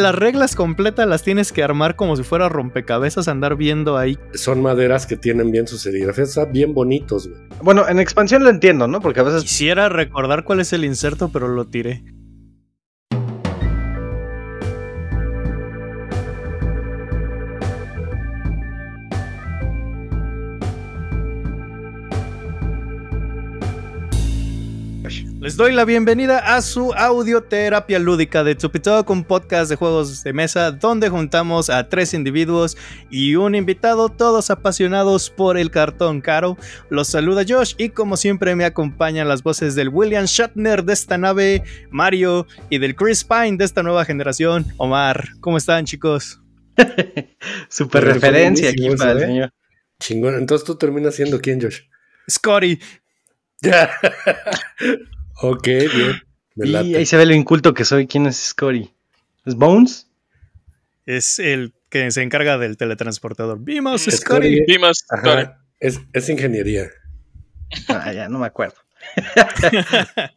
las reglas completas las tienes que armar como si fuera rompecabezas, andar viendo ahí. Son maderas que tienen bien sus serigrafías, están bien bonitos, güey. Bueno, en expansión lo entiendo, ¿no? Porque a veces. Quisiera recordar cuál es el inserto, pero lo tiré. Les doy la bienvenida a su audioterapia lúdica de Talk, un podcast de juegos de mesa donde juntamos a tres individuos y un invitado, todos apasionados por el cartón caro. Los saluda Josh y como siempre me acompañan las voces del William Shatner de esta nave, Mario, y del Chris Pine de esta nueva generación, Omar. ¿Cómo están chicos? Super referencia aquí para el señor. Chingón, entonces tú terminas siendo quién, Josh? Scotty. Ok, bien. y ahí se ve lo inculto que soy. ¿Quién es Scotty? ¿Es Bones? Es el que se encarga del teletransportador. Vimos, Scotty. Vimos, es, es, ingeniería. Ah, ya no me acuerdo.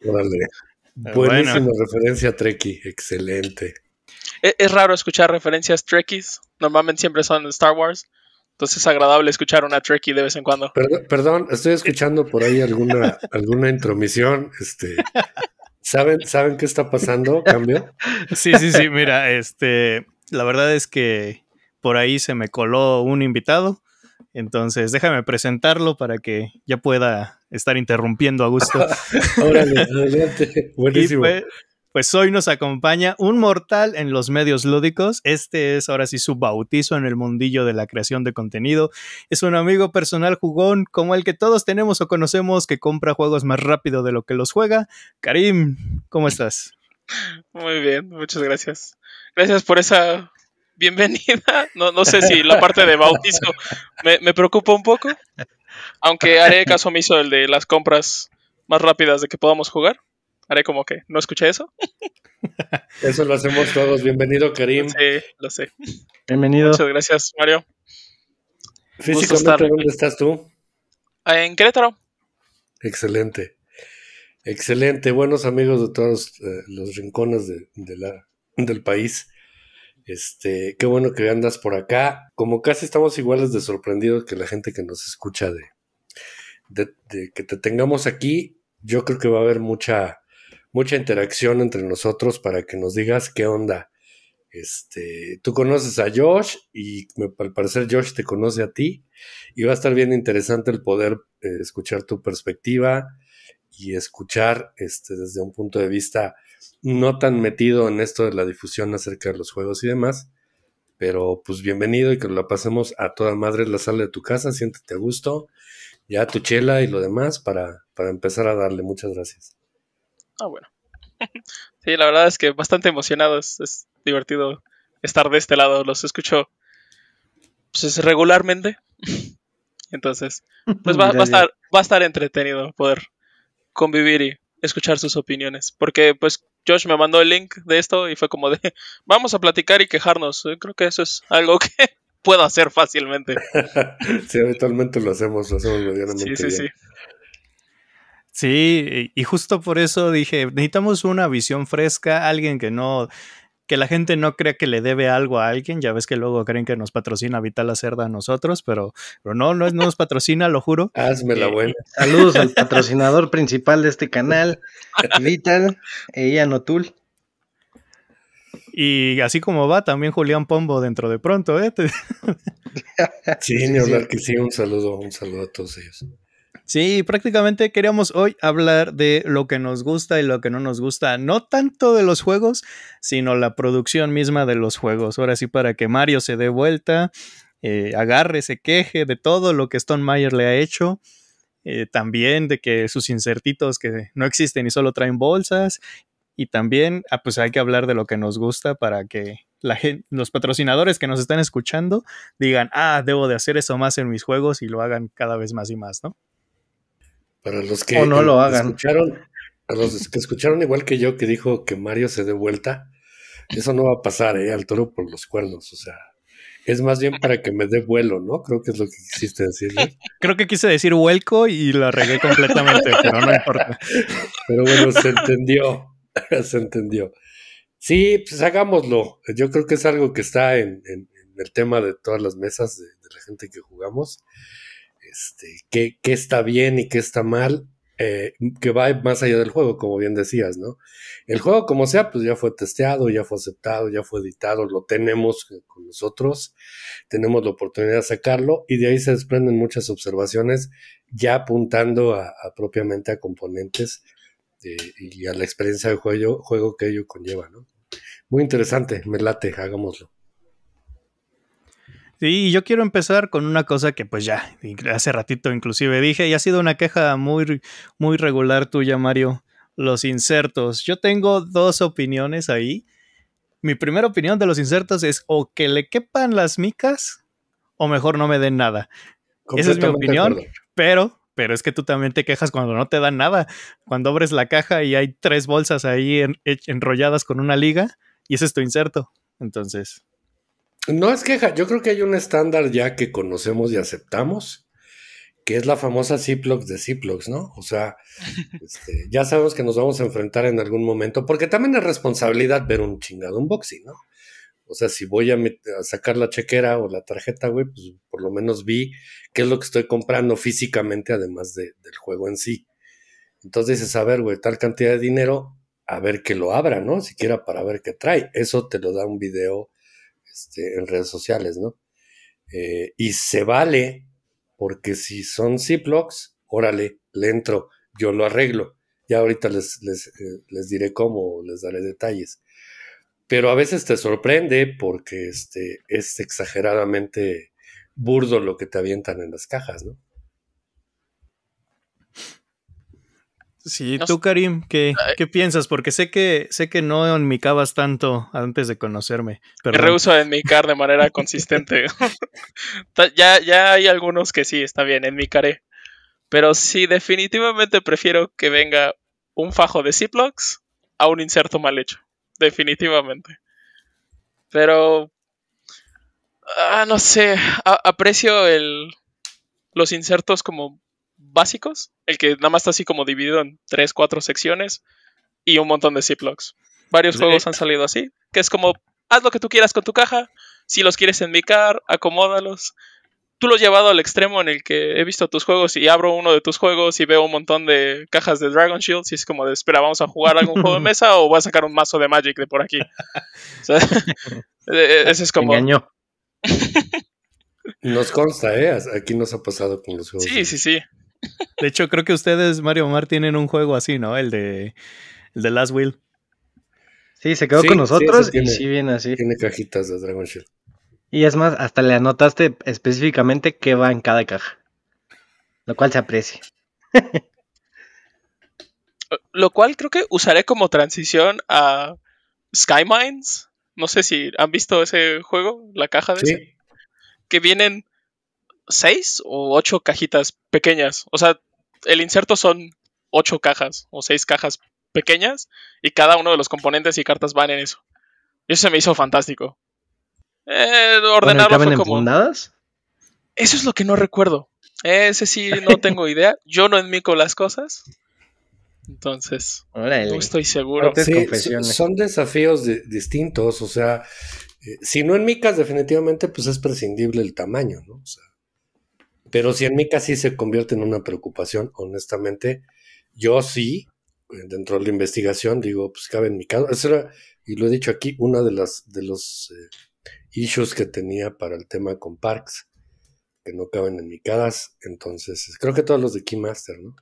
Vale. Buenísima referencia a Trekkie. Excelente. Es, es, raro escuchar referencias Trekkies. Normalmente siempre son Star Wars. Entonces es agradable escuchar una Trekkie de vez en cuando. Perdón, estoy escuchando por ahí alguna, alguna intromisión. Este, ¿saben, ¿Saben qué está pasando? ¿Cambio? Sí, sí, sí. Mira, este, la verdad es que por ahí se me coló un invitado. Entonces, déjame presentarlo para que ya pueda estar interrumpiendo a gusto. Órale, adelante. Buenísimo pues hoy nos acompaña un mortal en los medios lúdicos. Este es ahora sí su bautizo en el mundillo de la creación de contenido. Es un amigo personal jugón como el que todos tenemos o conocemos que compra juegos más rápido de lo que los juega. Karim, ¿cómo estás? Muy bien, muchas gracias. Gracias por esa bienvenida. No, no sé si la parte de bautizo me, me preocupa un poco. Aunque haré caso omiso el de las compras más rápidas de que podamos jugar haré como que no escuché eso. Eso lo hacemos todos. Bienvenido, Karim. Sí, lo sé. Bienvenido. Muchas gracias, Mario. Físicamente, ¿dónde estás tú? En Querétaro. Excelente. Excelente. Buenos amigos de todos eh, los rincones de, la, del país. Este, qué bueno que andas por acá. Como casi estamos iguales de sorprendidos que la gente que nos escucha de, de que te tengamos aquí, yo creo que va a haber mucha, mucha interacción entre nosotros para que nos digas qué onda. Este, tú conoces a Josh y al parecer Josh te conoce a ti y va a estar bien interesante el poder eh, escuchar tu perspectiva y escuchar este, desde un punto de vista no tan metido en esto de la difusión acerca de los juegos y demás. Pero pues bienvenido y que lo pasemos a toda madre en la sala de tu casa, siéntete a gusto, ya tu chela y lo demás para, para empezar a darle. Muchas gracias. Ah, bueno. sí, la verdad es que bastante emocionado. Es, divertido estar de este lado. Los escucho pues, regularmente. Entonces, pues va, a estar, va a estar entretenido poder convivir y escuchar sus opiniones. Porque, pues, Josh me mandó el link de esto y fue como de, vamos a platicar y quejarnos. Creo que eso es algo que puedo hacer fácilmente. sí, habitualmente lo hacemos, lo hacemos medianamente Sí, sí, sí. Sí, y justo por eso dije, necesitamos una visión fresca, alguien que no, que la gente no crea que le debe algo a alguien, ya ves que luego creen que nos patrocina Vital Cerda a nosotros, pero, pero no, no, nos patrocina, lo juro. Hazme la eh, buena. Saludos al patrocinador principal de este canal, Vital, ella Notul. Y así como va, también Julián Pombo dentro de pronto, ¿eh? sí, ni hablar que sí, un saludo, un saludo a todos ellos. Sí, prácticamente queríamos hoy hablar de lo que nos gusta y lo que no nos gusta, no tanto de los juegos, sino la producción misma de los juegos. Ahora sí, para que Mario se dé vuelta, eh, agarre, se queje de todo lo que Stone Meyer le ha hecho. Eh, también de que sus insertitos que no existen y solo traen bolsas. Y también, ah, pues hay que hablar de lo que nos gusta para que la gente, los patrocinadores que nos están escuchando digan, ah, debo de hacer eso más en mis juegos y lo hagan cada vez más y más, ¿no? Para los que no lo hagan. escucharon, a los que escucharon igual que yo que dijo que Mario se dé vuelta, eso no va a pasar, ¿eh? Al toro por los cuernos, o sea, es más bien para que me dé vuelo, ¿no? Creo que es lo que quisiste decirle. Creo que quise decir vuelco y lo regué completamente, pero no importa. Pero bueno, se entendió, se entendió. Sí, pues hagámoslo. Yo creo que es algo que está en, en- en el tema de todas las mesas de, de la gente que jugamos. Este, qué, qué está bien y qué está mal, eh, que va más allá del juego, como bien decías, ¿no? El juego, como sea, pues ya fue testeado, ya fue aceptado, ya fue editado, lo tenemos con nosotros, tenemos la oportunidad de sacarlo y de ahí se desprenden muchas observaciones ya apuntando a, a propiamente a componentes eh, y a la experiencia de juego, juego que ello conlleva, ¿no? Muy interesante, me late, hagámoslo. Sí, y yo quiero empezar con una cosa que pues ya, hace ratito inclusive dije, y ha sido una queja muy, muy regular tuya, Mario, los insertos. Yo tengo dos opiniones ahí. Mi primera opinión de los insertos es o que le quepan las micas o mejor no me den nada. Esa es mi opinión. Pero, pero es que tú también te quejas cuando no te dan nada. Cuando abres la caja y hay tres bolsas ahí en- enrolladas con una liga y ese es tu inserto. Entonces, No es queja, yo creo que hay un estándar ya que conocemos y aceptamos, que es la famosa Ziplocs de Ziplocs, ¿no? O sea, este, ya sabemos que nos vamos a enfrentar en algún momento, porque también es responsabilidad ver un chingado unboxing, ¿no? O sea, si voy a, sacar la chequera o la tarjeta, güey, pues por lo menos vi qué es lo que estoy comprando físicamente, además de- del juego en sí. Entonces dices, a ver, güey, tal cantidad de dinero, a ver que lo abra, ¿no? Siquiera para ver qué trae. Eso te lo da un video este, en redes sociales, ¿no? Eh, y se vale, porque si son Ziplocs, órale, le entro, yo lo arreglo. Ya ahorita les, les, eh, les diré cómo, les daré detalles. Pero a veces te sorprende porque este, es exageradamente burdo lo que te avientan en las cajas, ¿no? Sí, tú. Karim, ¿qué, qué piensas? Porque sé que sé que no enmicabas tanto antes de conocerme. Me Perdón. rehuso a enmicar de manera consistente. Ya, ya hay algunos que sí, está bien, enmicaré. Pero sí, definitivamente prefiero que venga un fajo de Ziplocs a un inserto mal hecho. Definitivamente. Pero... Ah, no sé. a- aprecio el, los insertos como básicos. El que nada más está así como dividido en 3, 4 secciones. Y un montón de Ziplocs. Varios Sí. juegos han salido así. Que es como, haz lo que tú quieras con tu caja. Si los quieres enmicar, acomódalos. Tú lo has llevado al extremo en el que he visto tus juegos y abro uno de tus juegos y veo un montón de cajas de Dragon Shield y es como de, espera, ¿vamos a jugar algún juego de mesa o voy a sacar un mazo de Magic de por aquí? O sea, eh, ese es como... engañó. Nos consta, ¿eh? Aquí nos ha pasado con los juegos. Sí, sí, sí. De hecho, creo que ustedes, Mario Omar, tienen un juego así, ¿no? El de el de Last Will. Sí, se quedó Sí, con sí, nosotros tiene- y sí viene así. Tiene cajitas de Dragon Shield. Y es más, hasta le anotaste específicamente qué va en cada caja. Lo cual se aprecia. Lo cual creo que usaré como transición a Sky Mines. No sé si han visto ese juego, la caja de ese. Sí, que vienen seis o ocho cajitas pequeñas. O sea, el inserto son ocho cajas o seis cajas pequeñas y cada uno de los componentes y cartas van en eso. Y eso se me hizo fantástico. Eh, Bueno, ¿y ordenarlo fue como... enfundadas? Eso es lo que no recuerdo. Ese sí no tengo idea. Yo no enmico las cosas. Entonces, Órale. no estoy seguro. Sí, son desafíos di- distintos, o sea, eh, si no en micas definitivamente pues es prescindible el tamaño, ¿no? O sea, pero si en micas sí se convierte en una preocupación, honestamente, yo sí, eh, dentro de la investigación, digo, pues cabe en mi caso, eso era, y lo he dicho aquí, una de las de los eh, issues que tenía para el tema con Parks, que no caben en micadas, entonces creo que todos los de Keymaster, ¿no?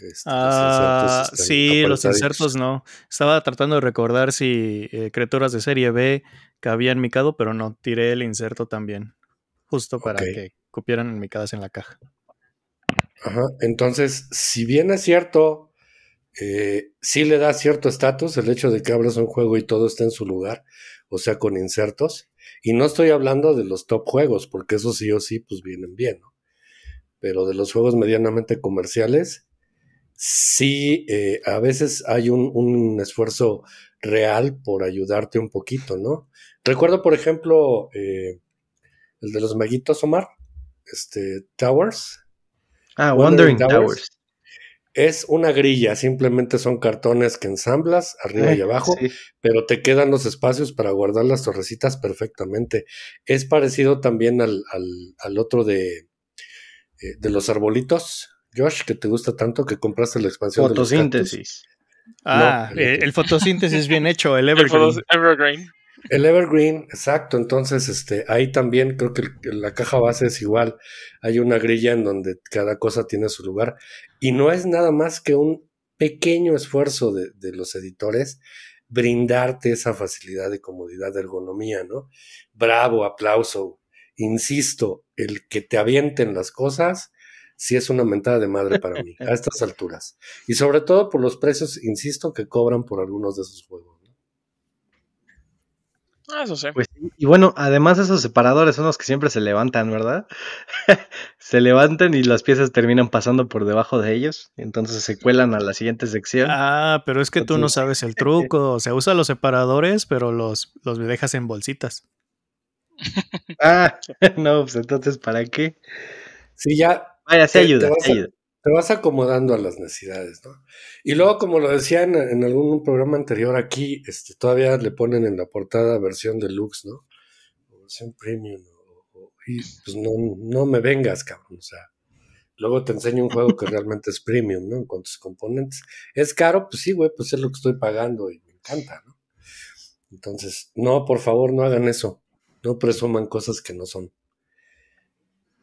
Este, Ah, sí, los insertos no. Estaba tratando de recordar si eh, criaturas de serie B cabían micado, pero no, tiré el inserto también. Justo para que cupieran micadas en la caja. Ajá. Entonces, si bien es cierto, eh, sí le da cierto estatus el hecho de que abras un juego y todo está en su lugar, o sea, con insertos. Y no estoy hablando de los top juegos, porque esos sí o sí, pues vienen bien, ¿no? Pero de los juegos medianamente comerciales, sí, eh, a veces hay un, esfuerzo real por ayudarte un poquito, ¿no? Recuerdo, por ejemplo, eh, el de los maguitos, Omar, este, Towers. Ah, Wandering Wandering Towers. Towers. Es una grilla, simplemente son cartones que ensamblas arriba y abajo, sí. pero te quedan los espacios para guardar las torrecitas perfectamente. Es parecido también al, al- al otro de, eh, de los arbolitos, Josh, que te gusta tanto que compraste la expansión de los. Fotosíntesis. Ah, No, eh, el fotosíntesis bien hecho, el El Evergreen. El Evergreen, exacto. Entonces, este, ahí también creo que el- la caja base es igual. Hay una grilla en donde cada cosa tiene su lugar. Y no es nada más que un pequeño esfuerzo de, de los editores brindarte esa facilidad de comodidad, de ergonomía, ¿no? Bravo, aplauso. Insisto, el que te avienten las cosas, sí es una mentada de madre para mí, a estas alturas. Y sobre todo por los precios, insisto, que cobran por algunos de esos juegos. Ah, eso sí. Pues, sí. y bueno, además esos separadores son los que siempre se levantan, ¿verdad? se levantan y las piezas terminan pasando por debajo de ellos, entonces se cuelan a la siguiente sección. Ah, pero es que tú no sabes el truco. O sea, usa los separadores, pero los, los dejas en bolsitas. Ah, no, pues entonces, ¿para qué? Sí, ya Vaya, se Te- te ayuda, vas se ayuda. Te vas acomodando a las necesidades, ¿no? Y luego, como lo decía en, en algún programa anterior aquí, este, todavía le ponen en la portada versión deluxe, ¿no? O versión premium, o- o- y pues no, no me vengas, cabrón, o sea, luego te enseño un juego que realmente es premium, ¿no? En cuanto a sus componentes. ¿Es caro? Pues sí, güey, pues es lo que estoy pagando y me encanta, ¿no? Entonces, no, por favor, no hagan eso. No presuman cosas que no son.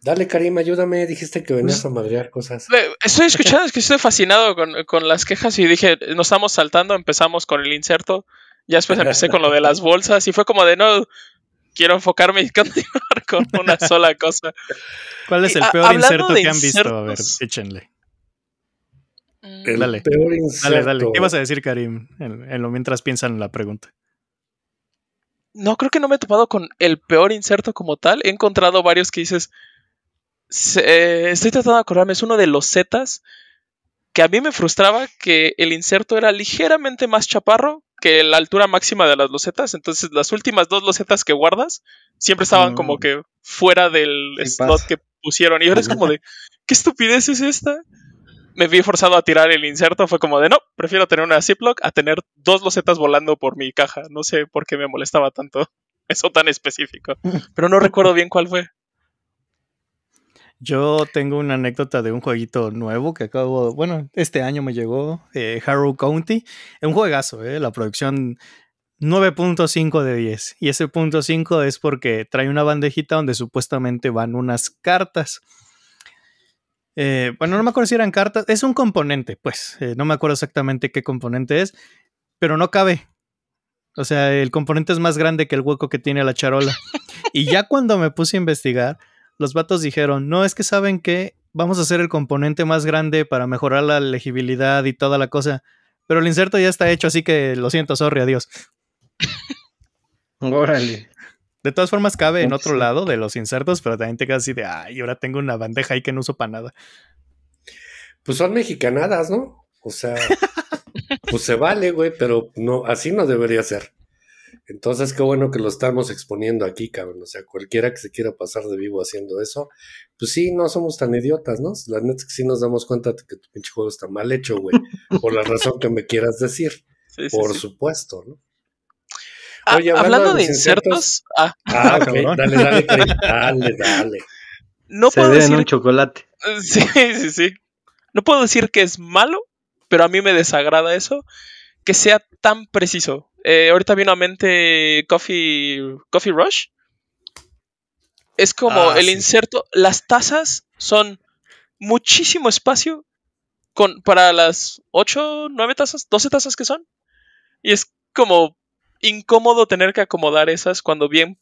Dale, Karim, ayúdame. Dijiste que venías a madrear cosas. Estoy escuchando, es que estoy fascinado con, con las quejas y dije, nos estamos saltando, empezamos con el inserto, ya después empecé con lo de las bolsas y fue como de no, quiero enfocarme y continuar con una sola cosa. ¿Cuál es el peor inserto que han visto? A ver, échenle. El Dale. peor Dale, inserto. dale. ¿Qué vas a decir, Karim? En, en lo mientras piensan en la pregunta. No, creo que no me he topado con el peor inserto como tal. He encontrado varios que dices. Se- eh, estoy tratando de acordarme, es uno de los Zetas. Que a mí me frustraba que el inserto era ligeramente más chaparro que la altura máxima de las losetas. Entonces, las últimas dos losetas que guardas siempre estaban Mm. como que fuera del Sí slot pasa. que pusieron. Y ahora es como de, ¿qué estupidez es esta? Me vi forzado a tirar el inserto. Fue como de, no, prefiero tener una Ziploc a tener dos losetas volando por mi caja. No sé por qué me molestaba tanto eso tan específico. Pero no recuerdo bien cuál fue. Yo tengo una anécdota de un jueguito nuevo que acabo, bueno, este año me llegó, eh, Harrow County. Es un juegazo, eh, la producción 9.5 de 10. Y ese punto 5 es porque trae una bandejita donde supuestamente van unas cartas. Eh, bueno, no me acuerdo si eran cartas, es un componente, pues, no me acuerdo exactamente qué componente es, pero no cabe. O sea, el componente es más grande que el hueco que tiene la charola. Y ya cuando me puse a investigar, los vatos dijeron, no, es que saben que vamos a hacer el componente más grande para mejorar la legibilidad y toda la cosa. Pero el inserto ya está hecho, así que lo siento, sorry, adiós. Órale. De todas formas, cabe en otro lado de los insertos, pero también te quedas así de, ay, ahora tengo una bandeja ahí que no uso para nada. Pues son mexicanadas, ¿no? O sea, pues se vale, güey, pero no, así no debería ser. Entonces, qué bueno que lo estamos exponiendo aquí, cabrón. O sea, cualquiera que se quiera pasar de vivo haciendo eso, pues sí, no somos tan idiotas, ¿no? La neta es que sí nos damos cuenta de que tu pinche juego está mal hecho, güey. Por la razón que me quieras decir. Sí, sí, Por sí. supuesto, ¿no? Ah, Oye, hablando hablando de insertos, ah, Ah, ok, cabrón. dale, dale, Karim, dale, dale. no se puedo decir un chocolate. Sí, sí, sí. No puedo decir que es malo, pero a mí me desagrada eso, que sea tan preciso. Eh, ahorita vino a mente Coffee, Coffee Rush. Es como Ah, el sí. inserto, las tazas son muchísimo espacio con, para las 8, 9 tazas, 12 tazas que son. Y es como incómodo tener que acomodar esas cuando bien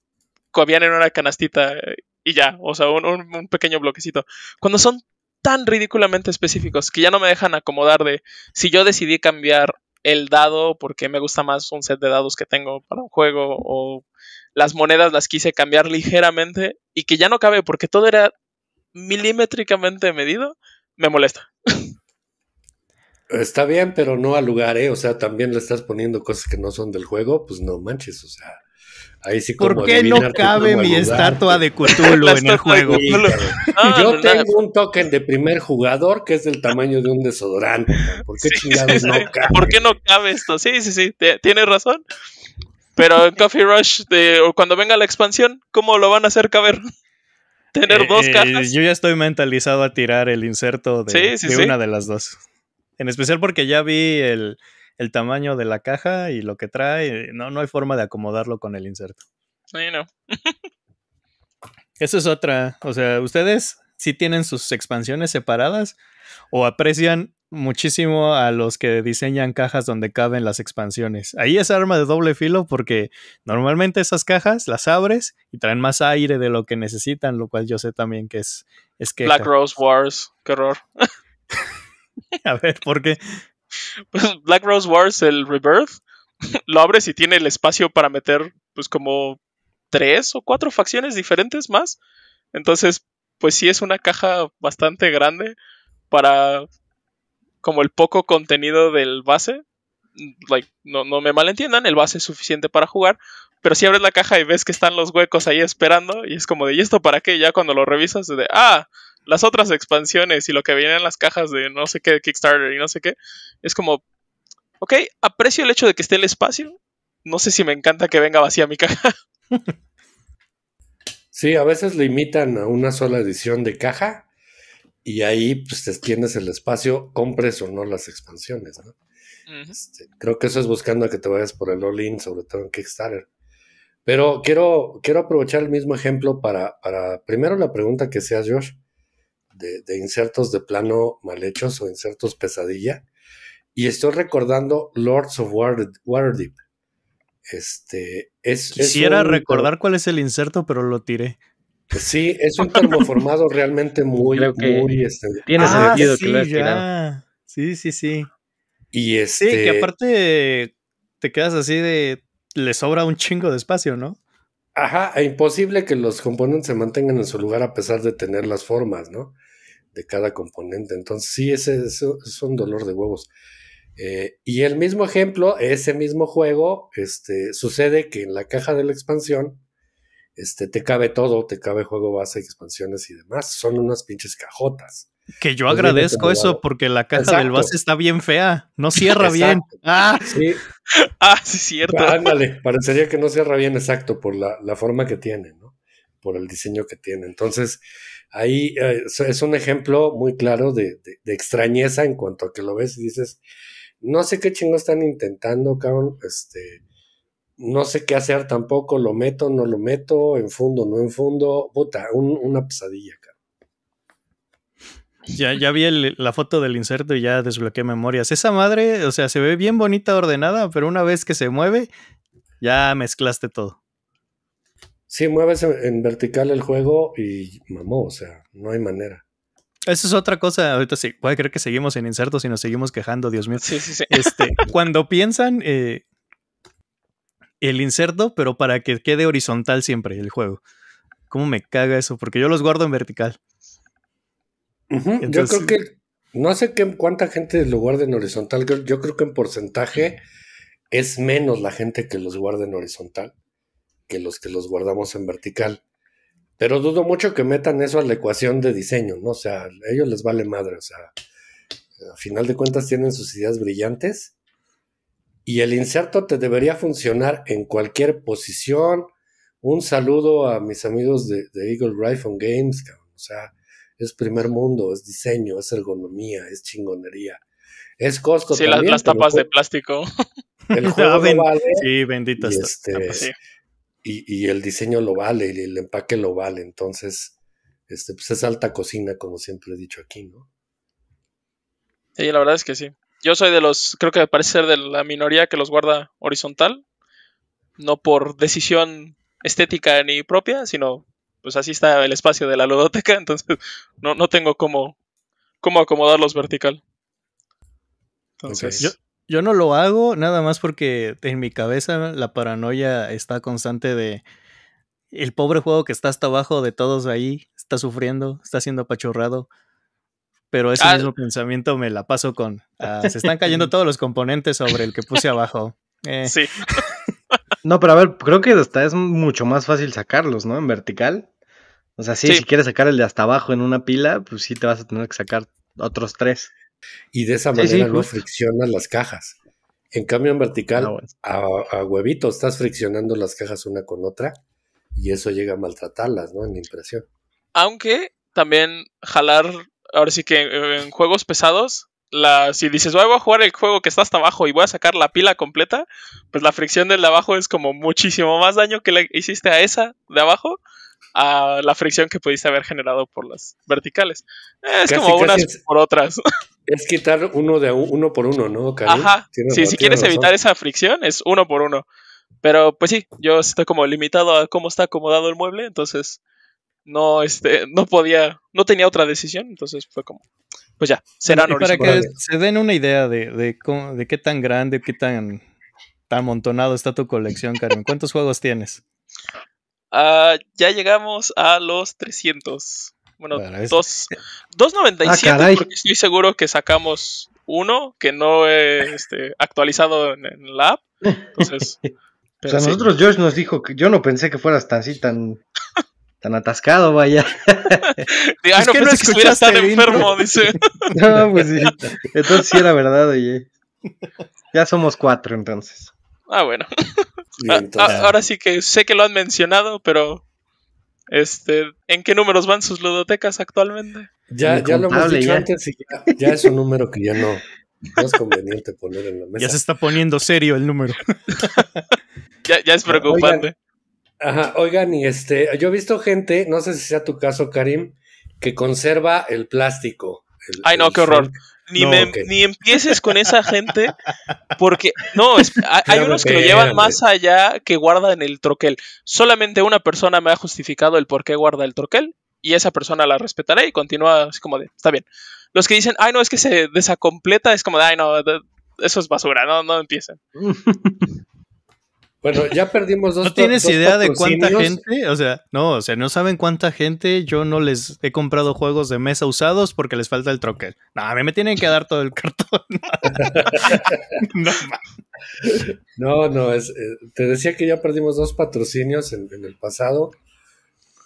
cabían en una canastita eh, y ya, o sea, un pequeño bloquecito. Cuando son tan ridículamente específicos que ya no me dejan acomodar de si yo decidí cambiar el dado porque me gusta más un set de dados que tengo para un juego o las monedas las quise cambiar ligeramente y que ya no cabe porque todo era milimétricamente medido, me molesta. Está bien, pero no al lugar, ¿eh? O sea, también le estás poniendo cosas que no son del juego, pues no manches, o sea, Ahí sí como ¿Por qué no cabe mi estatua de Cthulhu en el juego? Sí, Yo no, tengo un token de primer jugador que es del tamaño de un desodorante. ¿Por qué Sí, chingados sí, no sí. cabe? ¿Por qué no cabe esto? Sí, sí, sí, te- tienes razón. Pero en Coffee Rush, de- o cuando venga la expansión, ¿cómo lo van a hacer caber? Tener Eh, dos eh, cajas. yo ya estoy mentalizado a tirar el inserto de, Sí, sí, de sí. una de las dos. En especial porque ya vi el, el tamaño de la caja y lo que trae. No, no hay forma de acomodarlo con el inserto. Sí, no. Eso es otra. O sea, ¿ustedes sí tienen sus expansiones separadas o aprecian muchísimo a los que diseñan cajas donde caben las expansiones? Ahí es arma de doble filo porque normalmente esas cajas las abres y traen más aire de lo que necesitan, lo cual yo sé también que es, es que... Black Rose Wars, qué horror. A ver, ¿por qué? Pues Black Rose Wars, el Rebirth, lo abres y tiene el espacio para meter, pues, como tres o cuatro facciones diferentes más. Entonces, pues sí es una caja bastante grande para como el poco contenido del base. Like, no, no me malentiendan, el base es suficiente para jugar. Pero si abres la caja y ves que están los huecos ahí esperando, y es como de, ¿y esto para qué? Ya cuando lo revisas, de, ah, las otras expansiones y lo que viene en las cajas de no sé qué, de Kickstarter y no sé qué, es como, ok, aprecio el hecho de que esté el espacio. No sé si me encanta que venga vacía mi caja. Sí, a veces limitan a una sola edición de caja y ahí pues te tienes el espacio, compres o no las expansiones, ¿no? Este, creo que eso es buscando a que te vayas por el all-in, sobre todo en Kickstarter. Pero quiero, quiero aprovechar el mismo ejemplo para, para primero la pregunta que seas, Josh, de, de insertos de plano mal hechos o insertos pesadilla. Y estoy recordando Lords of Water- Waterdeep. Este, es, es Quisiera un- recordar cuál es el inserto, pero lo tiré. Sí, es un termoformado realmente muy, Creo que muy, este, Tiene Ah, sentido sí, que lo hayas ya. tirado. Sí, sí, sí. y este, Sí, que aparte te quedas así de... Le sobra un chingo de espacio, ¿no? Ajá, e imposible que los componentes se mantengan en su lugar a pesar de tener las formas, ¿no? De cada componente. Entonces, sí, ese, es un dolor de huevos. Eh, y el mismo ejemplo, ese mismo juego, este, sucede que en la caja de la expansión, este, te cabe todo, te cabe juego base, expansiones y demás. Son unas pinches cajotas. Que yo agradezco eso porque la caja del base está bien fea. No cierra bien. Ah, Sí, Ah, sí, cierto. ándale, parecería que no cierra bien exacto por la, la forma que tiene, ¿no? Por el diseño que tiene. Entonces, ahí eh, es- un ejemplo muy claro de, de- extrañeza en cuanto a que lo ves y dices, no sé qué chingo están intentando, cabrón, este, no sé qué hacer tampoco, lo meto, no lo meto, en fundo, no en fundo, puta, un- una pesadilla, cabrón. ya, ya vi la foto del inserto y ya desbloqueé memorias. Esa madre, o sea, se ve bien bonita, ordenada, pero una vez que se mueve, ya mezclaste todo. Sí, mueves en, en vertical el juego y mamó, o sea, no hay manera. Esa es otra cosa. Ahorita sí, puede creer que seguimos en insertos y nos seguimos quejando, Dios mío. Sí, sí, sí. Este, cuando piensan eh, el inserto, pero para que quede horizontal siempre el juego. ¿Cómo me caga eso? Porque yo los guardo en vertical. Yo Entonces- creo que no sé qué, cuánta gente lo guarda en horizontal. Yo, yo creo que en porcentaje es menos la gente que los guarda en horizontal que los que los guardamos en vertical. Pero dudo mucho que metan eso a la ecuación de diseño, ¿no? O sea, a ellos les vale madre. O sea, a final de cuentas tienen sus ideas brillantes y el inserto te debería funcionar en cualquier posición. Un saludo a mis amigos de, de Eagle Rifle Games, cabrón. O sea, es primer mundo, es diseño, es ergonomía, es chingonería. Es costo Sí, las, también. las pero tapas de plástico. El juego Ah, ben- lo vale Sí, está. este, Sí. Y, y el diseño lo vale y el empaque lo vale. Entonces, este, pues es alta cocina, como siempre he dicho aquí, ¿no? Sí, la verdad es que sí. Yo soy de los, creo que parece ser de la minoría que los guarda horizontal. No por decisión estética ni propia, sino pues así está el espacio de la ludoteca, entonces no, no tengo cómo, cómo acomodarlos vertical. Entonces, Yo, yo no lo hago nada más porque en mi cabeza la paranoia está constante de el pobre juego que está hasta abajo de todos ahí, está sufriendo, está siendo apachurrado. Pero ese Ah. mismo pensamiento me la paso con. ah, se están cayendo todos los componentes sobre el que puse abajo. Eh, sí. No, pero a ver, creo que hasta es mucho más fácil sacarlos, ¿no? En vertical. O sea, sí, Sí. si quieres sacar el de hasta abajo en una pila, pues sí te vas a tener que sacar otros tres. Y de esa Sí, sí, manera no justo. friccionas las cajas. En cambio, en vertical, Ah, bueno. a, a huevito estás friccionando las cajas una con otra y eso llega a maltratarlas, ¿no? En la impresión. Aunque también jalar, ahora sí que en juegos pesados, la, si dices, "Ay, voy a jugar el juego que está hasta abajo y voy a sacar la pila completa, pues la fricción del de abajo es como muchísimo más daño que le hiciste a esa de abajo a la fricción que pudiste haber generado por las verticales. Es Casi, como casi unas es- por otras. Es quitar uno de uno por uno, ¿no, Karim? Ajá. Sí, si quieres razón. evitar esa fricción, es uno por uno. Pero pues sí, yo estoy como limitado a cómo está acomodado el mueble, entonces no, este, no podía, no tenía otra decisión, entonces fue como, pues ya, serán Y para que se den una idea de, de, cómo- de qué tan grande, qué tan, tan amontonado está tu colección, Karen. ¿Cuántos juegos tienes? Ah, ya llegamos a los 300. Bueno, Bueno, es- dos, 297 Ah, caray. porque estoy seguro que sacamos uno que no he este, actualizado en, en la app. Entonces, O sea, sí. nosotros Josh nos dijo que yo no pensé que fueras tan así tan tan atascado, vaya. Ay, Es no que no pensé que estuvieras tan enfermo, dice. No, pues sí. Entonces sí era verdad, oye. Ya somos cuatro entonces. Ah, bueno. Ah, entonces- ah, ahora sí que sé que lo han mencionado, pero este, ¿en qué números van sus ludotecas actualmente? ya, ya lo hemos dicho ya. antes y ya, ya es un número que ya no, no es conveniente poner en la mesa. Ya se está poniendo serio el número. Ya, ya es preocupante. Ajá, oigan, y este, yo he visto gente, no sé si sea tu caso, Karim, que conserva el plástico. el- Ay, no, el qué horror. Ni, No, me- ok. ni empieces con esa gente, porque no, es- hay- unos que lo llevan más allá que guardan el troquel. Solamente una persona me ha justificado el por qué guarda el troquel y esa persona la respetaré y continúa así como de, está bien. Los que dicen, ay, no, es que se desacompleta, es como de, ay, no, de- eso es basura, no, no empiecen. Bueno, ya perdimos dos ¿No tienes dos idea de cuánta gente? O sea, no, o sea, no saben cuánta gente yo no les he comprado juegos de mesa usados porque les falta el troquel. No, a mí me tienen que dar todo el cartón. no, No, no, es, eh, te decía que ya perdimos dos patrocinios en, en el pasado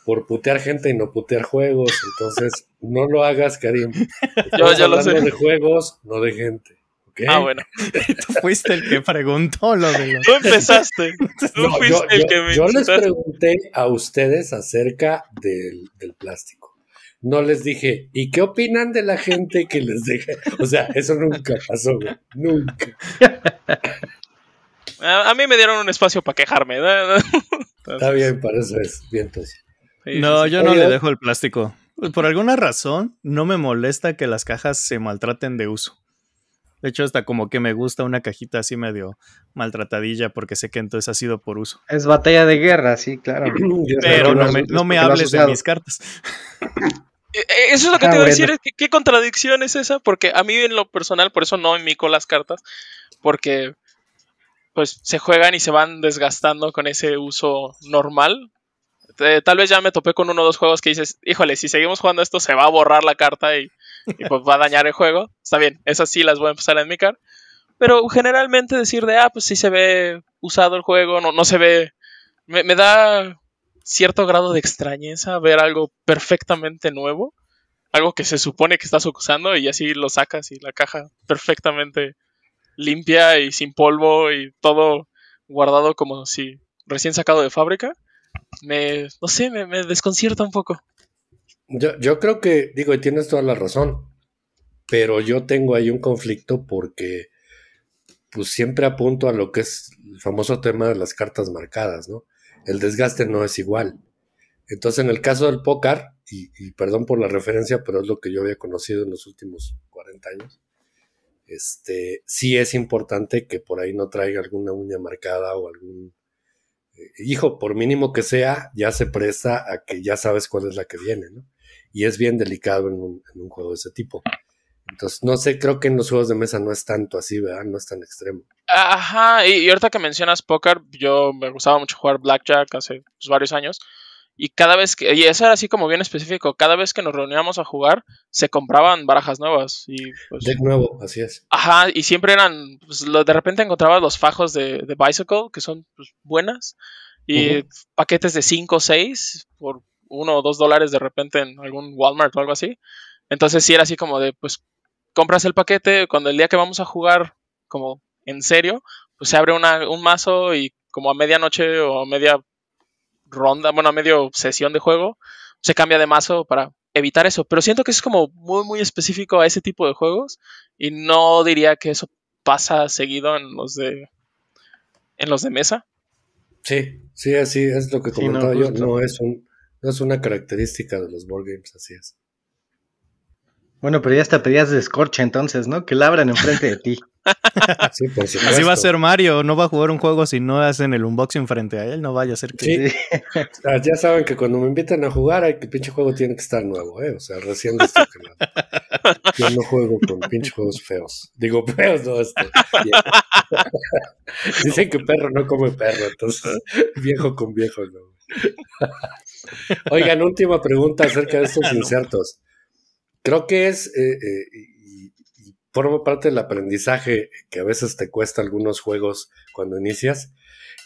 por putear gente y no putear juegos. Entonces, no lo hagas, Karim. Yo lo hablando sé. de juegos, no de gente. Ah, bueno. tú fuiste el que preguntó lo de los... Tú empezaste. Tú No, fuiste yo, el yo- que me yo les pregunté a ustedes acerca del, del plástico. No les dije, ¿y qué opinan de la gente que les deja? O sea, eso nunca pasó, güey. Nunca. A, a mí me dieron un espacio para quejarme. ¿no? Está bien, para eso es. Bien, entonces. Sí, No, sí. yo no Oye. le dejo el plástico. Por alguna razón, no me molesta que las cajas se maltraten de uso. De hecho, hasta como que me gusta una cajita así medio maltratadilla porque sé que entonces ha sido por uso. Es batalla de guerra, sí, claro. Pero no me, no hables de mis cartas. Eh, eh, Eso es lo que Ah, te iba a bueno. decir. es que- ¿Qué contradicción es esa? Porque a mí en lo personal, por eso no enmico las cartas. Porque pues se juegan y se van desgastando con ese uso normal. Eh, tal vez ya me topé con uno o dos juegos que dices, híjole, si seguimos jugando esto se va a borrar la carta y, y, pues va a dañar el juego. Está bien, esas sí las voy a empezar a enmicar. Pero generalmente decir de, ah, pues sí se ve usado el juego, no, no se ve... Me, me da cierto grado de extrañeza ver algo perfectamente nuevo. Algo que se supone que estás usando y así lo sacas y la caja perfectamente limpia y sin polvo y todo guardado como si recién sacado de fábrica. Me, no sé, me, me desconcierta un poco. Yo, yo creo que, digo, y tienes toda la razón, pero yo tengo ahí un conflicto porque pues siempre apunto a lo que es el famoso tema de las cartas marcadas, ¿no? El desgaste no es igual. Entonces, en el caso del póker, y, y perdón por la referencia, pero es lo que yo había conocido en los últimos 40 años, este, sí es importante que por ahí no traiga alguna uña marcada o algún... eh, hijo, por mínimo que sea, ya se presta a que ya sabes cuál es la que viene, ¿no? Y es bien delicado en un, en un juego de ese tipo. Entonces, no sé, creo que en los juegos de mesa no es tanto así, ¿verdad? No es tan extremo. Ajá, y, y ahorita que mencionas póker, yo me gustaba mucho jugar Blackjack hace pues, varios años. Y cada vez que, y eso era así como bien específico, cada vez que nos reuníamos a jugar, se compraban barajas nuevas. Y pues, Deck nuevo, así es. Ajá, y siempre eran, pues, lo- de repente encontrabas los fajos de, de Bicycle, que son pues, buenas, y paquetes de 5 o 6 por uno o dos dólares de repente en algún Walmart o algo así. Entonces sí era así como de, pues, compras el paquete, cuando el día que vamos a jugar, como en serio, pues se abre una, un mazo y como a medianoche o a media ronda, bueno, a medio sesión de juego, se cambia de mazo para evitar eso. Pero siento que es como muy, muy específico a ese tipo de juegos y no diría que eso pasa seguido en los de en los de mesa. Sí, sí, así es lo que Sí, no, comentaba yo. No es un, es una característica de los board games, así es. Bueno, pero ya hasta pedías de Scorch entonces, ¿no? Que la abran enfrente de ti. Sí, por supuesto. Así va a ser Mario, no va a jugar un juego si no hacen el unboxing frente a él, no vaya a ser que... Sí. O sea, ya saben que cuando me invitan a jugar, hay que el pinche juego tiene que estar nuevo, ¿eh? O sea, recién destroquelado. Yo no juego con pinche juegos feos. Digo, feos, no, este. Dicen que perro no come perro, entonces, viejo con viejo, no. Oigan, última pregunta acerca de estos insertos. Creo que es, eh, eh, y, y forma parte del aprendizaje que a veces te cuesta algunos juegos cuando inicias,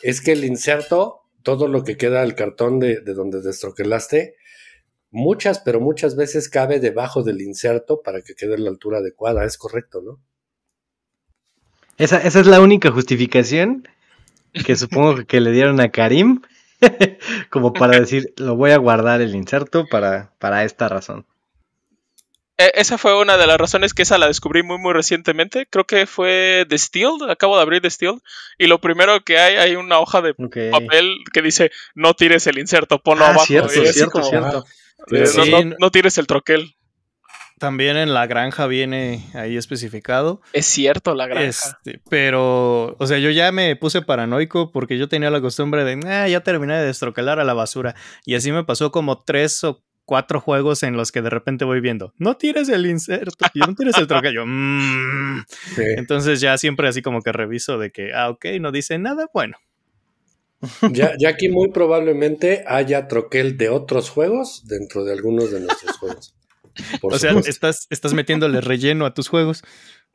es que el inserto, todo lo que queda del cartón de, de donde destroquelaste, muchas, pero muchas veces cabe debajo del inserto para que quede a la altura adecuada. Es correcto, ¿no? Esa, esa es la única justificación que supongo que le dieron a Karim, como para decir, lo voy a guardar el inserto para, para esta razón. E- esa fue una de las razones que esa la descubrí muy muy recientemente. Creo que fue The Steel, acabo de abrir The Steel y lo primero que hay hay una hoja de papel que dice no tires el inserto, ponlo Ah, abajo. cierto, cierto, como, cierto. eh, Sí, no, no- no tires el troquel. También en la granja viene ahí especificado. Es cierto, la granja. Este, pero, o sea, yo ya me puse paranoico porque yo tenía la costumbre de, "Ah, ya terminé de destroquelar a la basura. Y así me pasó como tres o cuatro juegos en los que de repente voy viendo, no tires el inserto, y yo no tires el troquel. Yo, "Mm". Sí. Entonces ya siempre así como que reviso de que, ah, ok, no dice nada, bueno. Ya, ya aquí muy probablemente haya troquel de otros juegos dentro de algunos de nuestros juegos. Por o sea, estás, estás metiéndole relleno a tus juegos.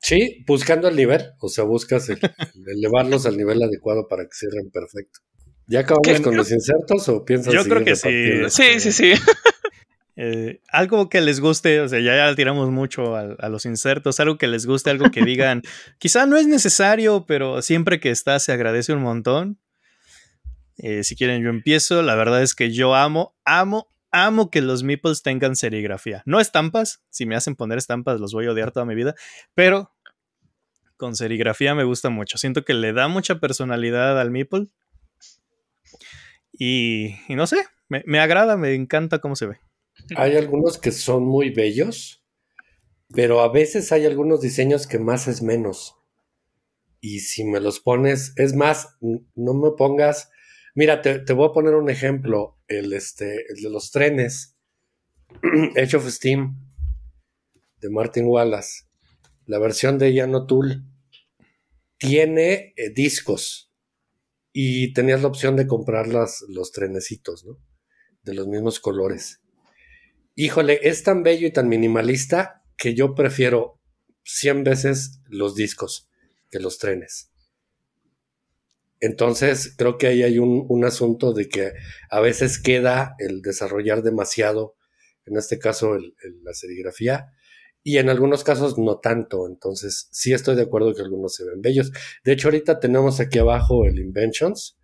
Sí, buscando el nivel, o sea, buscas el- el elevarlos al nivel adecuado para que cierren perfecto. ¿Ya acabamos ¿Qué? con los insertos o piensas Yo creo que sí. Sí, sí, sí. Eh, algo que les guste, o sea, ya, ya tiramos mucho a, a los insertos, algo que les guste, algo que digan, quizá no es necesario, pero siempre que está se agradece un montón. Eh, si quieren, yo empiezo. La verdad es que yo amo, amo, amo que los meeples tengan serigrafía. No estampas, si me hacen poner estampas los voy a odiar toda mi vida, pero con serigrafía me gusta mucho. Siento que le da mucha personalidad al meeple. Y, y no sé, me, me agrada, me encanta cómo se ve. Hay algunos que son muy bellos, pero a veces hay algunos diseños que más es menos. Y si me los pones, es más, no me pongas. Mira, te, voy a poner un ejemplo: el, este, el de los trenes, Age of Steam, de Martin Wallace. La versión de Jan O'Toole tiene eh, discos y tenías la opción de comprar los trenecitos, ¿no? De los mismos colores. Híjole, es tan bello y tan minimalista que yo prefiero 100 veces los discos que los trenes. Entonces, creo que ahí hay un, un asunto de que a veces queda el desarrollar demasiado, en este caso el- el- la serigrafía, y en algunos casos no tanto. Entonces, sí estoy de acuerdo que algunos se ven bellos. De hecho, ahorita tenemos aquí abajo el Inventions,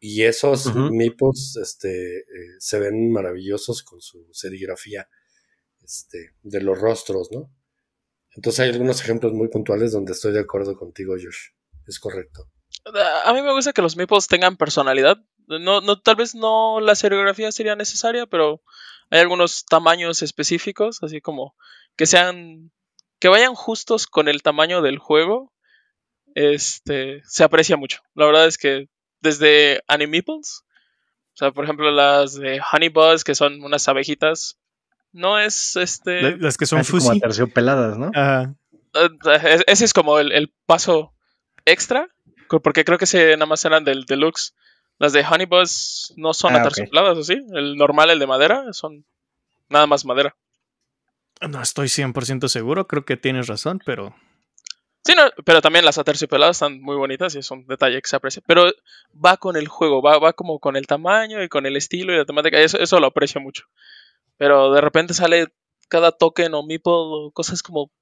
y esos Ujú. meeples este, eh, se ven maravillosos con su serigrafía este, de los rostros, ¿no? Entonces hay algunos ejemplos muy puntuales donde estoy de acuerdo contigo, Josh. Es correcto. A mí me gusta que los meeples tengan personalidad. No, no, tal vez no la serigrafía sería necesaria, pero hay algunos tamaños específicos, así como que sean, que vayan justos con el tamaño del juego. Este, se aprecia mucho. La verdad es que desde Animeeples, o sea, por ejemplo, las de Honey Buzz, que son unas abejitas, no es este. La- Las que son Así como fusi. aterciopeladas, ¿no? Ajá. Eh, ese es como el, el paso extra, porque creo que ese nada más eran del deluxe. Las de Honey Buzz no son Ah, aterciopeladas, ¿o sí? El normal, el de madera, son nada más madera. No estoy 100% seguro, creo que tienes razón, pero Sí, no, pero también las aterciopeladas están muy bonitas y es un detalle que se aprecia. Pero va con el juego, va, va como con el tamaño y con el estilo y la temática. Eso, eso lo aprecio mucho. Pero de repente sale cada token o meeple o cosas como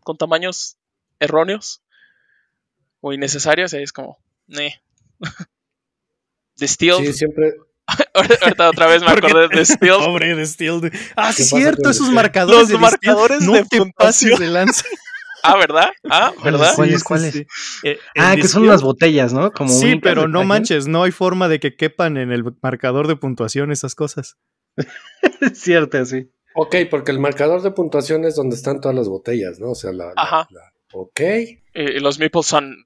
con tamaños erróneos o innecesarios. Y es como, eh. The Steel. Sí, siempre. Ahorita otra vez me acordé de Steel. Pobre de Steel. Ah, ¿Qué sí, pasa cierto, esos marcadores. Los de marcadores No de puntuación. de lanza. Ah, ¿verdad? Ah, ¿verdad? ¿Cuáles, sí, cuáles? sí. Eh, Ah, que son unas botellas, ¿no? Como Sí, pero no manches, no hay forma de que quepan en el marcador de puntuación esas cosas. Es cierto, sí. Ok, porque el marcador de puntuación es donde están todas las botellas, ¿no? O sea, la. la- Ajá. la- ok. y, y los meeples son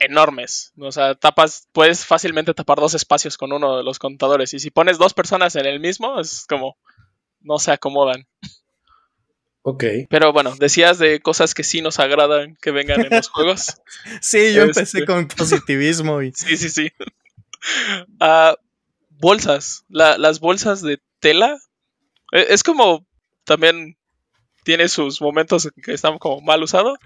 enormes. O sea, tapas, puedes fácilmente tapar dos espacios con uno de los contadores. Y si pones dos personas en el mismo, es como no se acomodan. Ok. Pero bueno, decías de cosas que sí nos agradan que vengan en los juegos. Sí, yo Este. empecé con positivismo y Sí, sí, sí. Ah, bolsas. La- las bolsas de tela. eh, Es como también tiene sus momentos en que están como mal usado.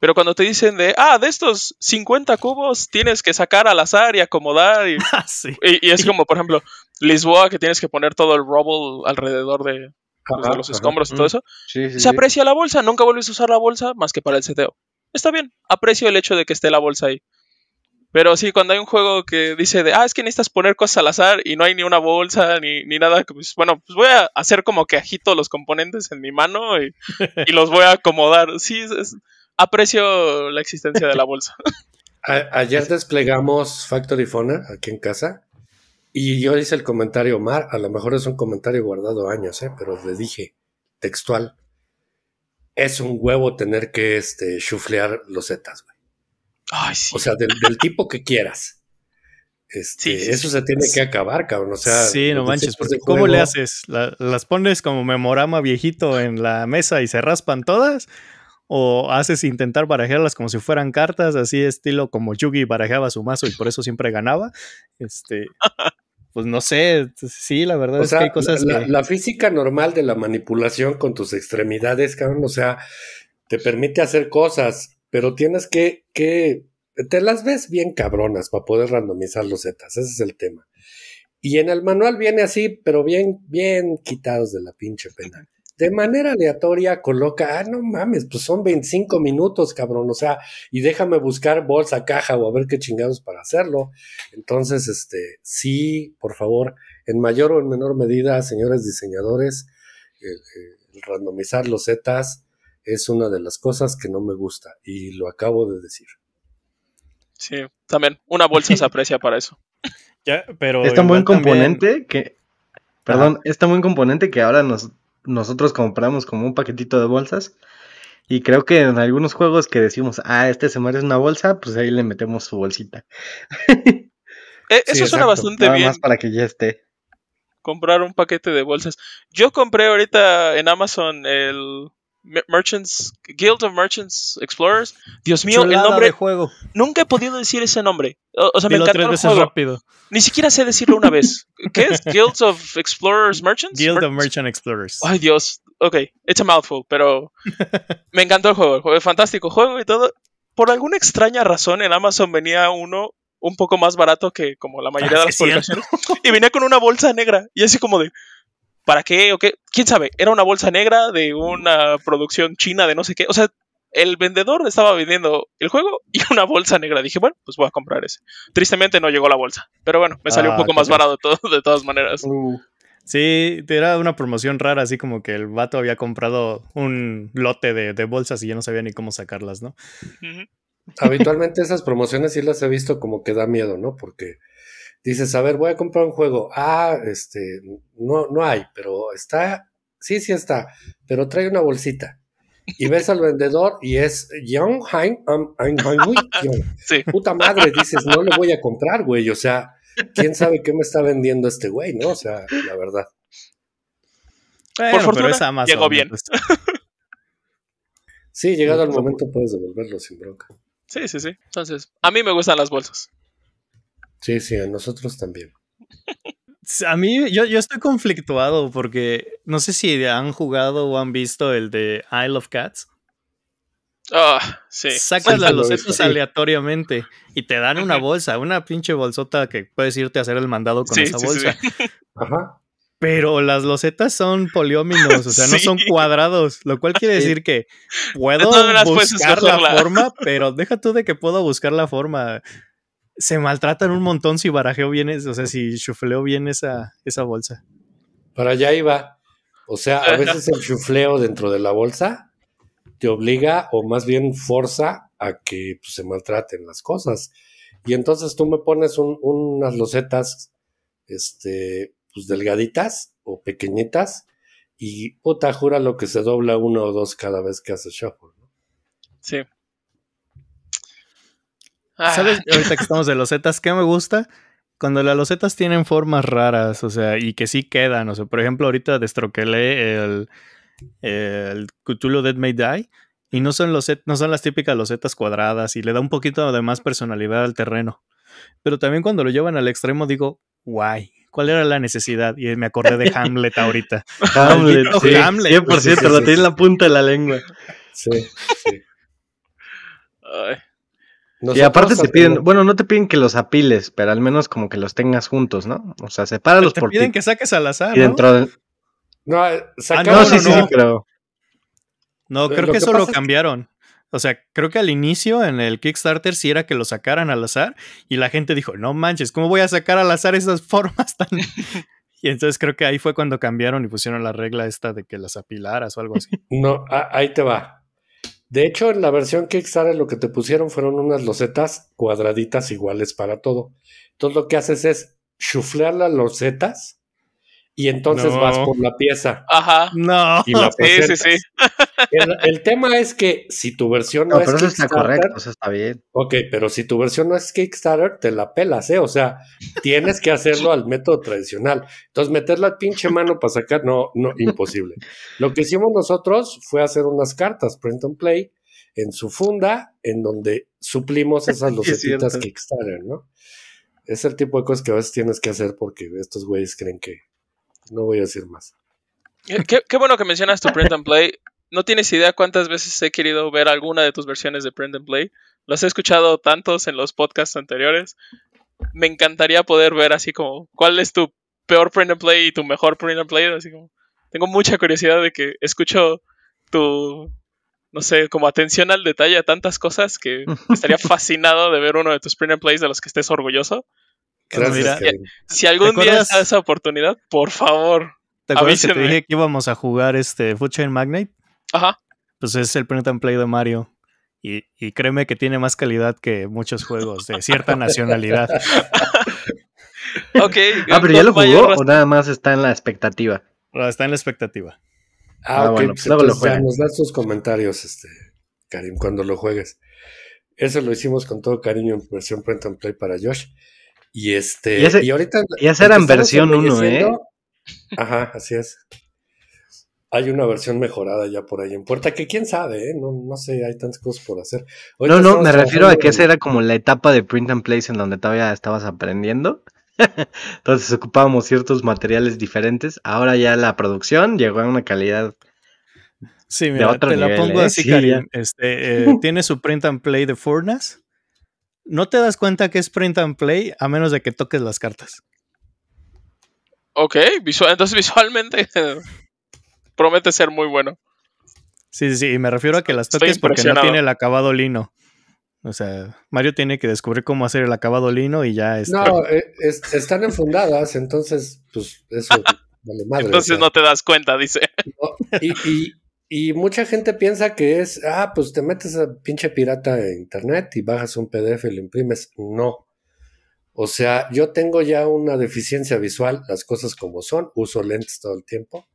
Pero cuando te dicen de, ah, de estos 50 cubos tienes que sacar al azar y acomodar. Y, Ah, sí. y- y es como, por ejemplo, Lisboa, que tienes que poner todo el rubble alrededor de, pues, de los ajá. escombros y todo Mm. eso. Sí, sí, Se sí. aprecia la bolsa, nunca vuelves a usar la bolsa más que para el seteo. Está bien, aprecio el hecho de que esté la bolsa ahí. Pero sí, cuando hay un juego que dice de, ah, es que necesitas poner cosas al azar y no hay ni una bolsa ni, ni nada, pues bueno, pues voy a hacer como que agito los componentes en mi mano y, y los voy a acomodar. Sí, es- es- aprecio la existencia de la bolsa. A- ayer desplegamos Factory Fauna aquí en casa y yo hice el comentario, Mar, a lo mejor es un comentario guardado años, ¿eh? pero le dije textual, es un huevo tener que este, chuflear los zetas, güey. Ay, sí. O sea, del, del tipo que quieras. Este, Sí, sí, eso sí. se tiene que acabar, cabrón. O sea, sí, no manches, porque ¿cómo le haces? ¿La- ¿Las pones como memorama viejito en la mesa y se raspan todas? ¿O haces intentar barajearlas como si fueran cartas, así estilo como Yugi barajaba su mazo y por eso siempre ganaba? Este, pues no sé, sí, la verdad O es sea, que hay cosas la, que... la física normal de la manipulación con tus extremidades, cabrón, o sea, te permite hacer cosas, pero tienes que, que te las ves bien cabronas para poder randomizar los zetas, ese es el tema. Y en el manual viene así, pero bien, bien quitados de la pinche pena. De manera aleatoria coloca, ah, no mames, pues son 25 minutos, cabrón, o sea, y déjame buscar bolsa, caja o a ver qué chingados para hacerlo. Entonces, este, sí, por favor, en mayor o en menor medida, señores diseñadores, el, el randomizar los zetas es una de las cosas que no me gusta y lo acabo de decir. Sí, también una bolsa se aprecia para eso. Ya, pero Es tan buen también- componente que. Perdón, es tan buen componente que ahora nos, nosotros compramos como un paquetito de bolsas. Y creo que en algunos juegos que decimos, ah, este se merece una bolsa, pues ahí le metemos su bolsita. Eh, eso Sí, suena exacto. bastante Nada bien. más para que ya esté. comprar un paquete de bolsas. Yo compré ahorita en Amazon el Merchants Guild of Merchants Explorers. Dios mío, el nombre de juego. nunca he podido decir ese nombre. O, o sea, me encantó tres el veces juego. rápido. Ni siquiera sé decirlo una vez. ¿Qué es? Guilds of Explorers Merchants. Guild of? Merchant Explorers. Ay Dios. Ok, it's a mouthful, pero me encantó el juego. El juego es fantástico juego y todo. Por alguna extraña razón en Amazon venía uno un poco más barato que como la mayoría Ah, de las publicaciones. Y venía con una bolsa negra. Y así como de, ¿para qué? ¿O qué? ¿Quién sabe? Era una bolsa negra de una producción china de no sé qué. O sea, el vendedor estaba vendiendo el juego y una bolsa negra. Dije, bueno, pues voy a comprar ese. Tristemente no llegó la bolsa. Pero bueno, me salió Ah, un poco qué más barato de, todo- de todas maneras. Sí, era una promoción rara, así como que el vato había comprado un lote de, de bolsas y ya no sabía ni cómo sacarlas, ¿no? Habitualmente esas promociones sí las he visto como que da miedo, ¿no? Porque dices, a ver, voy a comprar un juego. Ah, este, no, no hay, pero está, sí, sí está, pero trae una bolsita. Y ves al vendedor y es Young Hein, um, Hein, Hein, Hui, Young. Sí. Puta madre, dices, no le voy a comprar, güey. O sea, quién sabe qué me está vendiendo este güey, ¿no? O sea, la verdad. Bueno, fortuna, pero es Amazon, llegó bien. pues. Sí, llegado al momento puedes devolverlo sin bronca. Sí, sí, sí. Entonces, a mí me gustan las bolsas. Sí, sí, a nosotros también. A mí, yo, yo estoy conflictuado porque no sé si han jugado o han visto el de Isle of Cats. Ah, sí. Sacas Sí, las losetas aleatoriamente y te dan una bolsa, una pinche bolsota que puedes irte a hacer el mandado con Sí, esa sí, sí, bolsa. Ajá. Pero las losetas son polióminos, o sea, no son cuadrados, lo cual quiere decir que puedo No, buscar la forma, pero deja tú de que puedo buscar la forma. Se maltratan un montón si barajeo bien, o sea, si chufleo bien esa, esa bolsa. Para allá iba. O sea, a veces el chufleo dentro de la bolsa te obliga o más bien forza a que pues, se maltraten las cosas. Y entonces tú me pones un- unas losetas este, pues, delgaditas o pequeñitas y puta, jura lo que se dobla uno o dos cada vez que haces shuffle. ¿no? Sí. Ah, ¿Sabes? Ahorita que estamos de losetas, ¿qué me gusta? Cuando las losetas tienen formas raras, o sea, y que sí quedan. O sea, por ejemplo, ahorita destroquelé el, el Cthulhu Dead May Die. Y no son, loset, no son las típicas losetas cuadradas y le da un poquito de más personalidad al terreno. Pero también cuando lo llevan al extremo digo, guay, ¿cuál era la necesidad? Y me acordé de Hamlet ahorita. Hamlet, sí, Hamlet. 100%, Sí, sí, lo tiene en la punta de la lengua. Sí, sí. ay, Y Nosotros aparte te piden, bueno, no te piden que los apiles, pero al menos como que los tengas juntos, ¿no? O sea, sepáralos Te por piden ti. que saques al azar, Y ¿no? dentro del... No, eh, No, sacaron sí, o sí, no, sí, pero... No, Lo creo que que eso lo es que- cambiaron. O sea, creo que al inicio en el Kickstarter sí era que lo sacaran al azar y la gente dijo, no manches, ¿cómo voy a sacar al azar esas formas tan... y entonces creo que ahí fue cuando cambiaron y pusieron la regla esta de que las apilaras o algo así. No, ahí te va. De hecho, en la versión Kickstarter lo que te pusieron fueron unas losetas cuadraditas iguales para todo. Entonces lo que haces es chuflear las losetas y entonces No. vas por la pieza. Ajá. No. Y la Sí, sí, sí. El, el tema es que si tu versión no, No, es pero eso está Kickstarter, correcto, eso está bien. ok, pero si tu versión no es Kickstarter, te la pelas, ¿eh? O sea, tienes que hacerlo al método tradicional. Entonces, meter la pinche mano para sacar, no, no, imposible. Lo que hicimos nosotros fue hacer unas cartas print and play en su funda, en donde suplimos esas es cierto. Kickstarter, ¿no? Es el tipo de cosas que a veces tienes que hacer porque estos güeyes creen que no voy a decir más. Qué, qué bueno que mencionas tu print and play. No tienes idea cuántas veces he querido ver alguna de tus versiones de print and play. Los he escuchado tantos en los podcasts anteriores. Me encantaría poder ver así como cuál es tu peor print and play y tu mejor print and play. Así como tengo mucha curiosidad de que escucho tu no sé, como atención al detalle a tantas cosas que estaría fascinado de ver uno de tus print and plays de los que estés orgulloso. Gracias, Mira, Karim. Si algún día está esa oportunidad, por favor. ¿Te acuerdas que te dije que íbamos a jugar este Food Chain Magnate? Ajá. Pues es el print and play de Mario. Y, y créeme que tiene más calidad que muchos juegos de cierta nacionalidad. Ok. Ah, pero ya lo jugó o nada más está en la expectativa. Está en la expectativa. Ah, Ah, bueno, pues luego lo juegan. nos das tus comentarios, este, Karim, cuando lo juegues. Eso lo hicimos con todo cariño en versión print and play para Josh. Y este, Y ese- ahorita. y esa era en versión uno, ¿eh? embelleciendo- Ajá, así es. Hay una versión mejorada ya por ahí en puerta, que quién sabe, ¿eh? No, no sé, hay tantas cosas por hacer. Ahorita No, no, me refiero a que esa era como la etapa de print and place en donde todavía estabas aprendiendo. Entonces ocupábamos ciertos materiales diferentes. Ahora ya la producción llegó a una calidad. Sí, mira, otro te la nivel, pongo ¿eh? así, Sí, Karim. Este, eh, tiene su print and play de Furnace. No te das cuenta que es print and play a menos de que toques las cartas. Ok, visual, entonces visualmente promete ser muy bueno. Sí, sí, sí. Y me refiero a que las toques porque no tiene el acabado lino. O sea, Mario tiene que descubrir cómo hacer el acabado lino y ya este, No, eh, es- están enfundadas, entonces, pues eso vale madre. o Entonces sea. no te das cuenta, dice. No, Y, y- y mucha gente piensa que es, ah, pues te metes a pinche pirata en internet y bajas un PDF y lo imprimes. No. O sea, yo tengo ya una deficiencia visual, las cosas como son, uso lentes todo el tiempo.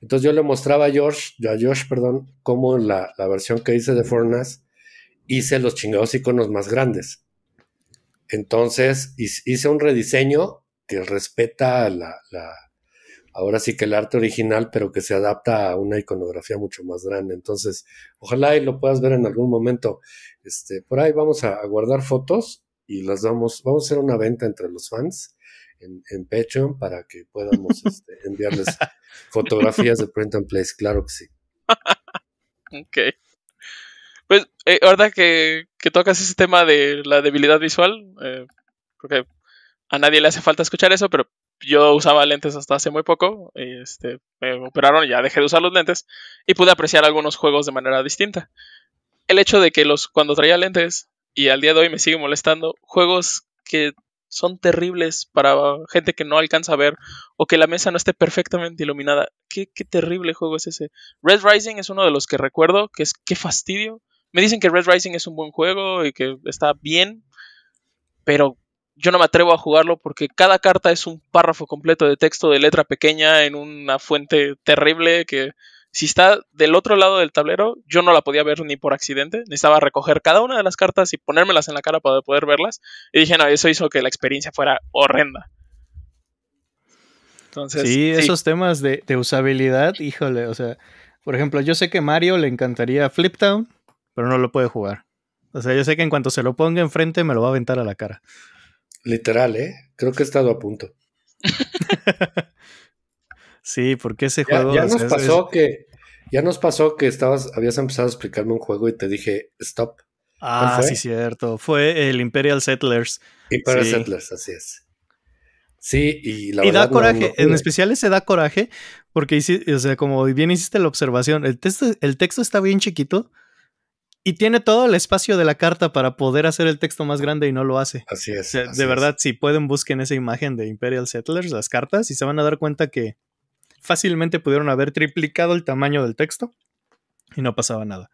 Entonces yo le mostraba a Josh, a Josh, perdón, cómo la, la versión que hice de Furnace hice los chingados iconos más grandes. Entonces hice un rediseño que respeta la, ahora sí que el arte original, pero que se adapta a una iconografía mucho más grande. Entonces, ojalá y lo puedas ver en algún momento. Este, por ahí vamos a, a guardar fotos y las vamos, vamos a hacer una venta entre los fans en, en Patreon para que podamos este, enviarles fotografías de Print and Place, claro que sí. Ok. Pues, eh, ahora que, que tocas ese tema de la debilidad visual, eh, porque a nadie le hace falta escuchar eso, pero yo usaba lentes hasta hace muy poco. Este, me operaron y ya dejé de usar los lentes. Y pude apreciar algunos juegos de manera distinta. El hecho de que los cuando traía lentes, y al día de hoy me sigue molestando, juegos que son terribles para gente que no alcanza a ver o que la mesa no esté perfectamente iluminada. ¿Qué, qué terrible juego es ese? Red Rising es uno de los que recuerdo, que es qué fastidio. Me dicen que Red Rising es un buen juego y que está bien, pero yo no me atrevo a jugarlo porque cada carta es un párrafo completo de texto de letra pequeña en una fuente terrible que si está del otro lado del tablero, yo no la podía ver ni por accidente. Necesitaba recoger cada una de las cartas y ponérmelas en la cara para poder verlas. Y dije, no, eso hizo que la experiencia fuera horrenda. Entonces, sí, esos temas de, de, usabilidad, híjole, o sea, por ejemplo, yo sé que Mario le encantaría Flip Town, pero no lo puede jugar. O sea, yo sé que en cuanto se lo ponga enfrente me lo va a aventar a la cara. Literal, ¿eh? Creo que he estado a punto. sí, porque ese juego. Ya, nos pasó que. Ya nos pasó que estabas, habías empezado a explicarme un juego y te dije stop. Ah, sí, cierto. Fue el Imperial Settlers. Imperial Settlers, así es. Sí, y la y verdad. da coraje, en especial ese da coraje, porque, o sea, como bien hiciste la observación, el texto, el texto está bien chiquito, y tiene todo el espacio de la carta para poder hacer el texto más grande y no lo hace. Así es. O sea, así de es. verdad, si pueden, busquen esa imagen de Imperial Settlers, las cartas, y se van a dar cuenta que fácilmente pudieron haber triplicado el tamaño del texto y no pasaba nada.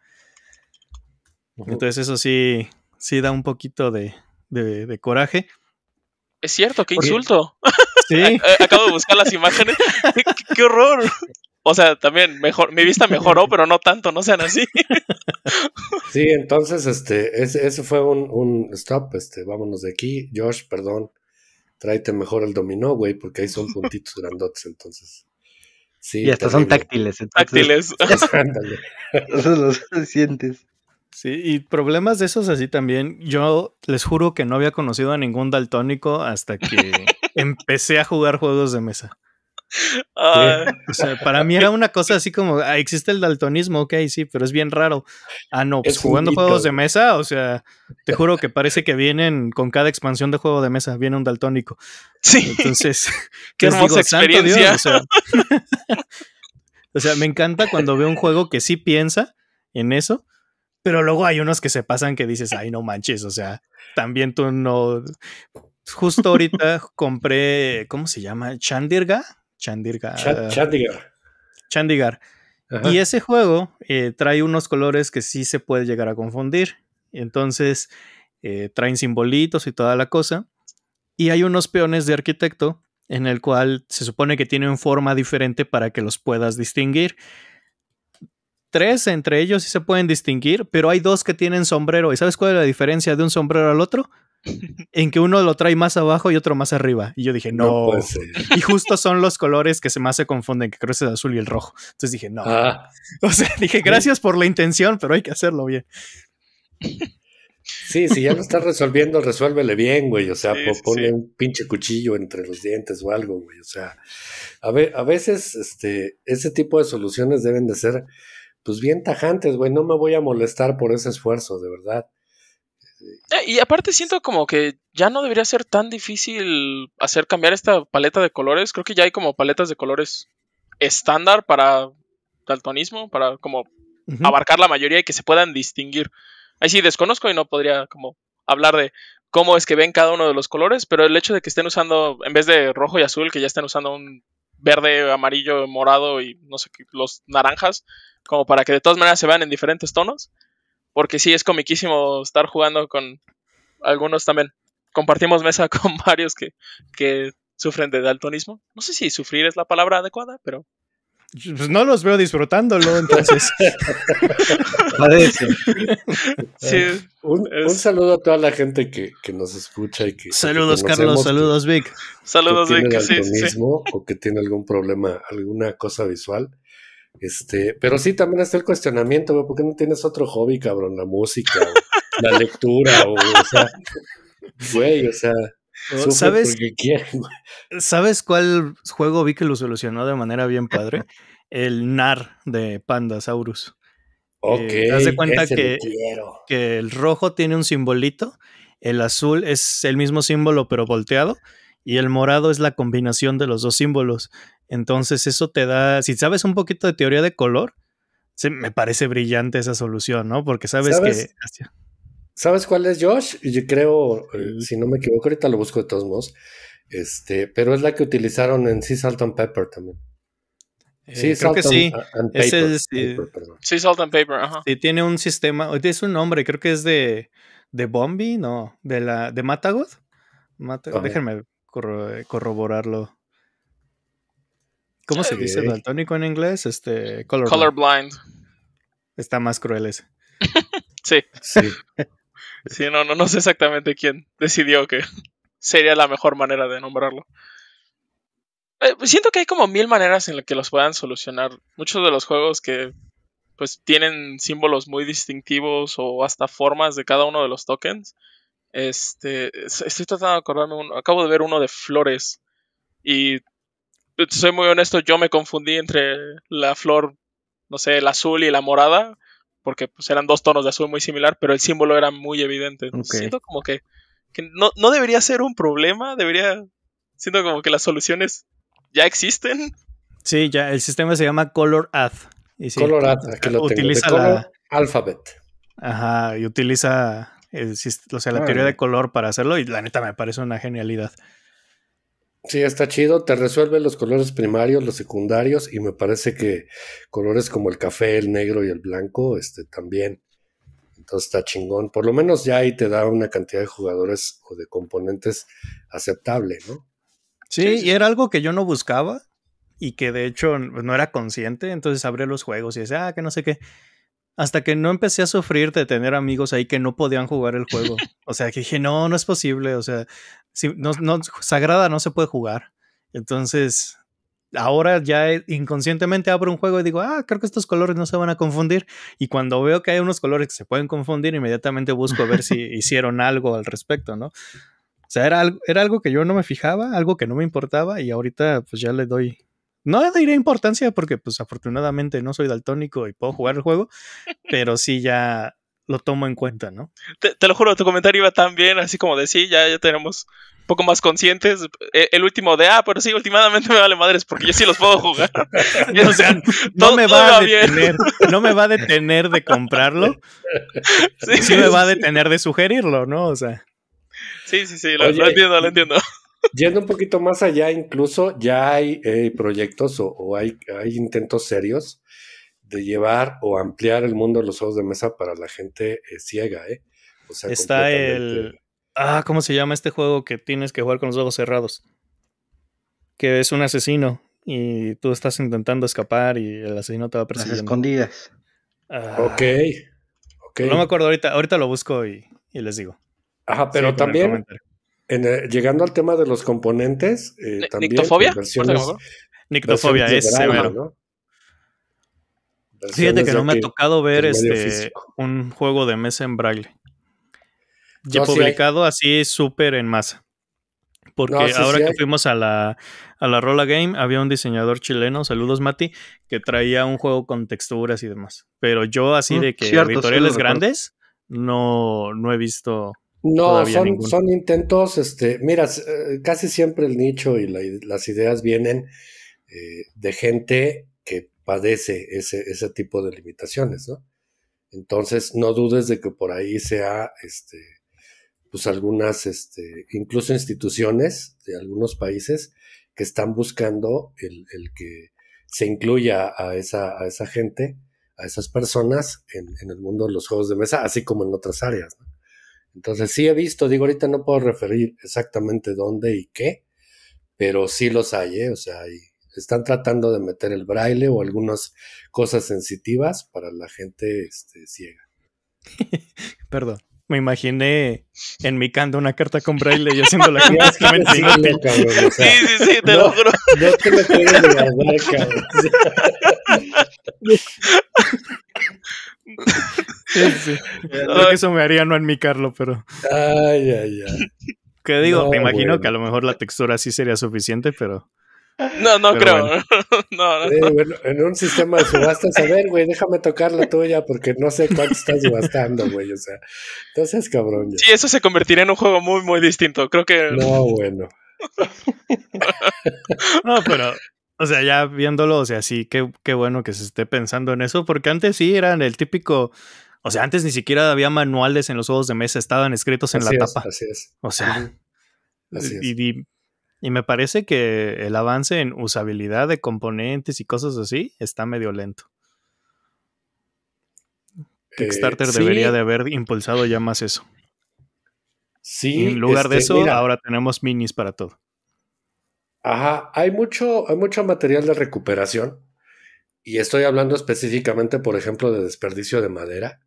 Uh -huh. Entonces, eso sí, sí da un poquito de, de, de coraje. Es cierto, qué insulto. Sí. Acabo de buscar las imágenes. ¿Qué, qué, qué horror. O sea, también mejor, mi vista mejoró, pero no tanto, no sean así. Sí, entonces, este, ese, ese fue un, un, stop, este, vámonos de aquí. Josh, perdón, tráete mejor el dominó, güey, porque ahí son puntitos grandotes, entonces. Sí, y hasta terrible. son táctiles. Entonces, táctiles. Eso los sientes. Sí, y problemas de esos así también. Yo les juro que no había conocido a ningún daltónico hasta que empecé a jugar juegos de mesa. Uh, o sea, para mí era una cosa así como, ah, existe el daltonismo, ok, sí, pero es bien raro. Ah, no, pues Es jugando juegos de mesa, o sea, te juro que parece que vienen con cada expansión de juego de mesa, viene un daltónico. sí, Entonces, qué hermosa "Santo experiencia. Dios", o, sea, o sea, me encanta cuando veo un juego que sí piensa en eso, pero luego hay unos que se pasan que dices, ay, no manches, o sea, también tú no. Justo ahorita compré, ¿cómo se llama? Chandirga. Chandirga. Ch- Chandigarh. Chandigarh. Ajá. Y ese juego eh, trae unos colores que sí se puede llegar a confundir. Entonces eh, traen simbolitos y toda la cosa. Y hay unos peones de arquitecto en el cual se supone que tienen forma diferente para que los puedas distinguir. Tres entre ellos sí se pueden distinguir, pero hay dos que tienen sombrero. ¿Y sabes cuál es la diferencia de un sombrero al otro? En que uno lo trae más abajo y otro más arriba. Y yo dije, no. No puede ser. Y justo son los colores que se más se confunden, que creo que es el azul y el rojo. Entonces dije, no. Ah, O sea, dije, gracias por la intención, pero hay que hacerlo bien. sí, si ya lo estás resolviendo, resuélvele bien, güey. O sea, Sí, po- sí, ponle sí. un pinche cuchillo entre los dientes o algo, güey. O sea, a, ve- a veces este, ese tipo de soluciones deben de ser, pues, bien tajantes, güey. No me voy a molestar por ese esfuerzo, de verdad. Eh, Y aparte siento como que ya no debería ser tan difícil hacer cambiar esta paleta de colores. Creo que ya hay como paletas de colores estándar para daltonismo, para como abarcar la mayoría y que se puedan distinguir. Ahí sí desconozco y no podría como hablar de cómo es que ven cada uno de los colores, pero el hecho de que estén usando, en vez de rojo y azul, que ya estén usando un verde, amarillo, morado y no sé qué, los naranjas, como para que de todas maneras se vean en diferentes tonos. Porque sí, es comiquísimo estar jugando con algunos también. Compartimos mesa con varios que, que sufren de daltonismo. No sé si sufrir es la palabra adecuada, pero Pues no los veo disfrutándolo, entonces. Padece. sí, Un, Es- un saludo a toda la gente que, que nos escucha y que. saludos, que Carlos, saludos, Vic. saludos, que tiene Vic, sí, sí, o que tiene algún problema, alguna cosa visual. Este, pero sí también está el cuestionamiento, güey, ¿por qué no tienes otro hobby, cabrón? La música, o la lectura, o, o sea, Güey, o sea, sufre ¿Sabes, porque quieren, güey. ¿Sabes cuál juego vi que lo solucionó de manera bien padre? El NAR de Pandasaurus. Ok, Eh, haz de cuenta que-. Que el rojo tiene un simbolito, el azul es el mismo símbolo pero volteado y el morado es la combinación de los dos símbolos. Entonces eso te da, si sabes un poquito de teoría de color, se- me parece brillante esa solución, ¿no? Porque sabes, ¿Sabes? que... ¿Sabes cuál es Josh? Yo creo, eh, si no me equivoco, ahorita lo busco de todos modos. Este, pero es la que utilizaron en Sea Salt and Pepper también. eh, Sí, creo que sí. Ese Paper, es, eh, Paper, perdón. Sí, Salt and Paper, ajá. Sí, tiene un sistema, es un nombre, creo que es de, de Bombi, no, de la de Matagoth. Mata- Ajá. déjenme corro- corroborarlo. ¿Cómo se dice daltónico en inglés? Este, color. Colorblind. Está más cruel ese. Sí, Sí. sí, no, no, no sé exactamente quién decidió que sería la mejor manera de nombrarlo. Eh, siento que hay como mil maneras en las que los puedan solucionar. Muchos de los juegos que pues tienen símbolos muy distintivos o hasta formas de cada uno de los tokens. Este, es- estoy tratando de acordarme, uno- acabo de ver uno de flores y pues, soy muy honesto, yo me confundí entre la flor, no sé, el azul y la morada, porque pues eran dos tonos de azul muy similar, pero el símbolo era muy evidente. Siento como que, que no, no debería ser un problema, debería, siento como que las soluciones ya existen. Sí, ya, el sistema se llama Color Add. Y sí, Colorado, aquí lo utiliza color la, Alphabet. ajá, y utiliza el sis- o sea, la Órale. teoría de color para hacerlo y la neta me parece una genialidad. Sí, está chido. Te resuelve los colores primarios, los secundarios, y me parece que colores como el café, el negro y el blanco, este también. Entonces está chingón. Por lo menos ya ahí te da una cantidad de jugadores o de componentes aceptable, ¿no? Sí, y era algo que yo no buscaba y que de hecho no era consciente, entonces abrí los juegos y decía, ah, que no sé qué. Hasta que no empecé a sufrir de tener amigos ahí que no podían jugar el juego. O sea, que dije, no, no es posible. O sea, si, no, no, Sagrada no se puede jugar. Entonces, ahora ya inconscientemente abro un juego y digo, ah, creo que estos colores no se van a confundir. Y cuando veo que hay unos colores que se pueden confundir, inmediatamente busco ver si hicieron algo al respecto, ¿no? O sea, era algo, era algo que yo no me fijaba, algo que no me importaba y ahorita pues ya le doy... No le diré importancia porque pues afortunadamente no soy daltónico y puedo jugar el juego, pero sí ya lo tomo en cuenta, ¿no? Te, te lo juro, tu comentario iba tan bien, así como de sí, ya, ya tenemos un poco más conscientes. Eh, El último de, ah, pero sí, últimamente me vale madres porque yo sí los puedo jugar. O sea, no Todo- me todo va a bien. detener, no me va a detener de comprarlo, Sí, sí me va a detener de sugerirlo, ¿no? O sea, Sí, sí, sí, lo, Oye, lo entiendo, lo entiendo. Yendo un poquito más allá, incluso ya hay eh, proyectos o, o hay, hay intentos serios de llevar o ampliar el mundo de los juegos de mesa para la gente eh, ciega, ¿eh? O sea, está el... Ah, ¿cómo se llama este juego que tienes que jugar con los ojos cerrados? Que es un asesino y tú estás intentando escapar y el asesino te va Las persiguiendo. escondidas. Ah, Ok, ok. No me acuerdo ahorita, ahorita lo busco y, y les digo. Ajá, pero Sí, también en el- llegando al tema de los componentes, eh, también ¿Nictofobia? versiones. Nictofobia versiones es drama, severo. ¿no? Fíjate que no me ha tocado ver este físico. un juego de mesa en braille. Ya No, sí hay. publicado así súper en masa. Porque No, sí, ahora sí que fuimos a la, a la Rola Game, había un diseñador chileno, saludos Mati, que traía un juego con texturas y demás. Pero yo así Mm, de que cierto, editoriales grandes, no, no he visto. No, son, intentos, este, mira, eh, casi siempre el nicho y la- las ideas vienen eh, de gente padece ese, ese tipo de limitaciones, ¿no? Entonces, no dudes de que por ahí sea, este, pues algunas, este, incluso instituciones de algunos países que están buscando el, el que se incluya a esa, a esa gente, a esas personas en, el mundo de los juegos de mesa, así como en otras áreas, ¿no? Entonces sí he visto, digo, ahorita no puedo referir exactamente dónde y qué, pero sí los hay, ¿eh? O sea, hay- están tratando de meter el braille o algunas cosas sensitivas para la gente este, ciega. Perdón. Me imaginé enmicando una carta con braille y haciéndola Tienes que completamente decirlo, inútil. cabrón, o sea, Sí, sí, sí, te no. lo juro. no te lo puedes guardar, cabrón. Sí, sí. Creo que eso me haría no enmicarlo, pero. Ay, ay, ay. Que digo, No, me imagino bueno. que a lo mejor la textura sí sería suficiente, pero. No, no Pero creo. bueno. no, no. Eh, bueno, en un sistema de subastas, a ver, güey, déjame tocar la tuya porque no sé cuánto estás subastando, güey. O sea, seas cabrón. ya. Sí, eso se convertiría en un juego muy, muy distinto. Creo que. No, bueno. No, pero. O sea, ya viéndolo, o sea, sí, qué, qué bueno que se esté pensando en eso, porque antes sí eran el típico. O sea, antes ni siquiera había manuales en los juegos de mesa, estaban escritos en Así la es, tapa. así es. O sea, Así es. y, y- y me parece que el avance en usabilidad de componentes y cosas así está medio lento. Kickstarter Eh, sí, debería de haber impulsado ya más eso. Sí, en lugar de este, eso, mira, ahora tenemos minis para todo. Ajá, hay mucho, hay mucho material de recuperación. Y estoy hablando específicamente, por ejemplo, de desperdicio de madera,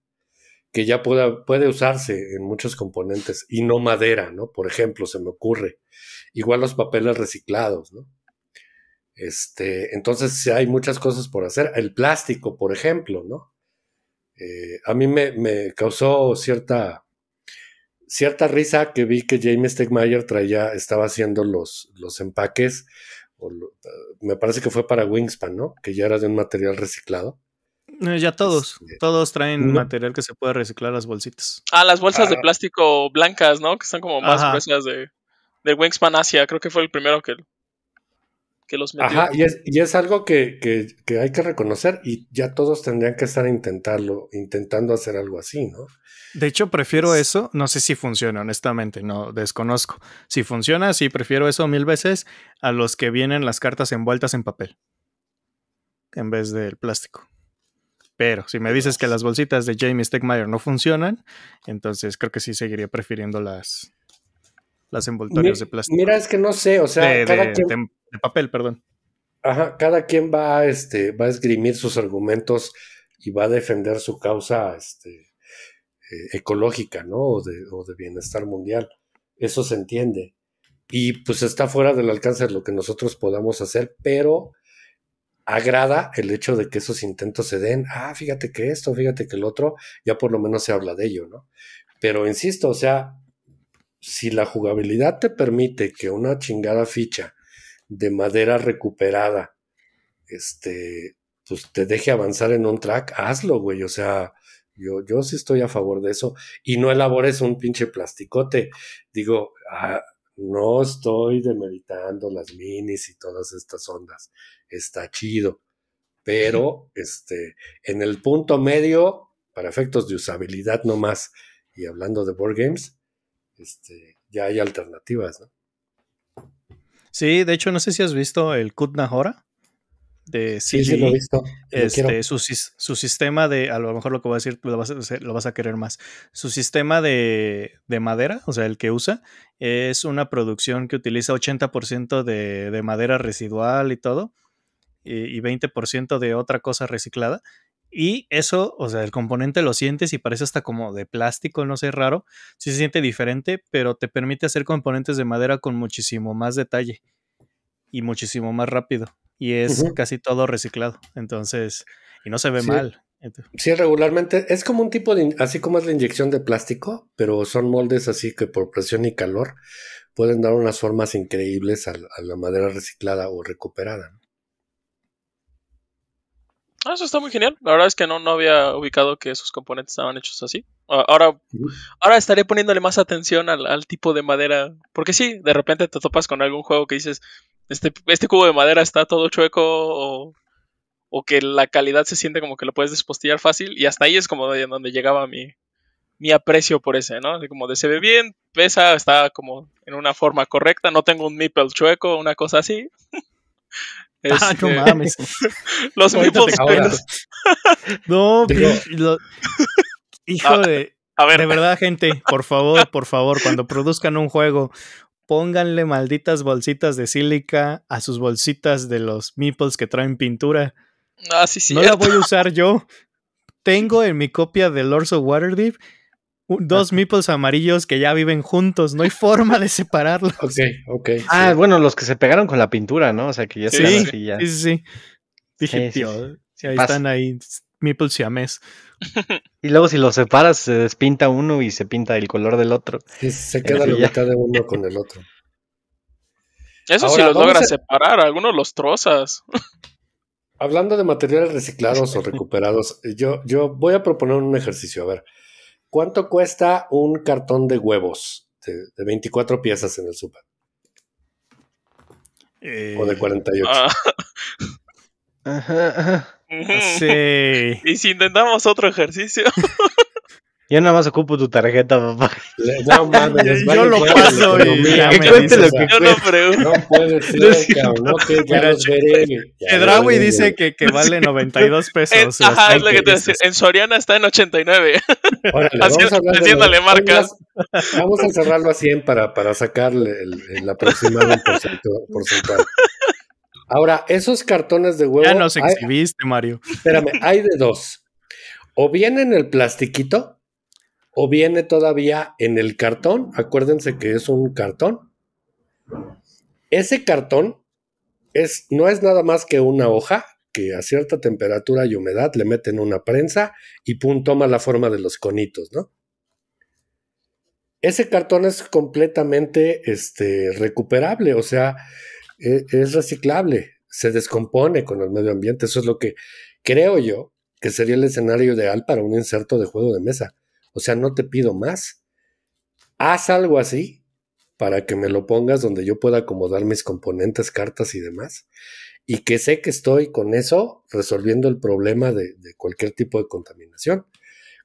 que ya puede usarse en muchos componentes y no madera, ¿no? Por ejemplo, se me ocurre. Igual los papeles reciclados, ¿no? Este, entonces sí hay muchas cosas por hacer. El plástico, por ejemplo, ¿no? Eh, a mí me, me causó cierta, cierta risa que vi que James Stegmaier traía, estaba haciendo los, los empaques, o lo- me parece que fue para Wingspan, ¿no? Que ya era de un material reciclado. Eh, ya todos, Este, todos traen no. material que se puede reciclar las bolsitas. Ah, las bolsas de Ah. plástico blancas, ¿no? Que están como más gruesas de, del Wingspan Asia. Creo que fue el primero que, que los metió. Ajá, y es, y es algo que, que- que hay que reconocer y ya todos tendrían que estar intentarlo, intentando hacer algo así, ¿no? De hecho, prefiero eso. No sé si funciona, honestamente, no desconozco. Si funciona, sí, prefiero eso mil veces a los que vienen las cartas envueltas en papel en vez del plástico. Pero si me dices que las bolsitas de Jamie Stegmaier no funcionan, entonces creo que sí seguiría prefiriendo las, las envoltorios Mi- de plástico. Mira, es que no sé, o sea, de, cada de- quien, de- de papel, perdón. ajá, cada quien va, este, va a esgrimir sus argumentos y va a defender su causa este, eh, ecológica, ¿no? O de, o de bienestar mundial. Eso se entiende. Y pues está fuera del alcance de lo que nosotros podamos hacer, pero agrada el hecho de que esos intentos se den. Ah, fíjate que esto, fíjate que el otro, ya por lo menos se habla de ello, ¿no? Pero insisto, o sea, si la jugabilidad te permite que una chingada ficha de madera recuperada, este, pues te deje avanzar en un track, hazlo, güey. O sea, yo, yo sí estoy a favor de eso. Y no elabores un pinche plasticote. Digo, ah, no estoy demeritando las minis y todas estas ondas. Está chido. Pero, este, en el punto medio, para efectos de usabilidad no más, y hablando de board games, este, ya hay alternativas, ¿no? Sí, de hecho, no sé si has visto el Kutna Hora de Sí, sí lo he visto. Este, su, su sistema de, a lo mejor lo que voy a decir lo vas a, hacer- lo vas a querer más. Su sistema de, de madera, o sea, el que usa, es una producción que utiliza 80% de, de madera residual y todo, y, y 20% de otra cosa reciclada. Y eso, o sea, el componente lo sientes y parece hasta como de plástico, no sé, raro. Sí se siente diferente, pero te permite hacer componentes de madera con muchísimo más detalle y muchísimo más rápido. Y es casi todo reciclado. Entonces, y no se ve Sí. mal. Sí, regularmente es como un tipo de, así como es la inyección de plástico, pero son moldes así que por presión y calor pueden dar unas formas increíbles a, la- a la madera reciclada o recuperada. ¿no? Ah, eso está muy genial. La verdad es que no, no había ubicado que sus componentes estaban hechos así. Ah, Ahora, ahora estaré poniéndole más atención al, al tipo de madera. Porque sí, de repente te topas con algún juego que dices, este, este cubo de madera está todo chueco o, o que la calidad se siente como que lo puedes despostillar fácil. Y hasta ahí es como de donde llegaba mi, mi aprecio por ese, ¿no? Así como de se ve bien, pesa, está como en una forma correcta, no tengo un meeple chueco, una cosa así. Ah, no Este, mames. Los Ahora, chuecos. No, Digo- pinche- lo- Hijo Ah, de. A ver, De verdad, gente, por favor, por favor, cuando produzcan un juego, pónganle malditas bolsitas de sílica a sus bolsitas de los meeples que traen pintura. ah, sí, sí. no la voy a usar yo. Tengo en mi copia de Lords of Waterdeep dos meeples amarillos que ya viven juntos. No hay forma de separarlos. ok, ok. Ah, sí. bueno, los que se pegaron con la pintura, ¿no? O sea, que ya Sí, así ya. sí, sí, sí. Dije, Sí, tío, sí, ahí Pasa. están ahí. Meeple siamés. Y luego si los separas se despinta uno y se pinta el color del otro. Sí, se queda la ya. mitad de uno con el otro. Eso Ahora, sí los logras a- separar, algunos los trozas. Hablando de materiales reciclados o recuperados, yo, yo voy a proponer un ejercicio. A ver, ¿cuánto cuesta un cartón de huevos de, de 24 piezas en el super? Eh, O de 48. Ah, Ajá, ajá. Sí. Y si intentamos otro ejercicio, Yo nada más ocupo tu tarjeta, papá. No mames, les Yo vale lo paso y Que lo que yo no pregunto. No puede ser, cabrón. Ya Mira, los veré. dice que, que vale 92 pesos. En- ajá, es lo que 20 te decía. En Soriana está en 89. Órale, Así- vamos haciéndole marcas. Vamos a cerrarlo a 100 para, para sacarle el, el aproximado en porcentu- porcentual. Ahora, esos cartones de huevo. Ya nos hay- exhibiste, Mario. espérame, hay de dos. O viene en el plastiquito, o viene todavía en el cartón. Acuérdense que es un cartón. Ese cartón es, no es nada más que una hoja que a cierta temperatura y humedad le meten una prensa y pum, toma la forma de los conitos, ¿no? Ese cartón es completamente este, recuperable, o sea, e- es reciclable, se descompone con el medio ambiente. Eso es lo que creo yo que sería el escenario ideal para un inserto de juego de mesa. O sea, no te pido más. Haz algo así para que me lo pongas donde yo pueda acomodar mis componentes, cartas y demás. Y que sé que estoy con eso resolviendo el problema de, cualquier tipo de contaminación.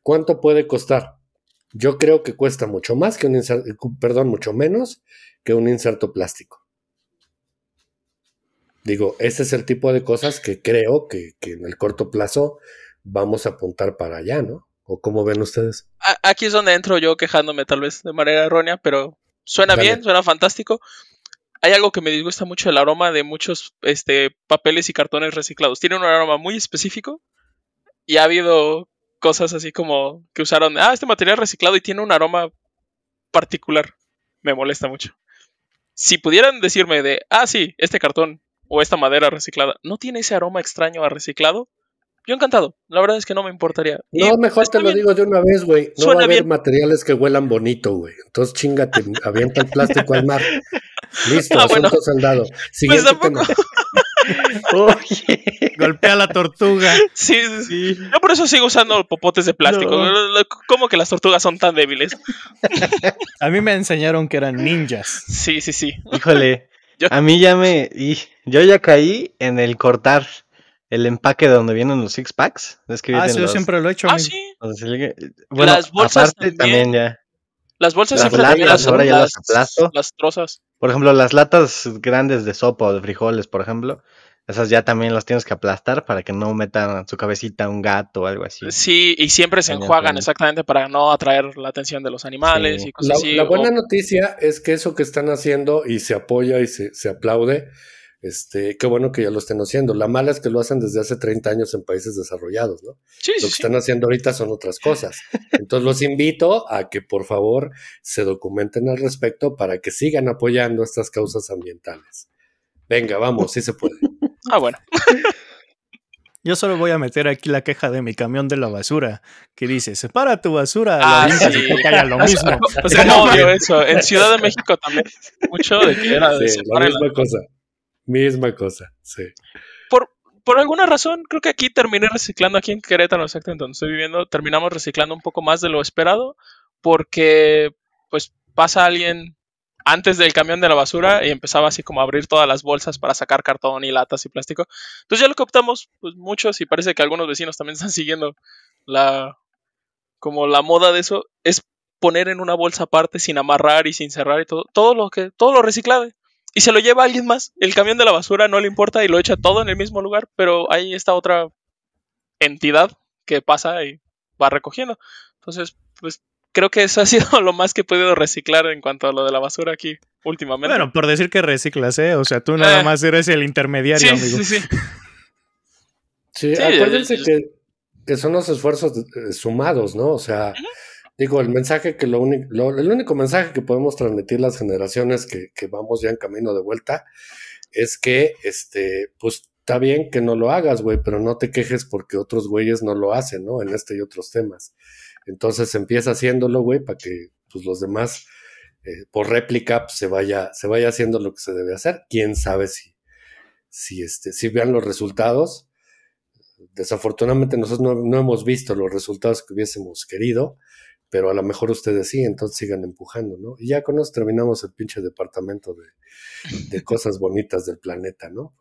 ¿Cuánto puede costar? Yo creo que cuesta mucho más que un inserto, perdón, mucho menos que un inserto plástico. Digo, ese es el tipo de cosas que creo que, que en el corto plazo vamos a apuntar para allá, ¿no? ¿O cómo ven ustedes? Aquí es donde entro yo quejándome tal vez de manera errónea, pero suena Dale. bien, suena fantástico. Hay algo que me disgusta mucho el aroma de muchos este, papeles y cartones reciclados. Tiene un aroma muy específico y ha habido cosas así como que usaron, ah, este material reciclado y tiene un aroma particular. Me molesta mucho. Si pudieran decirme de, ah, sí, este cartón o esta madera reciclada no tiene ese aroma extraño a reciclado, yo encantado. La verdad es que no me importaría. Y No, mejor te lo bien. digo de una vez, güey. No Suena va a haber bien. materiales que huelan bonito, güey. Entonces chingate, avienta el plástico al mar. Listo, Ah, bueno. asunto saldado. Siguiente tampoco. tema. Oye. Golpea a la tortuga. Sí, sí, sí. Yo por eso sigo usando popotes de plástico. No. ¿Cómo que las tortugas son tan débiles? A mí me enseñaron que eran ninjas. Sí, sí, sí. Híjole, Yo- a mí ya me... y yo ya caí en el cortar el empaque de donde vienen los six packs. Es que Ah, sí, yo siempre lo he hecho. Ah, sí. Bueno, Las bolsas aparte también. también ya. Las bolsas Las siempre también latas, las, ahora ya las las, aplasto. las trozas. Por ejemplo, las latas grandes de sopa o de frijoles, por ejemplo, esas ya también las tienes que aplastar para que no metan su cabecita un gato o algo así. Sí, y siempre se enjuagan exactamente para no atraer la atención de los animales Sí. y cosas La, así. la o- buena noticia es que eso que están haciendo y se apoya y se, se aplaude, este, qué bueno que ya lo estén haciendo. La mala es que lo hacen desde hace 30 años en países desarrollados, ¿no? sí, Lo que sí. están haciendo ahorita son otras cosas. Entonces los invito a que por favor se documenten al respecto para que sigan apoyando estas causas ambientales. Venga, vamos, sí se puede. Ah, bueno. Yo solo voy a meter aquí la queja de mi camión de la basura, que dice, separa tu basura, Ah, la sí. y que haya lo mismo. O sea, ¿Cómo no, odio eso? En Ciudad de México también. Mucho de que era de Sí, la- misma cosa. Misma cosa, sí. por, por alguna razón, creo que aquí terminé reciclando, aquí en Querétaro, exactamente donde estoy viviendo, terminamos reciclando un poco más de lo esperado, porque pues pasa alguien antes del camión de la basura y empezaba así como a abrir todas las bolsas para sacar cartón y latas y plástico. Entonces ya lo que optamos, pues muchos, y parece que algunos vecinos también están siguiendo la como la moda de eso, es poner en una bolsa aparte sin amarrar y sin cerrar y todo, todo lo que, todo lo reciclable y se lo lleva alguien más. El camión de la basura no le importa y lo echa todo en el mismo lugar, pero hay esta otra entidad que pasa y va recogiendo. Entonces, pues creo que eso ha sido lo más que he podido reciclar en cuanto a lo de la basura aquí últimamente. Bueno, por decir que reciclas, ¿eh? O sea, tú nada Eh. más eres el intermediario, sí, amigo. sí, sí. Sí, Sí, acuérdense que, que son los esfuerzos eh, sumados, ¿no? O sea, digo, el mensaje que lo único, el único mensaje que podemos transmitir las generaciones que, que vamos ya en camino de vuelta es que, este, pues está bien que no lo hagas, güey, pero no te quejes porque otros güeyes no lo hacen, ¿no? En este y otros temas. Entonces empieza haciéndolo, güey, para que pues, los demás, eh, por réplica, pues, se, vaya, se vaya haciendo lo que se debe hacer. Quién sabe si, si, este, si vean los resultados. Desafortunadamente nosotros no, no hemos visto los resultados que hubiésemos querido, pero a lo mejor ustedes sí, entonces sigan empujando, ¿no? Y ya con eso terminamos el pinche departamento de, de cosas bonitas del planeta, ¿no?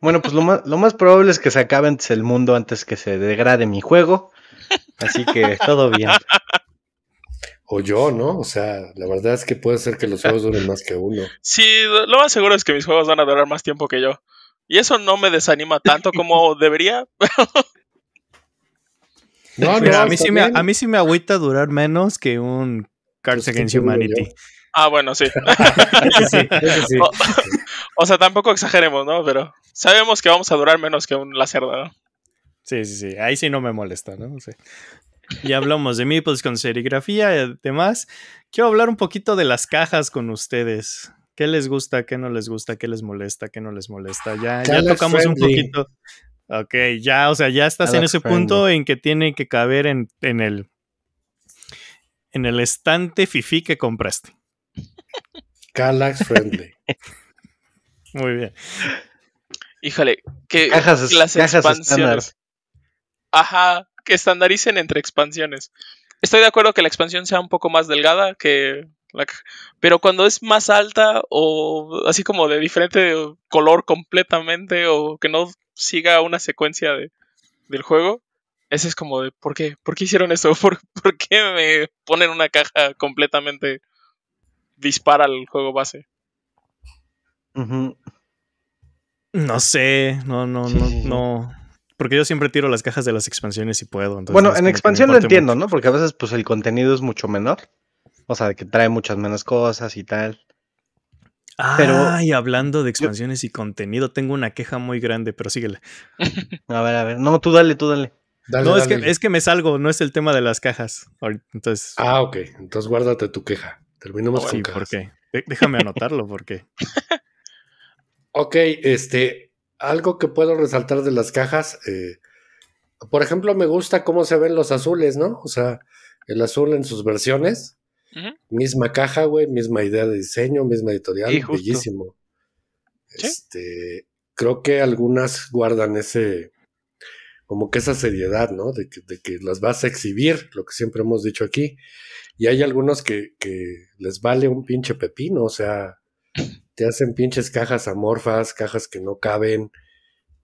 Bueno, pues lo más, lo más probable es que se acabe antes el mundo antes que se degrade mi juego. Así que todo bien. O yo, ¿no? O sea, la verdad es que puede ser que los juegos duren más que uno. Sí, lo más seguro es que mis juegos van a durar más tiempo que yo. Y eso no me desanima tanto como debería. No, no, a mí, sí me, a mí sí me agüita durar menos que un Cards pues Against Humanity. Ah, bueno, sí. sí, sí. O, o, sea, tampoco exageremos, ¿no? Pero sabemos que vamos a durar menos que un Lacerda, ¿no? Sí, sí, sí. Ahí sí no me molesta, ¿no? Sea, ya hablamos de meeples con serigrafía y demás. Quiero hablar un poquito de las cajas con ustedes. ¿Qué les gusta? ¿Qué no les gusta? ¿Qué les molesta? ¿Qué no les molesta? Ya, ya tocamos un poquito. Ok, ya, o sea, ya estás en ese punto en que tiene que caber en, en el en el estante fifi que compraste. Calax friendly. Muy bien. Híjole, que cajas, las cajas expansiones. Ajá, que estandaricen entre expansiones. Estoy de acuerdo que la expansión sea un poco más delgada que la pero cuando es más alta o así como de diferente color completamente o que no siga una secuencia de, del juego, ese es como de ¿por qué? ¿Por qué hicieron eso? ¿Por, ¿Por qué me ponen una caja completamente dispara al juego base? No sé, no, no, no, no. Porque yo siempre tiro las cajas de las expansiones si puedo. entonces Bueno, en expansión lo entiendo, mucho. ¿no? Porque a veces pues el contenido es mucho menor. O sea, que trae muchas menos cosas y tal. Pero- Ay, hablando de expansiones y contenido, tengo una queja muy grande, pero síguele. A ver, a ver. No, tú dale, tú dale. Dale, no, es dale. que, es que me salgo, no es el tema de las cajas. Ahorita, Entonces, Ah, ok. Entonces guárdate tu queja. Terminamos sí, con cajas. ¿por qué? De- Déjame anotarlo, porque. Ok, este, algo que puedo resaltar de las cajas, eh, por ejemplo, me gusta cómo se ven los azules, ¿no? O sea, el azul en sus versiones, Misma caja, güey, misma idea de diseño, misma editorial, Sí, bellísimo. Sí. Este, creo que algunas guardan ese, como que esa seriedad, ¿no? De que, de que las vas a exhibir, lo que siempre hemos dicho aquí. Y hay algunos que, que les vale un pinche pepino, o sea, te hacen pinches cajas amorfas, cajas que no caben,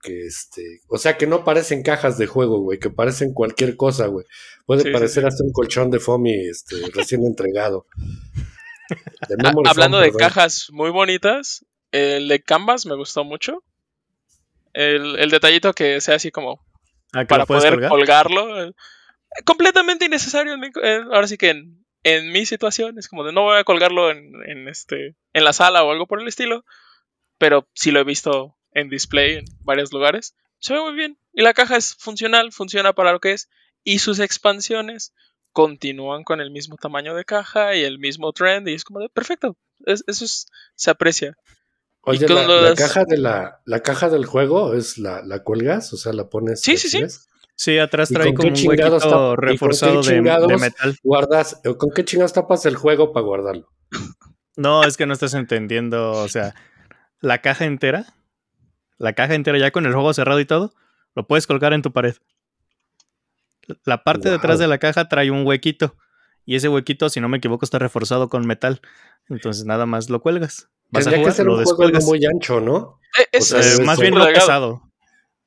que este, o sea, que no parecen cajas de juego, güey, que parecen cualquier cosa, güey. Puede Sí, parecer sí. hasta un colchón de foamy este, recién entregado. De Ah, hablando foam, de cajas muy bonitas, el de Canvas me gustó mucho. El, el detallito que sea así como Ah, ¿que para poder colgar? colgarlo. eh, Completamente innecesario. en mi- eh, ahora sí que en, en mi situación es como de no voy a colgarlo en, en este, en la sala o algo por el estilo. Pero sí lo he visto en display en varios lugares. Se ve muy bien. Y la caja es funcional, funciona para lo que es. Y sus expansiones continúan con el mismo tamaño de caja y el mismo trend. Y es como de perfecto. Es- eso es- se aprecia. Oye, y con la, la caja de la, la caja del juego es la, la cuelgas, o sea, la pones. Sí, sí, sí. Sí, atrás ¿Y trae con como qué un chingados huequito qué reforzado de, metal. Guardas, o ¿con qué chingados tapas el juego para guardarlo? No, es que no estás entendiendo. O sea, la caja entera, la caja entera ya con el juego cerrado y todo, lo puedes colgar en tu pared. La parte de atrás Wow. de la caja trae un huequito. Y ese huequito, si no me equivoco, está reforzado con metal. Entonces nada más lo cuelgas. Vas a que ser un juego muy ancho, ¿no? Eh, es- sea, más bien no delgado. pesado.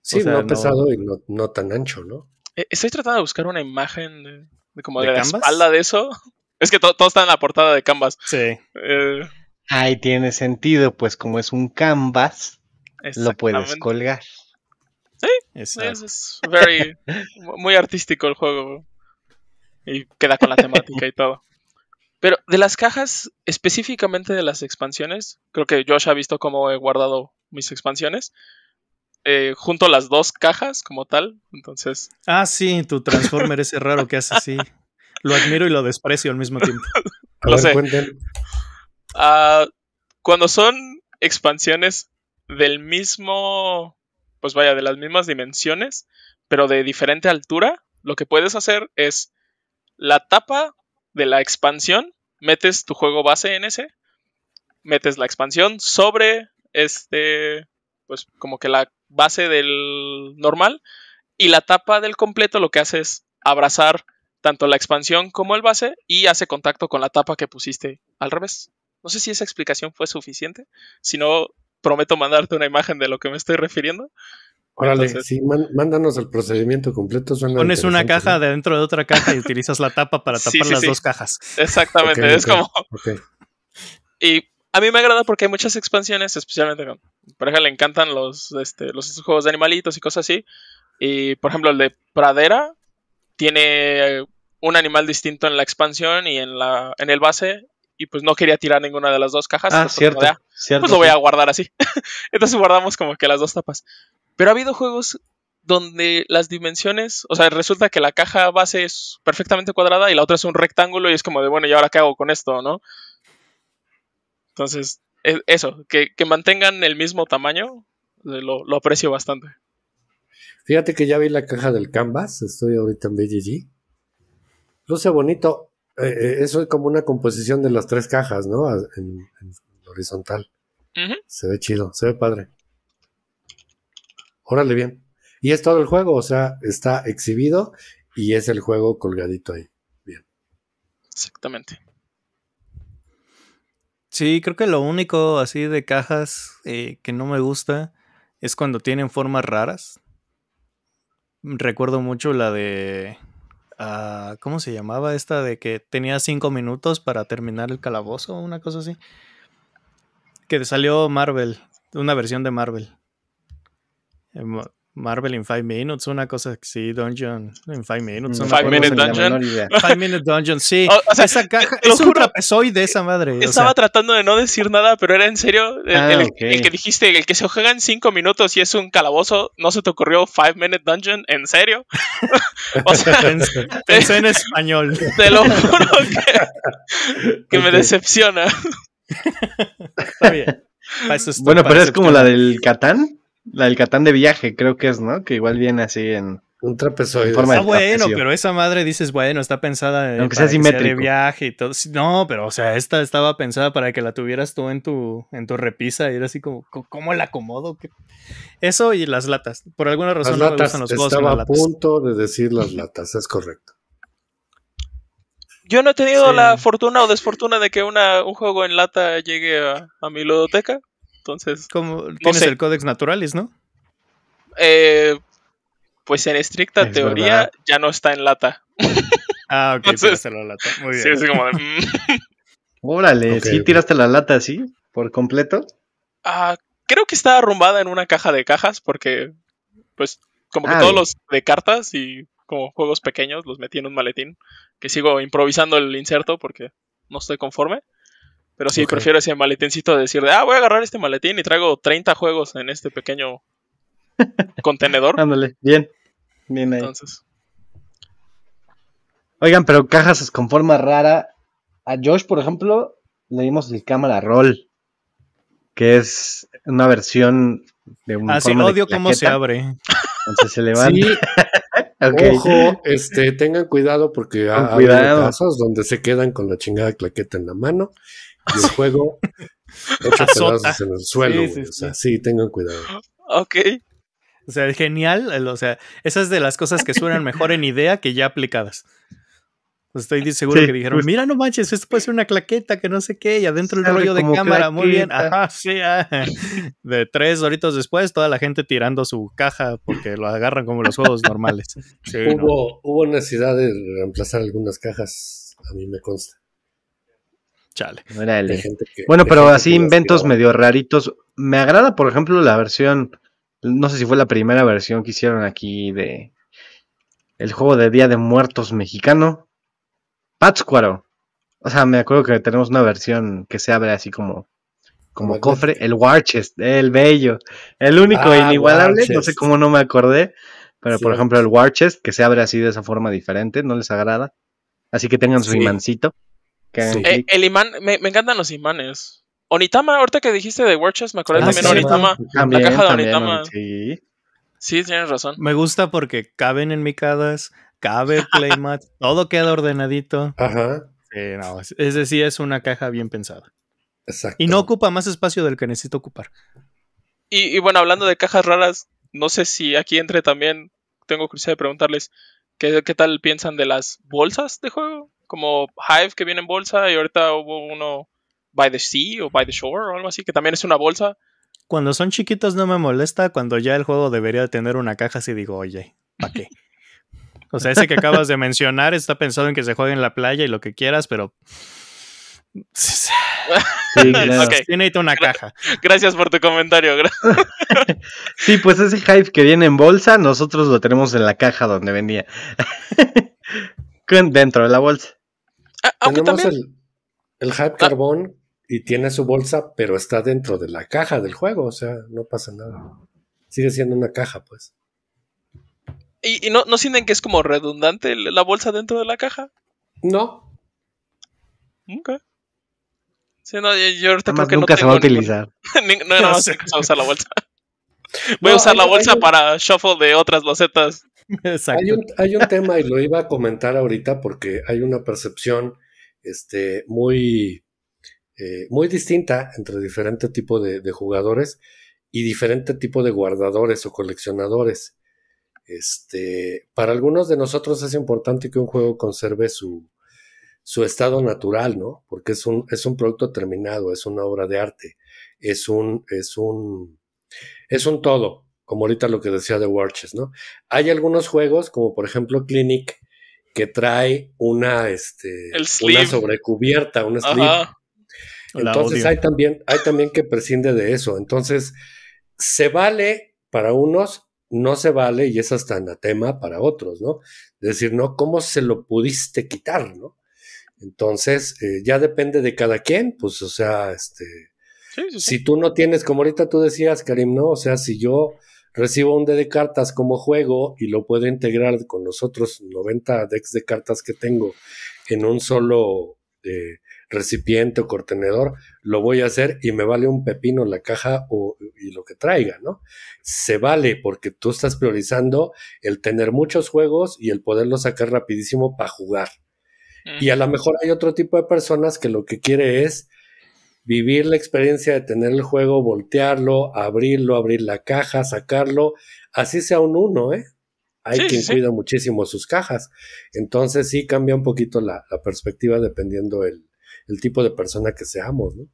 Sí, O sea, no no- pesado y no, no tan ancho, ¿no? Eh, Estoy tratando de buscar una imagen de, de como ¿De de, la espalda de eso. Es que to- todo está en la portada de Canvas. Sí. Eh, Ahí tiene sentido, pues como es un canvas, lo puedes colgar. exacto. Es, es very, muy artístico el juego. Y queda con la temática y todo. Pero de las cajas, específicamente de las expansiones, creo que Josh ha visto cómo he guardado mis expansiones. Eh, junto a las dos cajas como tal. Entonces, Ah, sí, tu Transformer ese raro que hace así. Lo admiro y lo desprecio al mismo tiempo. A Lo ver, sé. Ah, cuando son expansiones del mismo pues vaya, de las mismas dimensiones, pero de diferente altura, lo que puedes hacer es la tapa de la expansión, metes tu juego base en ese, metes la expansión sobre este, pues como que la base del normal, y la tapa del completo lo que hace es abrazar tanto la expansión como el base y hace contacto con la tapa que pusiste al revés. No sé si esa explicación fue suficiente. Si no, prometo mandarte una imagen de lo que me estoy refiriendo. Órale, Entonces- sí, man- mándanos el procedimiento completo. suena Pones una caja ¿no? dentro de otra caja y utilizas la tapa para tapar sí, las sí. dos cajas. Exactamente, es como... Y a mí me agrada porque hay muchas expansiones, especialmente con... Por ejemplo, le encantan los, este, los juegos de animalitos y cosas así. Y, por ejemplo, el de Pradera tiene un animal distinto en la expansión y en, la, en el base. Y pues no quería tirar ninguna de las dos cajas. Ah, cierto. de, ah, cierto pues lo voy a guardar así. Entonces guardamos como que las dos tapas. Pero ha habido juegos donde las dimensiones, o sea, resulta que la caja base es perfectamente cuadrada y la otra es un rectángulo y es como de, bueno, ¿y ahora qué hago con esto, no? Entonces, e- eso, que, que mantengan el mismo tamaño, lo, lo aprecio bastante. Fíjate que ya vi la caja del Canvas, estoy ahorita en BGG. Luce bonito. Eh, eh, eso es como una composición de las tres cajas, ¿no? En, en horizontal. Se ve chido, se ve padre. Órale bien. Y es todo el juego, o sea, está exhibido y es el juego colgadito ahí. Exactamente. Sí, creo que lo único así de cajas eh, que no me gusta es cuando tienen formas raras. Recuerdo mucho la de... ah, ¿Cómo se llamaba esta? De que tenía cinco minutos para terminar el calabozo una cosa así. Que salió Marvel, una versión de Marvel. Ma- Marvel in Five Minutes, una cosa así, Dungeon in Five Minutes. No no me me Five acuerdo acuerdo Minute Dungeon. menor idea. Five Minute Dungeon, sí. O- o sea, esa caja es un trapezoide esa madre. o Estaba sea, tratando de no decir nada, pero era en serio. El, Ah, el- ok. el que dijiste, el que se juega en cinco minutos y es un calabozo, ¿no se te ocurrió Five Minute Dungeon? ¿En serio? o sea, pensé, pensé en español. te lo juro que, que me decepciona. Está bien. Bueno, pero es como la del Catán. La del Catán de viaje, creo que es, ¿no? Que igual viene así en. Un trapezoide. En Está de bueno, trapecio. pero esa madre dices, bueno, está pensada eh, Aunque para sea que de simétrico. viaje y todo. No, pero o sea, esta estaba pensada para que la tuvieras tú en tu, en tu repisa y era así como, co- ¿cómo la acomodo? ¿Qué? Eso y las latas. Por alguna Las razón me latas, gustan los juegos estaba las a latas. punto de decir las latas, es correcto. Yo no he tenido Sí. la fortuna o desfortuna de que una, un juego en lata llegue a, a mi ludoteca. Entonces, Como tienes sé. el Codex Naturalis, ¿no? eh, pues en estricta Es teoría verdad. ya no está en lata. Ah, ok, Entonces- tiraste la lata. Muy bien. Sí, así como de, mm. Órale, Ok, ¿sí tiraste la lata así? ¿Por completo? Ah, creo que está arrumbada en una caja de cajas porque, pues, como que Ah, todos bien. los de cartas y como juegos pequeños los metí en un maletín. Que sigo improvisando el inserto porque no estoy conforme. Pero sí, prefiero ese maletincito de decir, de, ah, voy a agarrar este maletín y traigo 30 juegos en este pequeño contenedor. Ándale, bien. Bien ahí. Entonces, Oigan, pero cajas con forma rara. A Josh, por ejemplo, le dimos el cámara roll. Que es una versión de un Ah, sí, odio cómo se abre. Entonces se levanta. Sí, Ok. ojo, este, tengan cuidado porque ha, Con ha habido cuidado. casos donde se quedan con la chingada claqueta en la mano y el juego Azota. pedazos en el suelo. Sí, güey. sí, o sea, sí, tengan cuidado. ok. O sea, genial. O sea, esas de las cosas que suenan mejor en idea que ya aplicadas. Pues estoy seguro Sí, que dijeron, justo. mira, no manches, esto puede ser una claqueta que no sé qué, y adentro el rollo de cámara, muy bien. Ajá, sí. ah. De tres horitos después, toda la gente tirando su caja porque lo agarran como los juegos normales. Sí, no. Hubo, hubo necesidad de reemplazar algunas cajas, a mí me consta. Chale. Órale. De gente que- Bueno, pero así inventos medio raritos. Me agrada, por ejemplo, la versión. No sé si fue la primera versión que hicieron aquí de. El juego de Día de Muertos mexicano. Pátzcuaro. O sea, me acuerdo que tenemos una versión que se abre así como. Como Como cofre. El Warchest, el bello. El único Ah, inigualable. No sé cómo no me acordé. Pero por ejemplo, el Warchest, que se abre así de esa forma diferente. No les agrada. Así que tengan su Sí. imancito. Sí. Eh, el imán, me, me encantan los imanes. Onitama, ahorita que dijiste de Warchest, me acordé Ah, también sí, Onitama. También, la caja de también, Onitama. Sí. Sí, tienes razón. Me gusta porque caben en micadas, cabe playmat, todo queda ordenadito. Ajá, Sí, no, es, es decir, es una caja bien pensada. exacto. Y no ocupa más espacio del que necesito ocupar. Y, y bueno, hablando de cajas raras, no sé si aquí entre también, tengo curiosidad de preguntarles, ¿qué, qué tal piensan de las bolsas de juego? Como Hive que viene en bolsa y ahorita hubo uno By the Sea o By the Shore o algo así, que también es una bolsa. Cuando son chiquitos no me molesta, cuando ya el juego debería de tener una caja, sí digo, oye, ¿para qué? O sea, ese que acabas de mencionar está pensado en que se juegue en la playa y lo que quieras, pero... Sí, claro. Ok. Sí necesita una caja. Gracias por tu comentario. gra- Sí, pues ese hype que viene en bolsa, nosotros lo tenemos en la caja donde venía. Con- Dentro de la bolsa. Ah, Aunque Tenemos también, el, el Hype Carbón y tiene su bolsa, pero está dentro de la caja del juego, o sea, no pasa nada. Sigue siendo una caja, pues. ¿y, y no, no sienten que es como redundante la bolsa dentro de la caja? No, Ok. Sí, no, yo- ahorita creo que no nunca se va a ningún- utilizar. Ni- no, nada No más sé. empezar a usar la bolsa. Voy a No, usar la bolsa hay para shuffle de otras losetas. Exacto. Hay un, hay un tema y lo iba a comentar ahorita porque hay una percepción este, muy, eh, muy distinta entre diferente tipo de, de jugadores y diferente tipo de guardadores o coleccionadores. Este, para algunos de nosotros es importante que un juego conserve su, su estado natural, ¿no? Porque es un, es un producto terminado, es una obra de arte, es un, es un, es un todo, como ahorita lo que decía de Warches, ¿no? Hay algunos juegos, como por ejemplo Clinic, que trae una, este, una sobrecubierta, una sleeve. Ajá. Entonces hay también, hay también que prescinde de eso. Entonces, se vale para unos, no se vale, y es hasta anatema para otros, ¿no? Es decir, ¿no? ¿Cómo se lo pudiste quitar, no? Entonces, eh, ya depende de cada quien, pues, o sea, este, Sí, sí, sí. si tú no tienes, como ahorita tú decías, Karim, ¿no? O sea, si yo recibo un D de cartas como juego y lo puedo integrar con los otros 90 decks de cartas que tengo en un solo eh, recipiente o contenedor, lo voy a hacer y me vale un pepino la caja o, y lo que traiga, ¿no? Se vale porque tú estás priorizando el tener muchos juegos y el poderlo sacar rapidísimo para jugar. Y a lo mejor hay otro tipo de personas que lo que quiere es vivir la experiencia de tener el juego, voltearlo, abrirlo, abrir la caja, sacarlo, así sea un uno, ¿eh? Hay Sí, quien sí, cuida muchísimo sus cajas. Entonces sí cambia un poquito la, la perspectiva dependiendo el, el tipo de persona que seamos, ¿no?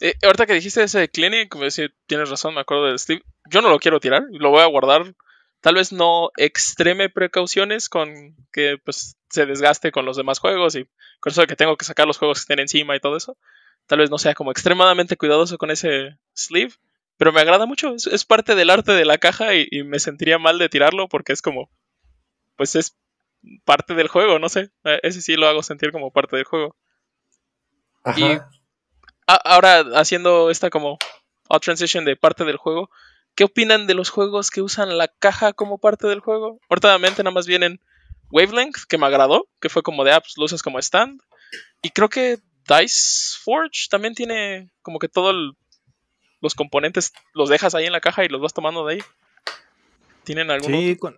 Eh, ahorita que dijiste ese de Clinic, decir, tienes razón, me acuerdo del Steve. Yo no lo quiero tirar, lo voy a guardar. Tal vez no extreme precauciones con que pues se desgaste con los demás juegos y con eso de que tengo que sacar los juegos que estén encima y todo eso. Tal vez no sea como extremadamente cuidadoso con ese sleeve, pero me agrada mucho. Es, es parte del arte de la caja y, y me sentiría mal de tirarlo porque es como, pues es parte del juego, no sé. Eh, Ese sí lo hago sentir como parte del juego. Ajá. A- ahora haciendo esta como transition de parte del juego, ¿qué opinan de los juegos que usan la caja como parte del juego? Ahorita mente nada más vienen Wavelength, que me agradó, que fue como de apps, lo usas como stand. Y creo que Dice Forge también tiene como que todos los componentes los dejas ahí en la caja y los vas tomando de ahí. ¿Tienen alguno? Sí, cu-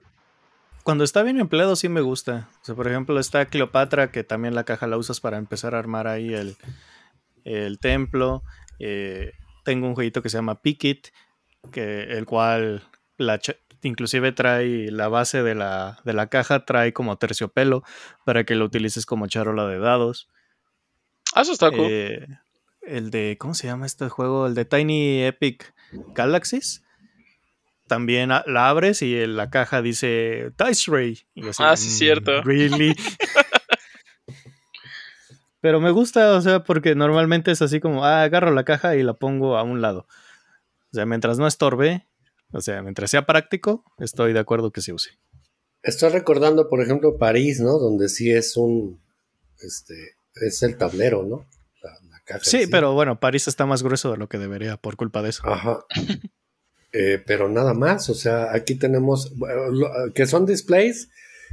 cuando está bien empleado sí me gusta. O sea, por ejemplo, está Cleopatra, que también la caja la usas para empezar a armar ahí el, el templo. Eh, tengo un jueguito que se llama Pickit, que el cual la inclusive trae la base de la, de la caja, trae como terciopelo para que lo utilices como charola de dados. Ah, eso está cool. Eh, el de, ¿cómo se llama este juego? El de Tiny Epic Galaxies. También a- la abres y en la caja dice Dice Ray. Y yo así, Ah, sí, "Mm, cierto. Really. Pero me gusta, o sea, porque normalmente es así como, ah, agarro la caja y la pongo a un lado. O sea, mientras no estorbe, o sea, mientras sea práctico, estoy de acuerdo que se use. Estoy recordando, por ejemplo, París, ¿no? Donde sí es un, este, es el tablero, ¿no? La, la caja. en Sí, pero bueno, París está más grueso de lo que debería por culpa de eso. Ajá. Eh, pero nada más, o sea, aquí tenemos, que son displays,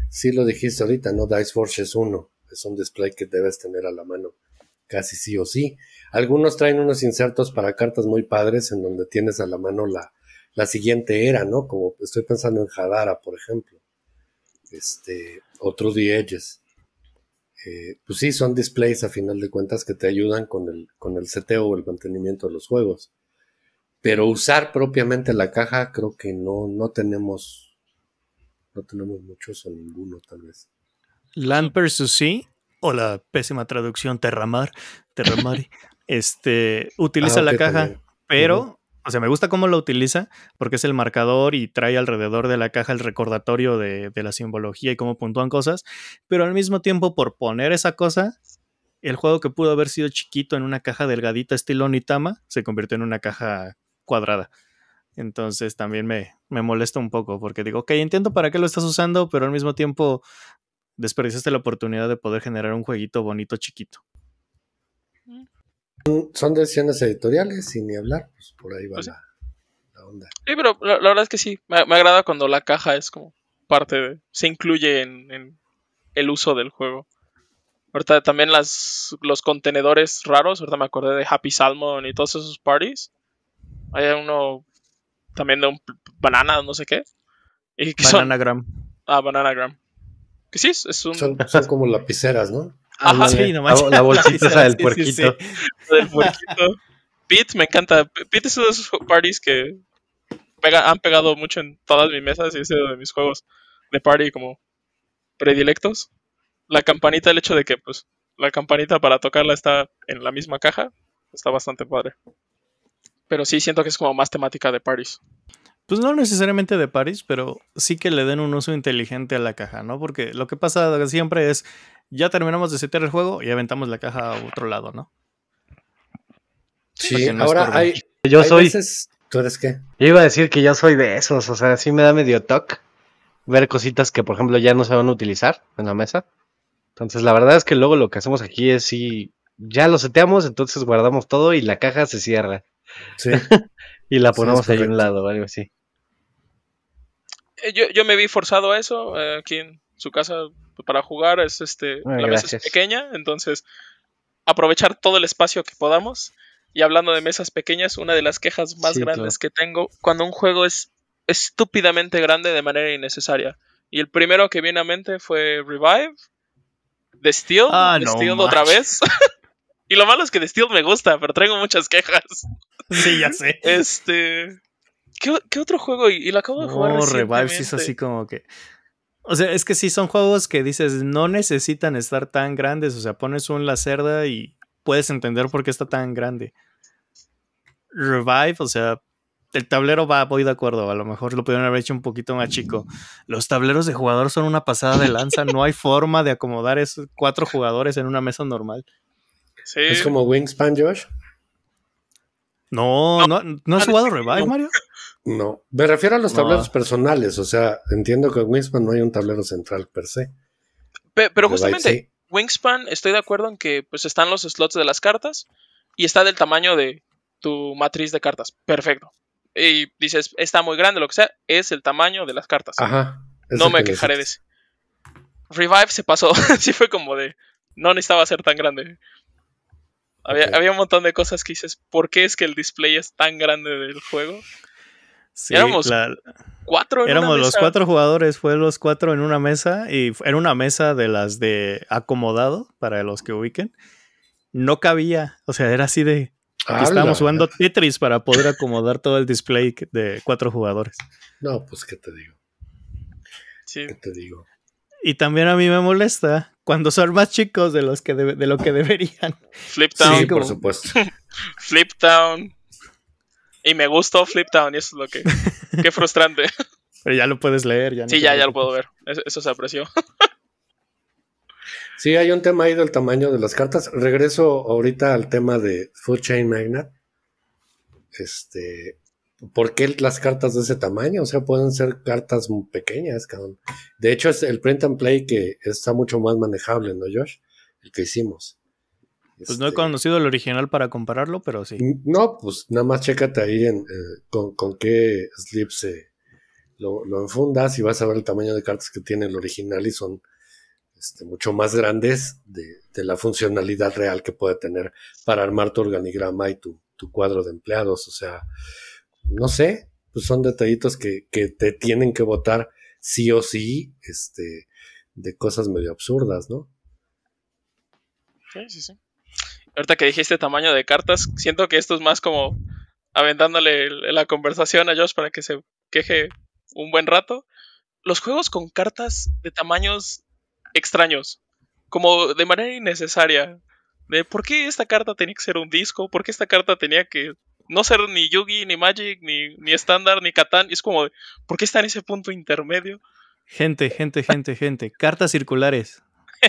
sí lo dijiste ahorita, ¿no? Dice Forge es uno, es un display que debes tener a la mano, casi sí o sí. Algunos traen unos insertos para cartas muy padres en donde tienes a la mano la, la siguiente era, ¿no? Como estoy pensando en Hadara, por ejemplo. Este, otros The Edges. Eh, pues sí, son displays a final de cuentas que te ayudan con el, con el seteo o el mantenimiento de los juegos. Pero usar propiamente la caja, creo que no, no tenemos, no tenemos muchos o ninguno, tal vez. Land vs. Sea, o la pésima traducción Terramar, Terramari, este, utiliza Ah, la caja, también. pero, o sea, me gusta cómo lo utiliza, porque es el marcador y trae alrededor de la caja el recordatorio de, la simbología y cómo puntúan cosas, pero al mismo tiempo, por poner esa cosa, el juego que pudo haber sido chiquito en una caja delgadita estilo Onitama, se convirtió en una caja cuadrada. Entonces también me, me molesta un poco porque digo, ok, entiendo para qué lo estás usando, pero al mismo tiempo desperdiciaste la oportunidad de poder generar un jueguito bonito chiquito. Son decisiones editoriales y ni hablar, pues por ahí va Pues sí. la, onda. Sí, pero la, la verdad es que sí. Me, me agrada cuando la caja es como parte de. se incluye en, en el uso del juego. Ahorita también las, los contenedores raros. Ahorita me acordé de Happy Salmon y todos esos parties. Hay uno también de un banana, no sé qué. Y que son. Bananagram. Ah, Bananagram. Que sí, es, es un. Son, son como lapiceras, ¿no? Ajá, sí, no la, manches. la bolsita esa del puerquito. del puerquito. Pete me encanta. Pete es uno de esos parties que pega- han pegado mucho en todas mis mesas y es uno de mis juegos de party como predilectos. La campanita, el hecho de que pues la campanita para tocarla está en la misma caja, está bastante padre. Pero sí siento que es como más temática de parties. Pues no necesariamente de Paris, pero sí que le den un uso inteligente a la caja, ¿no? Porque lo que pasa siempre es, ya terminamos de setear el juego y aventamos la caja a otro lado, ¿no? Sí, no ahora hay, Yo hay soy, veces- ¿Tú eres qué? yo iba a decir que yo soy de esos, o sea, sí me da medio toque ver cositas que, por ejemplo, ya no se van a utilizar en la mesa. Entonces, la verdad es que luego lo que hacemos aquí es si ya lo seteamos, entonces guardamos todo y la caja se cierra Sí. y la ponemos ahí a un lado o algo así. Eh, Yo, yo me vi forzado a eso eh, aquí en su casa para jugar. Es este, Ah, la mesa es gracias. pequeña, entonces aprovechar todo el espacio que podamos. Y hablando de mesas pequeñas, una de las quejas más Sí, grandes que tengo cuando un juego es estúpidamente grande de manera innecesaria. Y el primero que viene a mente fue Revive, The Steel, Ah, The no Steel otra vez. y lo malo es que The Steel me gusta, pero traigo muchas quejas. Sí, ya sé. Este. ¿Qué, qué otro juego? Y, y lo acabo de jugar No, Revive sí es así como que. O sea, es que sí son juegos que dices no necesitan estar tan grandes. O sea, pones un la cerda y puedes entender por qué está tan grande. Revive, o sea, el tablero va, voy de acuerdo. A lo mejor lo pudieron haber hecho un poquito más chico. Los tableros de jugador son una pasada de lanza. no hay forma de acomodar esos cuatro jugadores en una mesa normal. Sí. Es como Wingspan, Josh. No, no, ¿no has jugado Revive, Mario? No. Me refiero a los No. tableros personales. O sea, entiendo que en Wingspan no hay un tablero central per se. Pe- pero Revive justamente, sí. Wingspan, estoy de acuerdo en que pues están los slots de las cartas y está del tamaño de tu matriz de cartas. Perfecto. Y dices, está muy grande, lo que sea, es el tamaño de las cartas. Ajá. no me que quejaré de ese. Revive se pasó. sí fue como de. No necesitaba ser tan grande. Había, había un montón de cosas que dices, ¿por qué es que el display es tan grande del juego? Sí, Éramos la- Cuatro en Éramos una los mesa. cuatro jugadores, fue los cuatro en una mesa y era una mesa de las de acomodado para los que ubiquen. No cabía, o sea, era así de estábamos jugando Tetris para poder acomodar todo el display de cuatro jugadores. No, pues, ¿qué te digo? Sí. ¿Qué te digo? Y también a mí me molesta cuando son más chicos de los que debe- de lo que deberían. Flip Sí, Town. por como- supuesto. Flip Town. Y me gustó Flip Town, y eso es lo que. Qué frustrante. Pero ya lo puedes leer. Ya no Sí, ya, ya lo puedo ver. Eso, eso se apreció. Sí, hay un tema ahí del tamaño de las cartas. Regreso ahorita al tema de Food Chain Magnate. Este, ¿por qué las cartas de ese tamaño? O sea, pueden ser cartas muy pequeñas, cabrón. De hecho, es el print and play que está mucho más manejable, ¿no, Josh? El que hicimos. Pues no he Este, conocido el original para compararlo, pero sí. No, pues nada más chécate ahí en, eh, con, con qué slip se lo, lo enfundas y vas a ver el tamaño de cartas que tiene el original y son este, mucho más grandes de, de la funcionalidad real que puede tener para armar tu organigrama y tu, tu cuadro de empleados. O sea, no sé, pues son detallitos que, que te tienen que votar sí o sí, este, de cosas medio absurdas, ¿no? Sí, sí, sí. Ahorita que dijiste tamaño de cartas, siento que esto es más como aventándole la conversación a Josh para que se queje un buen rato. Los juegos con cartas de tamaños extraños, como de manera innecesaria. Por qué esta carta tenía que ser un disco, por qué esta carta tenía que no ser ni Yugi, ni Magic, ni, ni estándar, ni Catán. Es como, ¿por qué está en ese punto intermedio? Gente, gente, gente, gente. Cartas circulares.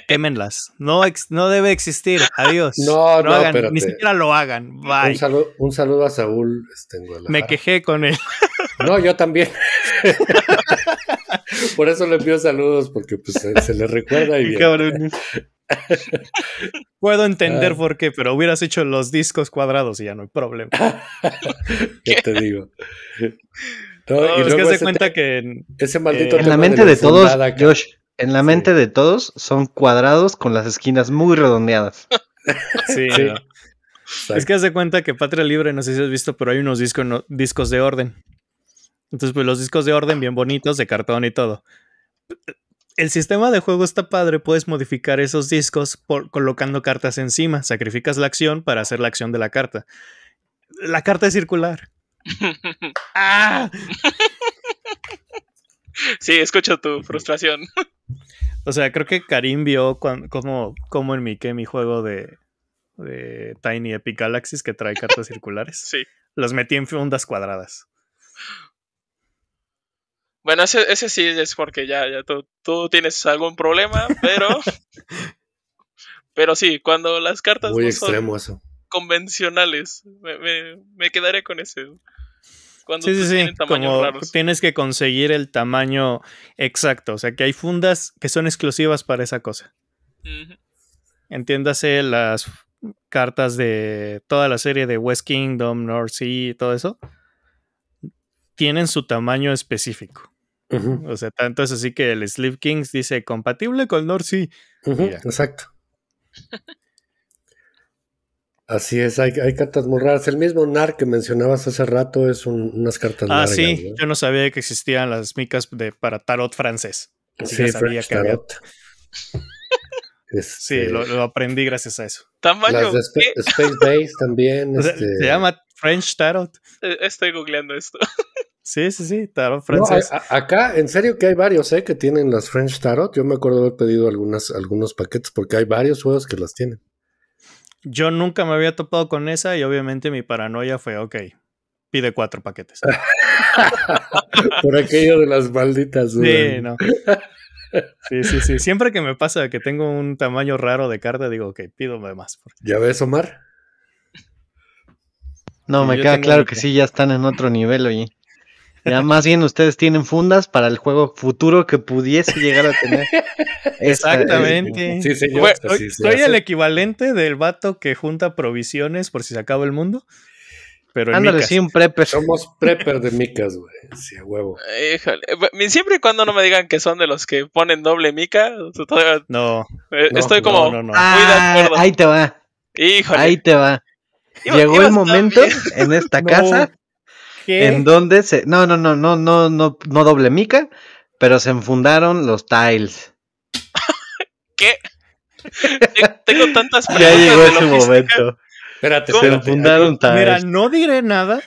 Quémenlas. No, ex- no debe existir. Adiós. No, no, hagan, espérate. ni siquiera lo hagan. Un, Bye. saludo, un saludo a Saúl este, en. Me quejé con él. No, yo también. Por eso le envío saludos, porque pues se, se le recuerda y bien. Puedo entender Ah. por qué, pero hubieras hecho los discos cuadrados y ya no hay problema. ¿Qué te digo? No, No, y es que luego se ese, cuenta que ese maldito Eh, En la mente de todos. Josh, en la mente de todos son cuadrados con las esquinas muy redondeadas. sí, Sí. no. Es que haz de cuenta que Patria Libre, no sé si has visto, pero hay unos discos, no- discos de orden. Entonces, pues los discos de orden bien bonitos, de cartón y todo. El sistema de juego está padre, puedes modificar esos discos por, colocando cartas encima. Sacrificas la acción para hacer la acción de la carta. La carta es circular. ¡Ah! Sí, escucho tu frustración. O sea, creo que Karim vio cómo, cómo enmiqué mi juego de, de Tiny Epic Galaxies que trae cartas circulares. Sí. Los metí en fundas cuadradas. Bueno, ese, ese sí es porque ya, ya tú, tú tienes algún problema, pero. pero sí, cuando las cartas Muy no son eso. convencionales, me, me, me quedaré con ese. Cuando Sí, sí, sí. Como raros. tienes que conseguir el tamaño exacto. O sea, que hay fundas que son exclusivas para esa cosa. Entiéndase las cartas de toda la serie de West Kingdom, North Sea y todo eso. Tienen su tamaño específico. O sea, tanto es así que el Sleep Kings dice compatible con North Sea. exacto. Así es, hay, hay cartas muy raras. El mismo NAR que mencionabas hace rato es un- unas cartas Ah, largas. sí. ¿no? Yo no sabía que existían las micas de, para tarot francés. Así Sí, que sabía French que había- Tarot. Este, Sí, lo, lo aprendí gracias a eso. Tamaño. Las de. Space Base también. O sea, este, Se llama French Tarot. Eh, Estoy googleando esto. Sí, sí, sí, tarot No, francés. a- a- acá, en serio que hay varios, ¿eh? Que tienen las French Tarot. Yo me acuerdo haber pedido algunas, algunos paquetes porque hay varios juegos que las tienen. Yo nunca me había topado con esa y obviamente mi paranoia fue, ok, pide cuatro paquetes. Por aquello de las malditas. Sí, no. Sí, sí, sí. Siempre que me pasa que tengo un tamaño raro de carta, digo, ok, pido más. ¿Ya ves, Omar? No, Sí, me queda claro que sí, ya están en otro nivel, oye. Ya más bien ustedes tienen fundas para el juego futuro que pudiese llegar a tener. Esta- Exactamente. Sí, señor. Bueno, así soy el equivalente del vato que junta provisiones por si se acaba el mundo. Pero Ándale, sí, un prepper. Somos prepper de micas, güey. Sí, a huevo. Híjole. Eh, Siempre y cuando no me digan que son de los que ponen doble mica, todavía, No, eh, No, estoy no, como no, no. muy de Ah, acuerdo. ahí te va, Híjole. ahí te va. Llegó el momento en esta No. casa ¿Qué? en donde se. No, no, no, no, no, no, no doble mica, pero se enfundaron los tiles. ¿Qué? Te- Tengo tantas Ya preguntas llegó de ese momento. Espérate, ¿Cómo? Se enfundaron Mira, tiles. no diré nada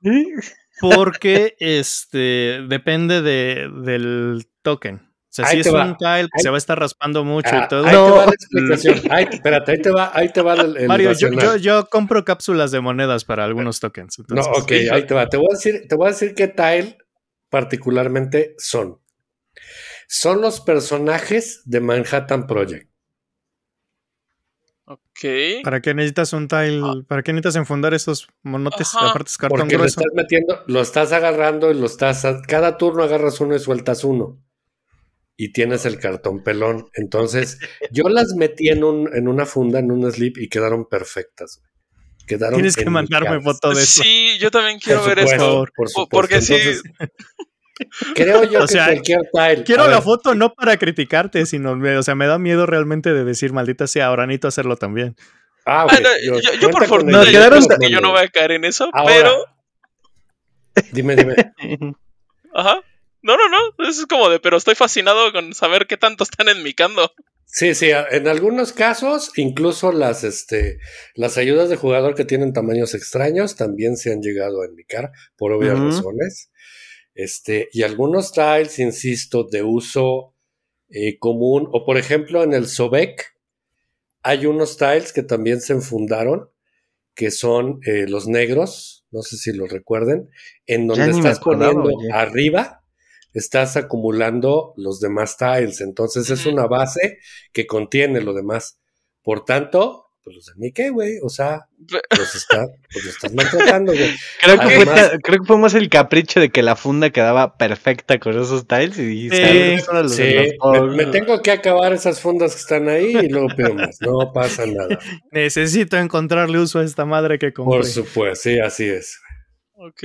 porque este depende de, del token. O sea, Ahí si es va. un tile que Ahí- se va a estar raspando mucho Ah, y todo. ahí te va la explicación. Ahí, espérate, ahí te va, ahí te va el, el Mario, yo, yo, yo compro cápsulas de monedas para algunos tokens. No, ok, ahí te va. Te voy a decir, te voy a decir qué tile particularmente son. Son los personajes de Manhattan Project. Ok. ¿Para qué necesitas un tile? ¿Para qué necesitas enfundar esos monotes? Ajá. Aparte es cartón Porque lo grueso. estás metiendo, lo estás agarrando y lo estás. Cada turno agarras uno y sueltas uno. Y tienes el cartón pelón. Entonces, yo las metí en, un, en una funda, en un slip, y quedaron perfectas. güey. Quedaron Tienes que mandarme foto de eso. Sí, yo también quiero Por ver supuesto, esto. Por Po- supuesto. porque sí- creo yo O que sea, cualquier tile. Quiero la foto no para criticarte, sino, me- o sea, me da miedo realmente de decir, maldita sea, ahora necesito hacerlo también. Ah, ok, Ah, no, yo, yo por cuenta con fortuna yo quedaron- creo que yo no voy a caer en eso, Ahora, pero Dime, dime. Ajá. No, no, no. Es como de, pero estoy fascinado con saber qué tanto están enmicando. Sí, sí, en algunos casos, incluso las, este, las ayudas de jugador que tienen tamaños extraños también se han llegado a enmicar por obvias razones. Este, y algunos tiles, insisto, de uso eh, común, o por ejemplo en el Sobek, hay unos tiles que también se enfundaron, que son eh, los negros, no sé si lo recuerden, en donde estás acordaba, poniendo oye. arriba, estás acumulando los demás tiles, entonces es una base que contiene lo demás. Por tanto, pues los enmiqué, güey, o sea, los, está, pues los estás maltratando, güey. Creo creo que fue más el capricho de que la funda quedaba perfecta con esos tiles y Sí, "A ver, estos son los Sí, de los me, me tengo que acabar esas fundas que están ahí y luego pido más. No pasa nada. Necesito encontrarle uso a esta madre que compré. Por supuesto, sí, así es. Ok.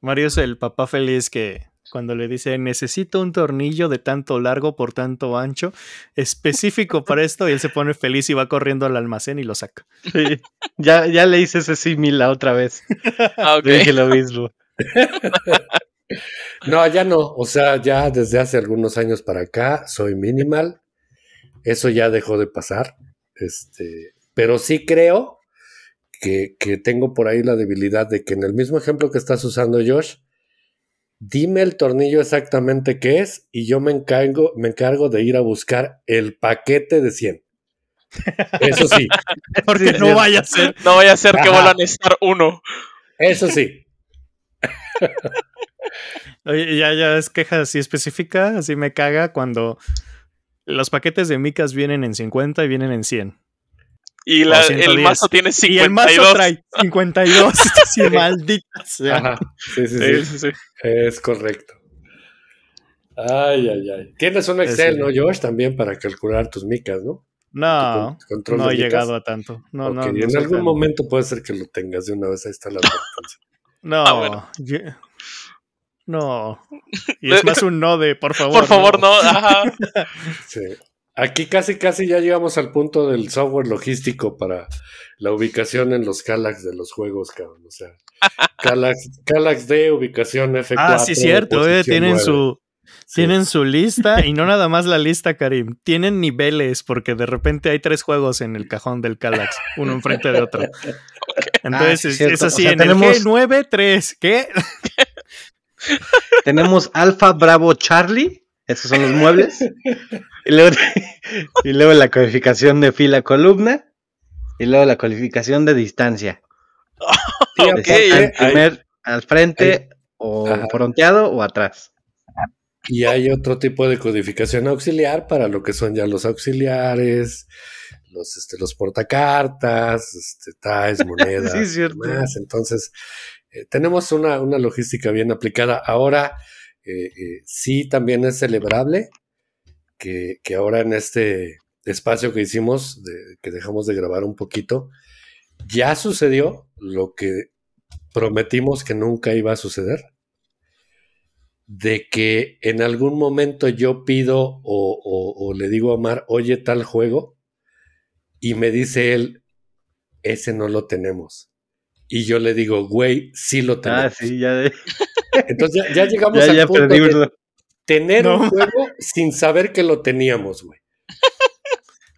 Mario es el papá feliz que cuando le dice necesito un tornillo de tanto largo por tanto ancho, específico para esto, y él se pone feliz y va corriendo al almacén y lo saca. Sí. Ya, ya le hice ese símil la otra vez. Ah. Dije lo mismo. No, ya no. O sea, ya desde hace algunos años para acá soy minimal. Eso ya dejó de pasar. Este, pero sí creo que, que tengo por ahí la debilidad de que en el mismo ejemplo que estás usando, Josh, dime el tornillo exactamente qué es y yo me encargo, me encargo de ir a buscar el paquete de 100. Eso sí, Porque Sí, no vaya a ser. No vaya a ser que vuelvan a necesitar uno. eso sí. Oye, ya, ya es queja así específica, así me caga cuando los paquetes de micas vienen en 50 y vienen en 100. Y la- el 110. mazo tiene Y el mazo 52. trae 52. sí, maldita sea. Ajá. Sí, sí, Sí, sí. sí, sí. Es correcto. Ay, ay, ay. Tienes un Excel. ¿no, Josh? También para calcular tus micas, ¿no? No, Tu no he micas. llegado a tanto. No, no, no. en algún momento puede ser que lo tengas de una vez. Ahí está la advertencia. No, Ah, bueno. yo- no. Y es más un no de, por favor. Por favor, no. Ajá. Sí. Aquí casi, casi ya llegamos al punto del software logístico para la ubicación en los Calax de los juegos, cabrón. O sea, Calax, Calax D, ubicación F4. Ah, sí, cierto, eh, tienen su, Sí. tienen su lista y no nada más la lista, Karim. Tienen niveles porque de repente hay tres juegos en el cajón del Calax, uno enfrente de otro. Entonces sí, es- así, O sea, en tenemos- el G9, 3. ¿Qué? Tenemos Alfa Bravo Charlie. Esos son los muebles. Y luego, y luego la codificación de fila columna. Y luego la codificación de distancia. Sí, aparte, al, hay- primer, al frente o Ajá. fronteado o atrás. Y hay otro tipo de codificación auxiliar para lo que son ya los auxiliares, los, este, los portacartas, este, ties, monedas. Sí, cierto. demás. Entonces, eh, tenemos una, una logística bien aplicada. Ahora, eh, eh, sí también es celebrable que, que ahora en este espacio que hicimos, de- que dejamos de grabar un poquito, ya sucedió lo que prometimos que nunca iba a suceder de que en algún momento yo pido o, o- o le digo a Omar, oye, tal juego, y me dice él, ese no lo tenemos. Y yo le digo, güey, sí lo tenemos. Ah, sí, ya, Entonces ya, ya llegamos ya, al ya punto perdimos. de tener No. un juego sin saber que lo teníamos, güey.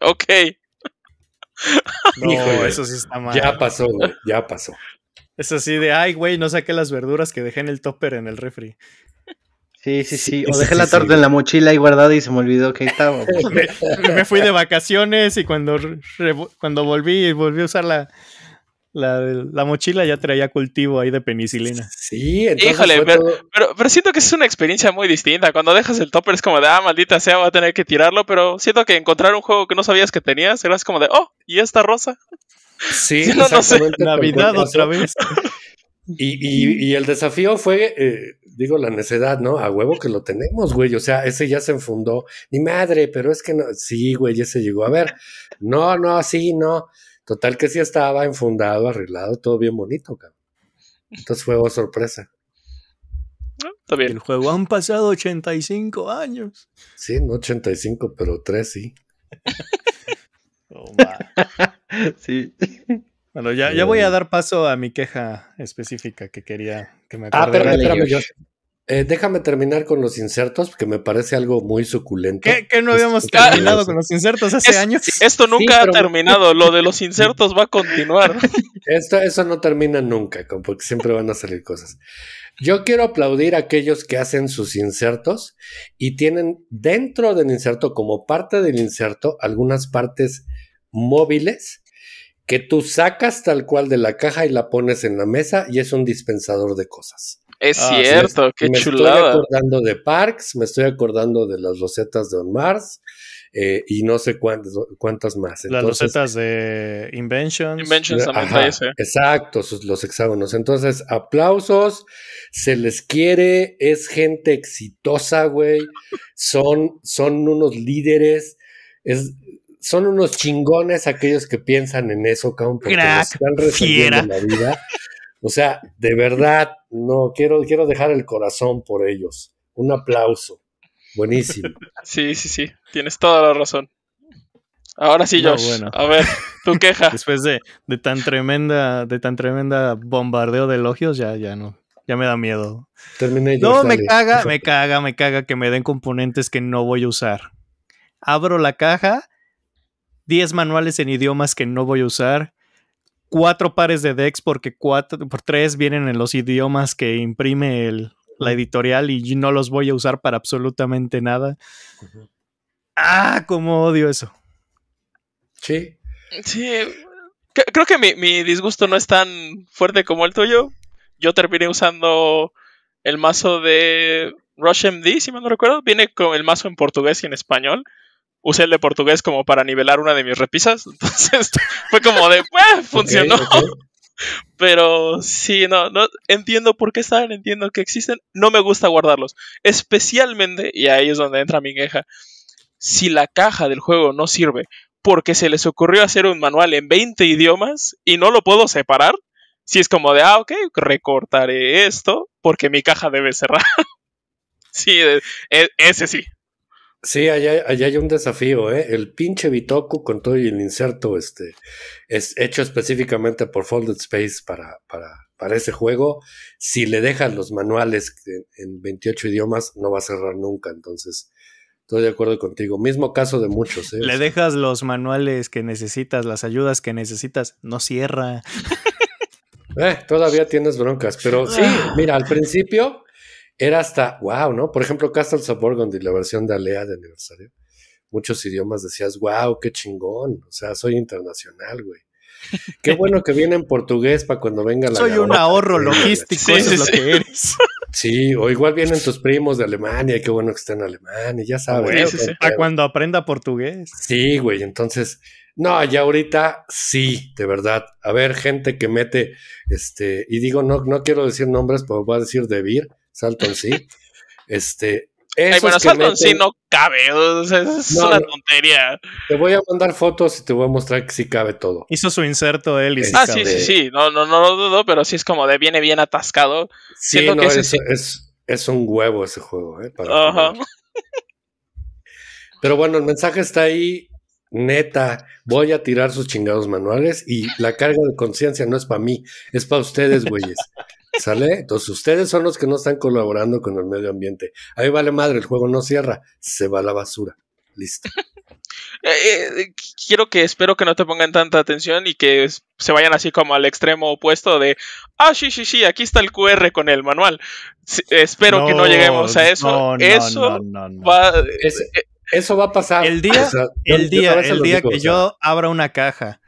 Ok. No, Híjole. eso sí está mal. Ya pasó, güey, ya pasó. Es así de, ay, güey, no saqué las verduras que dejé en el topper en el refri. Sí, sí, sí. O dejé sí, la torta sí. en la mochila ahí guardada y se me olvidó que ahí estaba. me, me fui de vacaciones y cuando, re- cuando volví y volví a usar la, la, la mochila ya traía cultivo ahí de penicilina. Sí, entonces Híjole, fue pero- todo- Pero, pero siento que es una experiencia muy distinta. Cuando dejas el topper es como de, ah, maldita sea, voy a tener que tirarlo. Pero siento que encontrar un juego que no sabías que tenías, eras como de, oh, ¿y esta rosa? Sí, No, no sé. Navidad otra vez. Y, y- y el desafío fue, eh, digo, la necedad, ¿no? A huevo que lo tenemos, güey. O sea, ese ya se enfundó. Ni madre, pero es que no. Sí, güey, ese llegó. A ver, no, no, sí, no. Total que sí estaba enfundado, arreglado, todo bien bonito, cabrón. Entonces fue sorpresa. Ah, Está bien. El juego han pasado 85 años. Sí, no 85, pero 3 sí. Oh. Sí. Bueno, ya, ya voy a dar paso a mi queja específica que quería que me Ah, acordé. espérame, Dale, espérame, Josh. Eh, déjame terminar con los insertos, porque me parece algo muy suculento. ¿Qué, qué no habíamos es terminado con los insertos hace Es- años? Esto nunca ha terminado. Lo de los insertos va a continuar. Esto, eso no termina nunca, porque siempre van a salir cosas. Yo quiero aplaudir a aquellos que hacen sus insertos y tienen dentro del inserto, como parte del inserto, algunas partes móviles que tú sacas tal cual de la caja y la pones en la mesa y es un dispensador de cosas. Es Ah, sí, cierto, qué me estoy chulada. acordando de Parks, me estoy acordando de las rosetas de On Mars eh, y no sé cuántas, cuántas más. Las losetas de Inventions. Inventions también Ajá, ese. Exacto, sus- los hexágonos. Entonces, aplausos, se les quiere, es gente exitosa, güey. Son, son unos líderes, es, son unos chingones aquellos que piensan en eso, cabrón, porque Crack, les están resolviendo fiera. la vida. O sea, de verdad, no, quiero, quiero dejar el corazón por ellos. Un aplauso. Buenísimo. Sí, sí, sí. Tienes toda la razón. Ahora sí, No, Josh. bueno. A ver, tu queja. Después de, de tan tremenda, de tan tremenda bombardeo de elogios, ya, ya no. Ya me da miedo. Terminé yo. No, me caga, me caga, me caga que me den componentes que no voy a usar. Abro la caja, 10 manuales en idiomas que no voy a usar, cuatro pares de decks porque cuatro, por tres vienen en los idiomas que imprime el- la editorial y no los voy a usar para absolutamente nada. Ah, cómo odio eso. Sí. Sí, creo que mi, mi disgusto no es tan fuerte como el tuyo. Yo terminé usando el mazo de Rush MD, si mal no recuerdo. Viene con el mazo en portugués y en español. Usé el de portugués como para nivelar una de mis repisas. Entonces fue como de, "Bueno, funcionó. Ok, ok. Pero sí, no, no entiendo por qué están, entiendo que existen. No me gusta guardarlos. Especialmente, y ahí es donde entra mi queja, si la caja del juego no sirve porque se les ocurrió hacer un manual en 20 idiomas y no lo puedo separar, si es como de, ah, ok, recortaré esto porque mi caja debe cerrar. sí, e- ese sí. Sí, allá, allá hay un desafío, ¿eh? El pinche Bitoku con todo y el inserto este, es hecho específicamente por Folded Space para, para, para ese juego. Si le dejas los manuales en, en 28 idiomas, no va a cerrar nunca. Entonces, estoy de acuerdo contigo. Mismo caso de muchos, ¿eh? Le dejas los manuales que necesitas, las ayudas que necesitas, no cierra. Eh, todavía tienes broncas, pero sí, mira, al principio era hasta, wow, ¿no? Por ejemplo, Castles of Burgundy, la versión de Alea de aniversario. Muchos idiomas decías, wow, qué chingón. O sea, soy internacional, güey. Qué bueno que viene en portugués para cuando venga la. Soy un ahorro logístico, Sí, eso sí, es lo sí. que eres. Sí, o igual vienen tus primos de Alemania, y qué bueno que estén en Alemania, ya sabes. Para cuando aprenda portugués. Sí, güey, entonces, no, ya ahorita sí, de verdad. A ver, gente que mete, este, y digo, no, no quiero decir nombres, pero voy a decir Debir, Salton sí. Este, Ay, bueno, Salton sí meten- no cabe, o sea, es No, una no. tontería. Te voy a mandar fotos y te voy a mostrar que sí cabe todo. Hizo su inserto él y Ah, sí, sí, sí, no, no, no lo dudo, pero sí es como de viene bien atascado. Sí, Siento no, que ese es, sí. es, es un huevo ese juego, ¿eh? Para. Pero bueno, el mensaje está ahí. Neta, voy a tirar sus chingados manuales y la carga de conciencia no es para mí, es para ustedes, güeyes. ¿Sale? Entonces, ustedes son los que no están colaborando con el medio ambiente. Ahí vale madre, el juego no cierra, se va a la basura. Listo. Eh, eh, quiero que espero que no te pongan tanta atención y que se vayan así como al extremo opuesto de ah sí sí sí aquí está el QR con el manual Sí, espero que no lleguemos a eso no, no, eso no, no, no. va Es- eh, Eso va a pasar. El día- O sea, yo- El yo día, el día digo, que o sea, yo abra una caja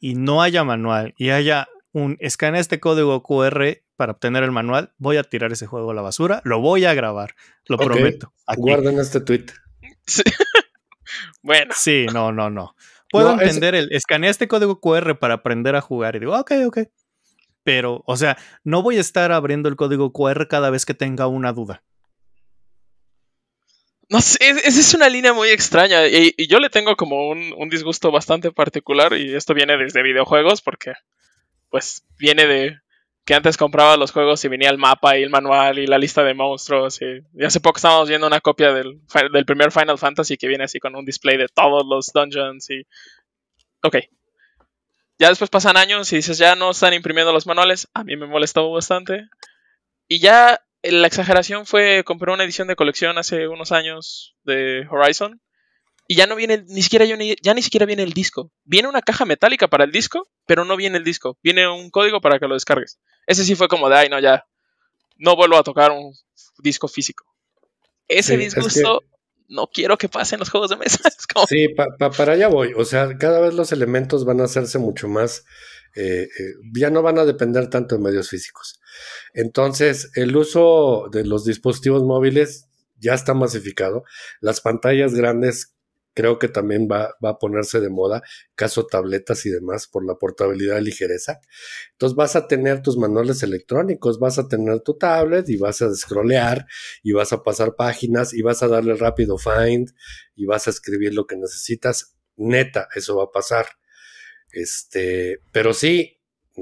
y no haya manual y haya un escanea este código QR para obtener el manual, voy a tirar ese juego a la basura, lo voy a grabar, lo prometo. Aquí. Guarden este tweet. bueno Sí, no, no, no. Puedo No, es- entender el escanea este código QR para aprender a jugar y digo, ok, ok. Pero, o sea, no voy a estar abriendo el código QR cada vez que tenga una duda. no sé es- esa es una línea muy extraña y, y yo le tengo como un, un disgusto bastante particular y esto viene desde videojuegos porque pues viene de que antes compraba los juegos y venía el mapa y el manual y la lista de monstruos y, y hace poco estábamos viendo una copia del, del primer Final Fantasy que viene así con un display de todos los dungeons y ok ya después pasan años y dices, ya no están imprimiendo los manuales. A mí me molestó bastante. Y ya la exageración fue comprar una edición de colección hace unos años de Horizon. Y ya no viene, ni siquiera yo ni, ya ni siquiera viene el disco. Viene una caja metálica para el disco, pero no viene el disco. Viene un código para que lo descargues. Ese sí fue como de, ay, no, ya. No vuelvo a tocar un disco físico. Ese Sí, es disgusto no quiero que pase en los juegos de mesa. Como- Sí, pa- pa- para allá voy. O sea, cada vez los elementos van a hacerse mucho más, eh, eh, ya no van a depender tanto de medios físicos. Entonces, el uso de los dispositivos móviles ya está masificado. Las pantallas grandes creo que también va, va a ponerse de moda, caso tabletas y demás, por la portabilidad y ligereza. Entonces vas a tener tus manuales electrónicos, vas a tener tu tablet y vas a scrollear y vas a pasar páginas y vas a darle rápido find y vas a escribir lo que necesitas. Neta, eso va a pasar. Este, pero sí,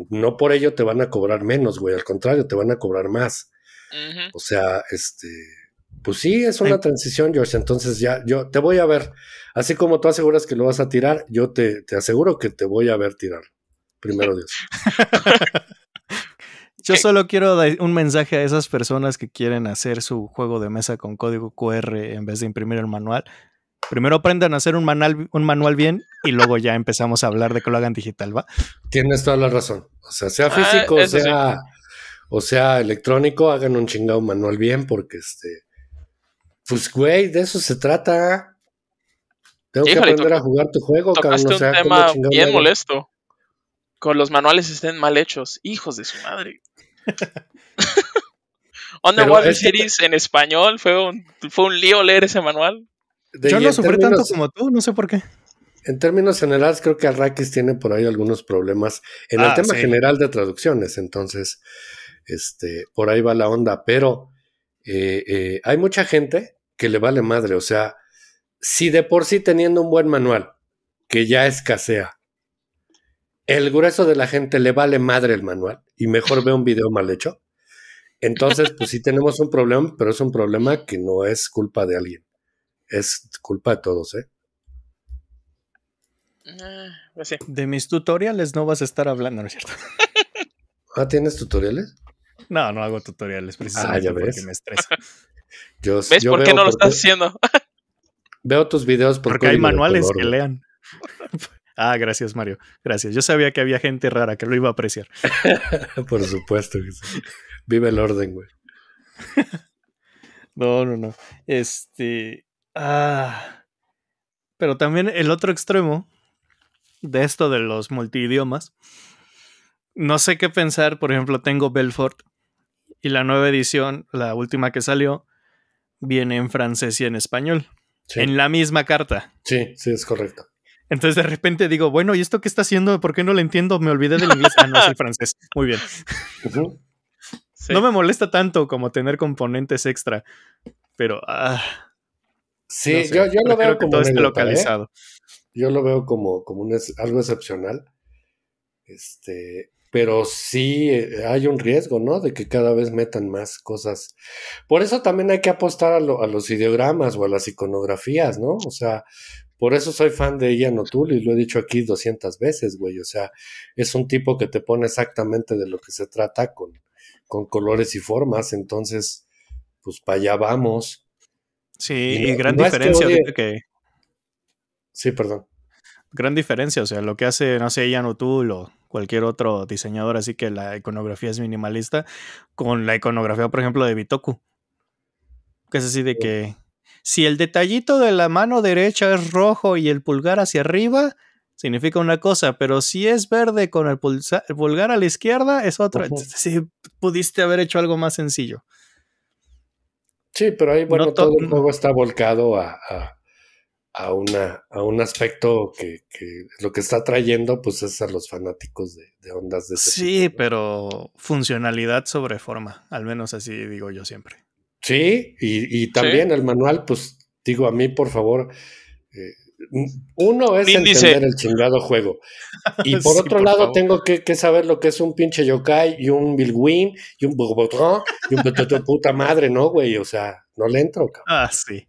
no por ello te van a cobrar menos, güey. Al contrario, te van a cobrar más. O sea, este, pues sí, es una Ay. transición, George. Entonces ya, yo te voy a ver. Así como tú aseguras que lo vas a tirar, yo te, te aseguro que te voy a ver tirar. Primero Dios. Yo solo quiero dar un mensaje a esas personas que quieren hacer su juego de mesa con código QR en vez de imprimir el manual. Primero aprendan a hacer un manual, un manual bien y luego ya empezamos a hablar de que lo hagan digital, ¿va? Tienes toda la razón. O sea, sea Ah, físico, sí. sea, o sea electrónico, hagan un chingado manual bien, porque este, pues güey, de eso se trata. Tengo que aprender a jugar tu juego, cabrón. Tocaste O sea, un ¿cómo tema bien molesto. Con los manuales estén mal hechos. Hijos de su madre. Underwater que- Series en español fue un, fue un lío leer ese manual. De- Yo en sufrí tanto como tú, no sé por qué. En términos generales, creo que Arrakis tiene por ahí algunos problemas en el Ah, tema sí. general de traducciones. Entonces, este, por ahí va la onda. Pero eh, eh, hay mucha gente que le vale madre. O sea, si de por sí teniendo un buen manual, que ya escasea, el grueso de la gente le vale madre el manual y mejor ve un video mal hecho. Entonces, pues sí tenemos un problema, pero es un problema que no es culpa de alguien. Es culpa de todos, ¿eh? Eh, pues sí. De mis tutoriales no vas a estar hablando, ¿no es cierto? Ah, ¿tienes tutoriales? No, no hago tutoriales precisamente Ah, ya ves. porque me estresa. Yo, ¿Ves yo por qué veo no lo estás haciendo? Veo tus videos por Porque hay manuales color, que lean. Ah, gracias, Mario. Gracias. Yo sabía que había gente rara que lo iba a apreciar. Por supuesto que sí. Vive el orden, güey. No, no, no. Este. Ah. Pero también el otro extremo de esto de los multidiomas. No sé qué pensar. Por ejemplo, tengo Belfort y la nueva edición, la última que salió, viene en francés y en español. Sí, En la misma carta. sí, sí, es correcto. Entonces de repente digo, bueno, ¿y esto qué está haciendo? ¿Por qué no lo entiendo? Me olvidé del inglés. Ah, no, es el francés. Muy bien. Sí. No me molesta tanto como tener componentes extra. Pero, ah, Sí, no sé, yo, yo lo veo como todo ¿eh? localizado. Yo lo veo como, como un algo excepcional. Este, pero sí eh, hay un riesgo, ¿no? De que cada vez metan más cosas. Por eso también hay que apostar a, lo- a los ideogramas o a las iconografías, ¿no? O sea, por eso soy fan de Ian O'Toole y lo he dicho aquí 200 veces, güey. O sea, es un tipo que te pone exactamente de lo que se trata con, con colores y formas. Entonces, pues para allá vamos. Sí, Y gran no es que diferencia que. Sí, perdón. Gran diferencia, o sea, lo que hace, no sé, Ian O'Toole o cualquier otro diseñador, así que la iconografía es minimalista, con la iconografía, por ejemplo, de Bitoku. Que es así de que si el detallito de la mano derecha es rojo y el pulgar hacia arriba, significa una cosa, pero si es verde con el, pulsa- el pulgar a la izquierda, es otra. Sí, pudiste haber hecho algo más sencillo. Sí, pero ahí, bueno, No to- todo el juego está volcado a, a, a una, a un aspecto que, que lo que está trayendo, pues es a los fanáticos de, de ondas de ese Sí, tipo, ¿no? pero funcionalidad sobre forma, al menos así digo yo siempre. Sí, y, y también el manual, pues digo a mí, por favor, eh, uno es índice. entender el chingado juego. Y por Sí, otro por lado, favor. tengo que, que saber lo que es un pinche yokai y un bilwin y un bobotron y un de puta madre, ¿no, güey? O sea, no le entro, cabrón. Ah, sí.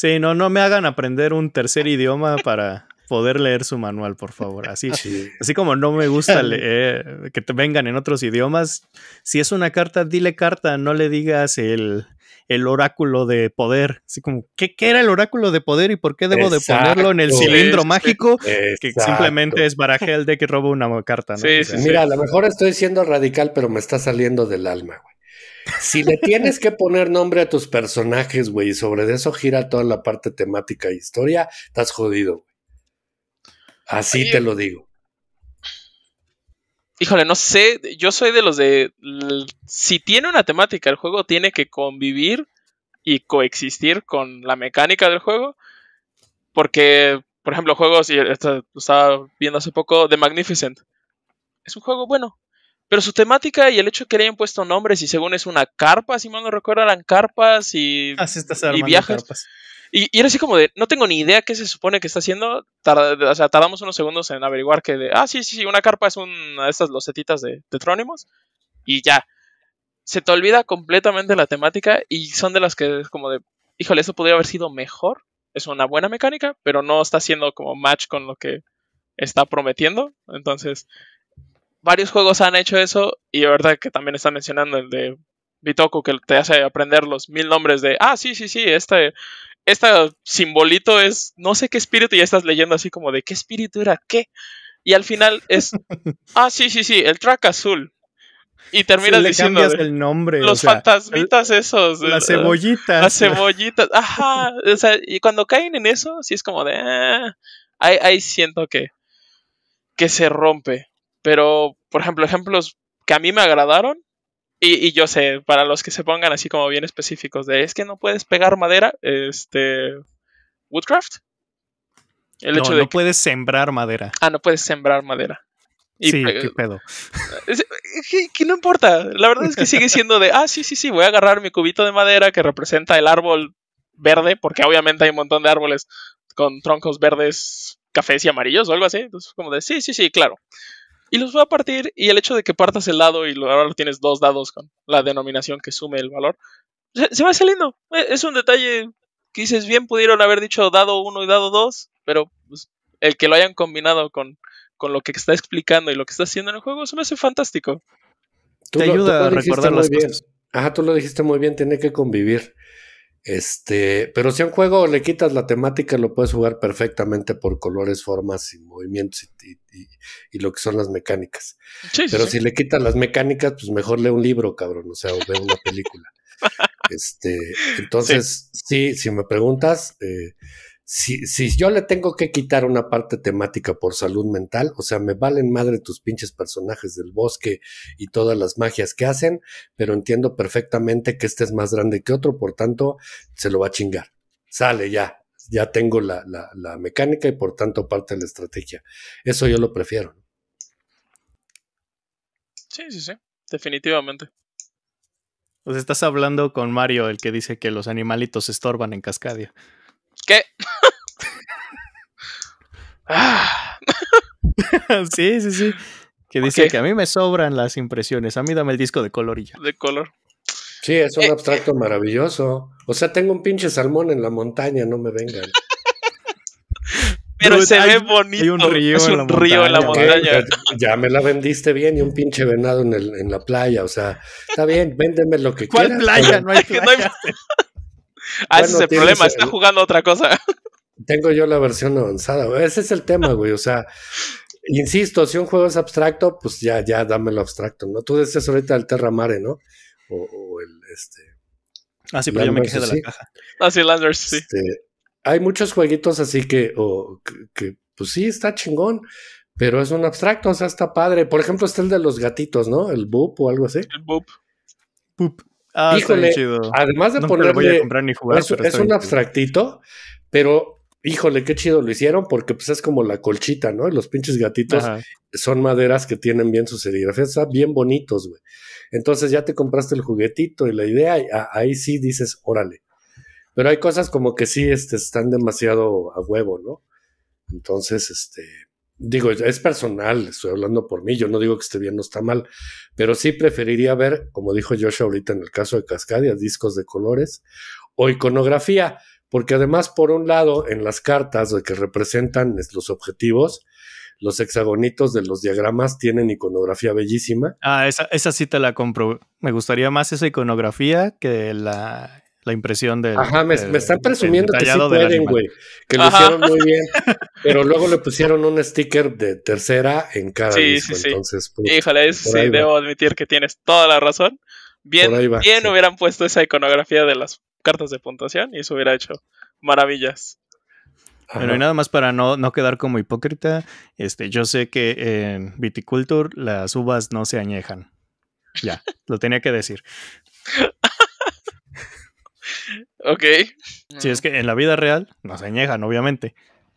Sí, no, no me hagan aprender un tercer idioma para poder leer su manual, por favor. Así, así como no me gusta leer, que te vengan en otros idiomas. Si es una carta, dile carta, no le digas el, el oráculo de poder. Así como, ¿qué, era el oráculo de poder y por qué debo de ponerlo en el cilindro mágico? Que simplemente es baraje el de que roba una carta, ¿no? Mira, a lo mejor estoy siendo radical, pero me está saliendo del alma, güey. Si le tienes que poner nombre a tus personajes, güey, y sobre eso gira toda la parte temática e historia, estás jodido, güey. Así te lo digo. Híjole, no sé, yo soy de los de... Si tiene una temática, el juego tiene que convivir y coexistir con la mecánica del juego. Porque, por ejemplo, juegos, y esto lo estaba viendo hace poco, The Magnificent. Es un juego bueno, pero su temática y el hecho de que le hayan puesto nombres y según es una carpa, si mal no recuerdo, eran carpas y, y viajes. Y, era así como de, no tengo ni idea qué se supone que está haciendo. o sea, tardamos unos segundos en averiguar que de, ah, sí, sí, sí, una carpa es una de estas losetitas de, de trónimos. Y ya. Se te olvida completamente la temática y son de las que es como de, híjole, eso podría haber sido mejor. Es una buena mecánica, pero no está haciendo como match con lo que está prometiendo. Entonces, varios juegos han hecho eso y la verdad que también están mencionando el de Bitoku que te hace aprender los mil nombres de, ah, sí, sí, sí, este, este simbolito es no sé qué espíritu y ya estás leyendo así como de qué espíritu era qué. Y al final es, ah, sí, sí, sí, el track azul. Y terminas diciendo el nombre. Los fantasmitas esos. Las cebollitas. Las cebollitas. Ajá. O sea, y cuando caen en eso, sí es como de. Ah, ahí, ahí siento que. que se rompe. Pero, por ejemplo, ejemplos que a mí me agradaron. Y, yo sé, para los que se pongan así como bien específicos de es que no puedes pegar madera, este. Woodcraft. El no, hecho de no puedes sembrar madera. Ah, no puedes sembrar madera. sí, qué pedo. que, no importa. La verdad es que sigue siendo de, ah, sí, sí, sí, voy a agarrar mi cubito de madera que representa el árbol verde, porque obviamente hay un montón de árboles con troncos verdes, cafés y amarillos o algo así. Entonces, como de, sí, sí, sí, claro y los voy a partir y el hecho de que partas el dado y ahora tienes dos dados con la denominación que sume el valor, se, va saliendo. E, es un detalle que dices, bien pudieron haber dicho dado 1 y dado 2, pero pues, el que lo hayan combinado con, con lo que está explicando y lo que está haciendo en el juego, eso me hace fantástico. Te ayuda a recordar las cosas. Ajá, tú lo dijiste muy bien, tiene que convivir. Este, pero si a un juego le quitas la temática, lo puedes jugar perfectamente por colores, formas y movimientos y, lo que son las mecánicas. pero si le quitas las mecánicas, pues mejor lee un libro, cabrón, o sea, o ve una película. este, entonces, sí. si me preguntas, eh, si, si yo le tengo que quitar una parte temática por salud mental, o sea, me valen madre tus pinches personajes del bosque y todas las magias que hacen, pero entiendo perfectamente que este es más grande que otro, por tanto, se lo va a chingar. Sale ya, ya tengo la, la, la mecánica y por tanto parte de la estrategia. Eso yo lo prefiero. Sí, sí, sí, definitivamente. Pues estás hablando con Mario, el que dice que los animalitos estorban en Cascadia. ¿Qué? sí, sí, sí. Que dice que a mí me sobran las impresiones. A mí dame el disco de color y ya. De color. Sí, es un eh, abstracto maravilloso. O sea, tengo un pinche salmón en la montaña, no me vengan. Pero se ve bonito. Hay un río, es un en, la río en la montaña. Ya, me la vendiste bien y un pinche venado en, el, en la playa. O sea, está bien, véndeme lo que quieras. ¿Cuál playa? No hay playa. ah, ese es el problema, está jugando otra cosa. Tengo yo la versión avanzada. Ese es el tema, güey. O sea, insisto, si un juego es abstracto, pues ya, ya dámelo abstracto, ¿no? Tú decías ahorita el Terra Mare, ¿no? O, el este. Ah, sí, pero yo me quejé de la caja. Ah, sí, Landers, sí. Este, hay muchos jueguitos así que, o, que, pues sí, está chingón, pero es un abstracto, o sea, está padre. Por ejemplo, está el de los gatitos, ¿no? El Boop o algo así. El Boop. Boop. Ah, Híjole, además de ponerle. es, un abstractito, pero híjole, qué chido lo hicieron, porque pues es como la colchita, ¿no? los pinches gatitos son maderas que tienen bien su serigrafía, están bien bonitos, güey. Entonces ya te compraste el juguetito y la idea, ahí sí dices, órale. Pero hay cosas como que sí este, están demasiado a huevo, ¿no? Entonces, este, digo, es personal, estoy hablando por mí, yo no digo que esté bien, no está mal, pero sí preferiría ver, como dijo Josh ahorita en el caso de Cascadia, discos de colores o iconografía, porque además, por un lado, en las cartas que representan los objetivos, los hexagonitos de los diagramas tienen iconografía bellísima. Ah, esa, esa sí te la compro. Me gustaría más esa iconografía que la, la impresión del. Ajá, me, del- me están presumiendo que sí pueden, güey. Que lo Ajá. hicieron muy bien. Pero luego le pusieron un sticker de tercera en cada Sí, disco. sí, sí. Entonces, pues, Híjole, es- por sí, debo admitir que tienes toda la razón. Bien, va, bien sí. hubieran puesto esa iconografía de las cartas de puntuación y eso hubiera hecho maravillas. ajá. Bueno, y nada más para no, no quedar como hipócrita, este, yo sé que en Viticulture las uvas no se añejan. Ya, lo tenía que decir. Ok. Si es que en la vida real no se añejan, obviamente,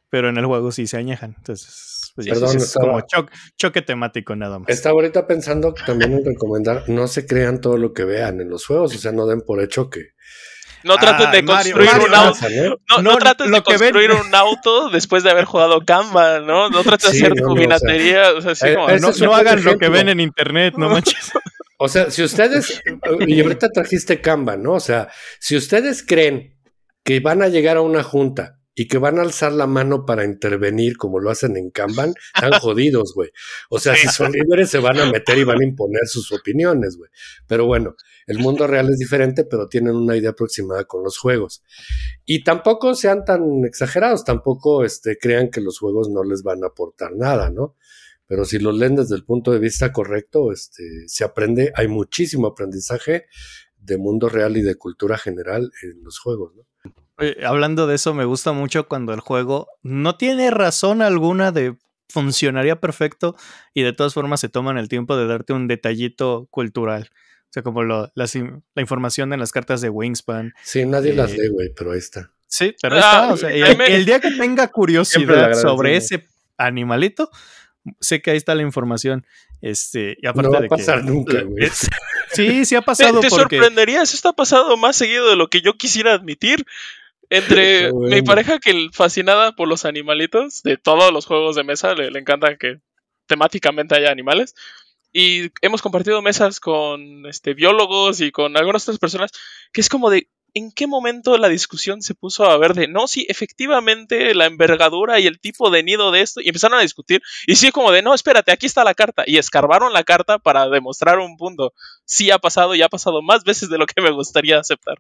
pero en el juego sí se añejan. Entonces, pues Perdón, sí es estaba- como cho- choque temático nada más. Estaba ahorita pensando también en recomendar, no se crean todo lo que vean en los juegos, o sea, no den por hecho que... No traten de construir Mario, un auto. pasa, ¿no? No, no No, trates lo de que ven- construir un auto después de haber jugado Kanban, ¿no? No trates de hacer no, no, tu vinatería. O sea, eh, como, no hagan lo que ven en internet, no manches. O sea, si ustedes, y ahorita trajiste Canva, ¿no? O sea, si ustedes creen que van a llegar a una junta y que van a alzar la mano para intervenir como lo hacen en Kanban, están jodidos, güey. O sea, si son líderes se van a meter y van a imponer sus opiniones, güey. Pero bueno, el mundo real es diferente, pero tienen una idea aproximada con los juegos. Y tampoco sean tan exagerados, tampoco este, crean que los juegos no les van a aportar nada, ¿no? Pero si los leen desde el punto de vista correcto, este, se aprende, hay muchísimo aprendizaje de mundo real y de cultura general en los juegos, ¿no? Oye, hablando de eso, me gusta mucho cuando el juego no tiene razón alguna de funcionaría perfecto y de todas formas se toman el tiempo de darte un detallito cultural. O sea, como lo- las in- la información en las cartas de Wingspan. Sí, nadie Eh, las lee, güey, pero ahí está. Sí, pero ahí Ah, está. O sea, el, créeme. el día que tenga curiosidad sobre ese animalito, sé que ahí está la información. Este, y aparte No va de a pasar que, nunca, güey. sí, sí ha Te, pasado te porque sorprenderías, esto ha pasado más seguido de lo que yo quisiera admitir. Entre bueno. mi pareja que fascinada por los animalitos, de todos los juegos de mesa, le, le encanta que temáticamente haya animales. Y hemos compartido mesas con este, biólogos y con algunas otras personas, que es como de, ¿en qué momento la discusión se puso a ver de, no, sí, efectivamente la envergadura y el tipo de nido de esto? Y empezaron a discutir. Y sí, como de, no, espérate, aquí está la carta. Y escarbaron la carta para demostrar un punto. Sí ha pasado y ha pasado más veces de lo que me gustaría aceptar.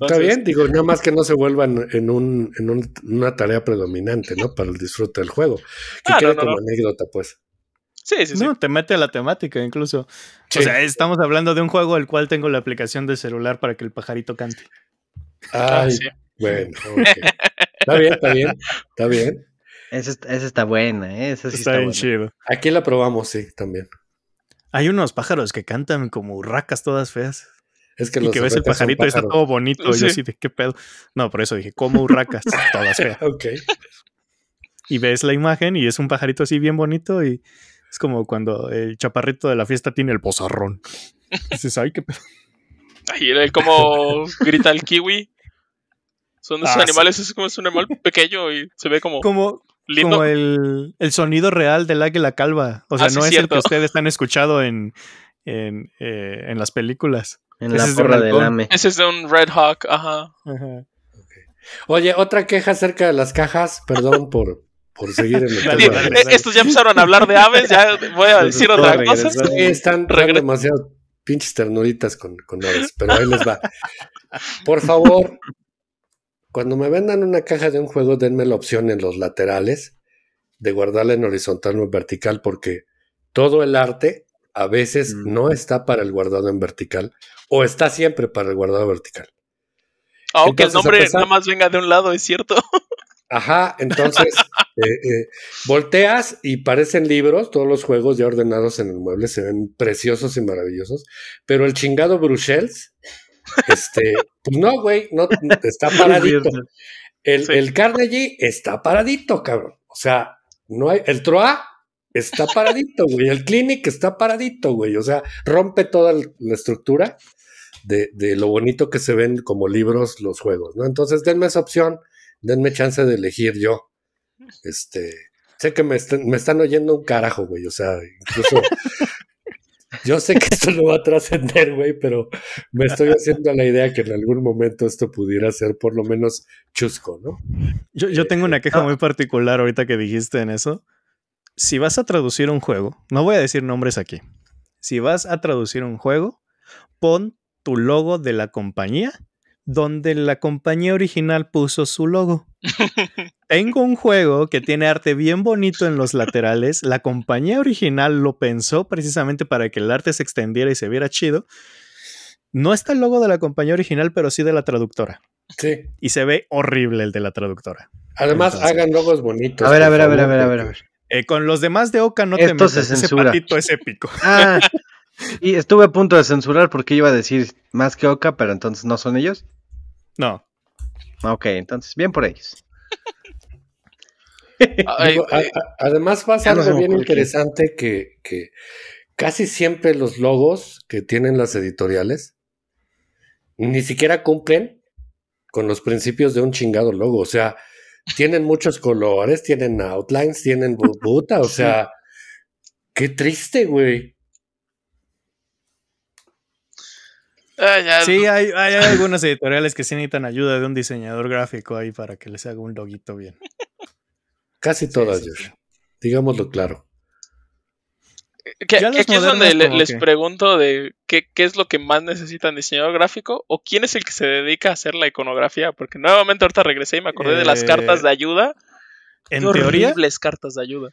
Está bien, digo, nada más que no se vuelvan en, un, en un- una tarea predominante, ¿no? Para el disfrute del juego. Que Ah, quede no, no, como no. anécdota, pues. Sí, sí, sí. no, te mete a la temática incluso. Sí. O sea, estamos hablando de un juego el cual tengo la aplicación de celular para que el pajarito cante. Ah, Ay, sí. bueno, ok. Está bien, está bien, está bien. Esa, est- esa está buena, ¿eh? Esa sí está está, bien buena. chido. Aquí la probamos, sí, también. Hay unos pájaros que cantan como urracas todas feas. Es que y los que ves el pajarito y está todo bonito. y Sí. Yo así de qué pedo. No, por eso dije, como urracas, todas feas. Ok. Y ves la imagen y es un pajarito así bien bonito y es como cuando el chaparrito de la fiesta tiene el pozarrón. Dices, ay, qué pedo. Ay, el- como grita el kiwi. Son esos Ah, sí. animales, es como es un animal pequeño y se ve como Como, lindo. como el, el sonido real del águila calva. O sea, Ah, sí, no es cierto. el que ustedes han escuchado en, en, eh, en las películas. En Ese la porra del. AME. Ese es de un Red Hawk, ajá. Ajá. Oye, otra queja acerca de las cajas, perdón por, por seguir en el dale, Eh, Estos ya empezaron a hablar de aves, ya voy a decir otra cosa. Sí, están, demasiado pinches ternuritas con, con aves, pero ahí les va. Por favor, cuando me vendan una caja de un juego, denme la opción en los laterales de guardarla en horizontal o en vertical, porque todo el arte a veces Mm. no está para el guardado en vertical o está siempre para el guardado vertical. Aunque el Entonces, a nombre pesar- nada más venga de un lado, es cierto. Ajá, entonces eh, eh, volteas y parecen libros, todos los juegos ya ordenados en el mueble se ven preciosos y maravillosos, pero el chingado Bruxelles, este, pues no, güey, no, está paradito. El, Sí. el Carnegie está paradito, cabrón. O sea, no hay, el Troa está paradito, güey. El Clinic está paradito, güey. O sea, rompe toda la estructura de, de lo bonito que se ven como libros los juegos, ¿no? Entonces, denme esa opción, denme chance de elegir yo. Este, sé que me, están- me están oyendo un carajo, güey. O sea, incluso Yo sé que esto no va a trascender, güey, pero me estoy haciendo la idea que en algún momento esto pudiera ser por lo menos chusco, ¿no? Yo, yo tengo una queja muy particular ahorita que dijiste en eso. Si vas a traducir un juego, no voy a decir nombres aquí. Si vas a traducir un juego, pon tu logo de la compañía donde la compañía original puso su logo. Tengo un juego que tiene arte bien bonito en los laterales. La compañía original lo pensó precisamente para que el arte se extendiera y se viera chido. No está el logo de la compañía original, pero sí de la traductora. Sí. Y se ve horrible el de la traductora. Además, Entonces- hagan logos bonitos. A ver, a ver, a ver, a ver, a ver, a porque- ver. Eh, con los demás de Oca no te Esto se metas. Ese censura. patito es épico. Ah, y estuve a punto de censurar porque iba a decir más que Oka, pero entonces no son ellos. No. Ok, entonces, bien por ellos. Ay, Digo, a- eh, a- además pasa algo bien interesante que, que casi siempre los logos que tienen las editoriales ni siquiera cumplen con los principios de un chingado logo. O sea, tienen muchos colores, tienen outlines, tienen bu- puta, o sea, qué triste, güey. ah, ya, Sí, hay, hay algunas editoriales que sí necesitan ayuda de un diseñador gráfico ahí para que les haga un loguito bien. Casi todas, sí. Digámoslo claro. que los aquí es donde le- les que- pregunto de qué, qué es lo que más necesitan diseñador gráfico o quién es el que se dedica a hacer la iconografía. Porque nuevamente ahorita regresé y me acordé de las Eh, cartas de ayuda. En Qué teoría, horribles cartas de ayuda.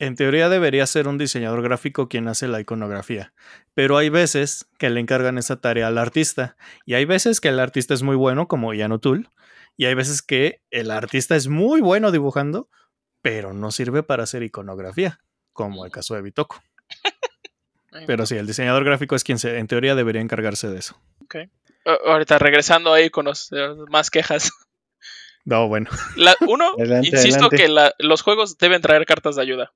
En teoría debería ser un diseñador gráfico quien hace la iconografía, pero hay veces que le encargan esa tarea al artista y hay veces que el artista es muy bueno como Ian O'Toole y hay veces que el artista es muy bueno dibujando, pero no sirve para hacer iconografía, como el caso de Bitoco. Pero sí, el diseñador gráfico es quien se, en teoría debería encargarse de eso. Ah, Ahorita regresando ahí con los, eh, más quejas. No, bueno. La- uno, Adelante, insisto adelante. que la- los juegos deben traer cartas de ayuda.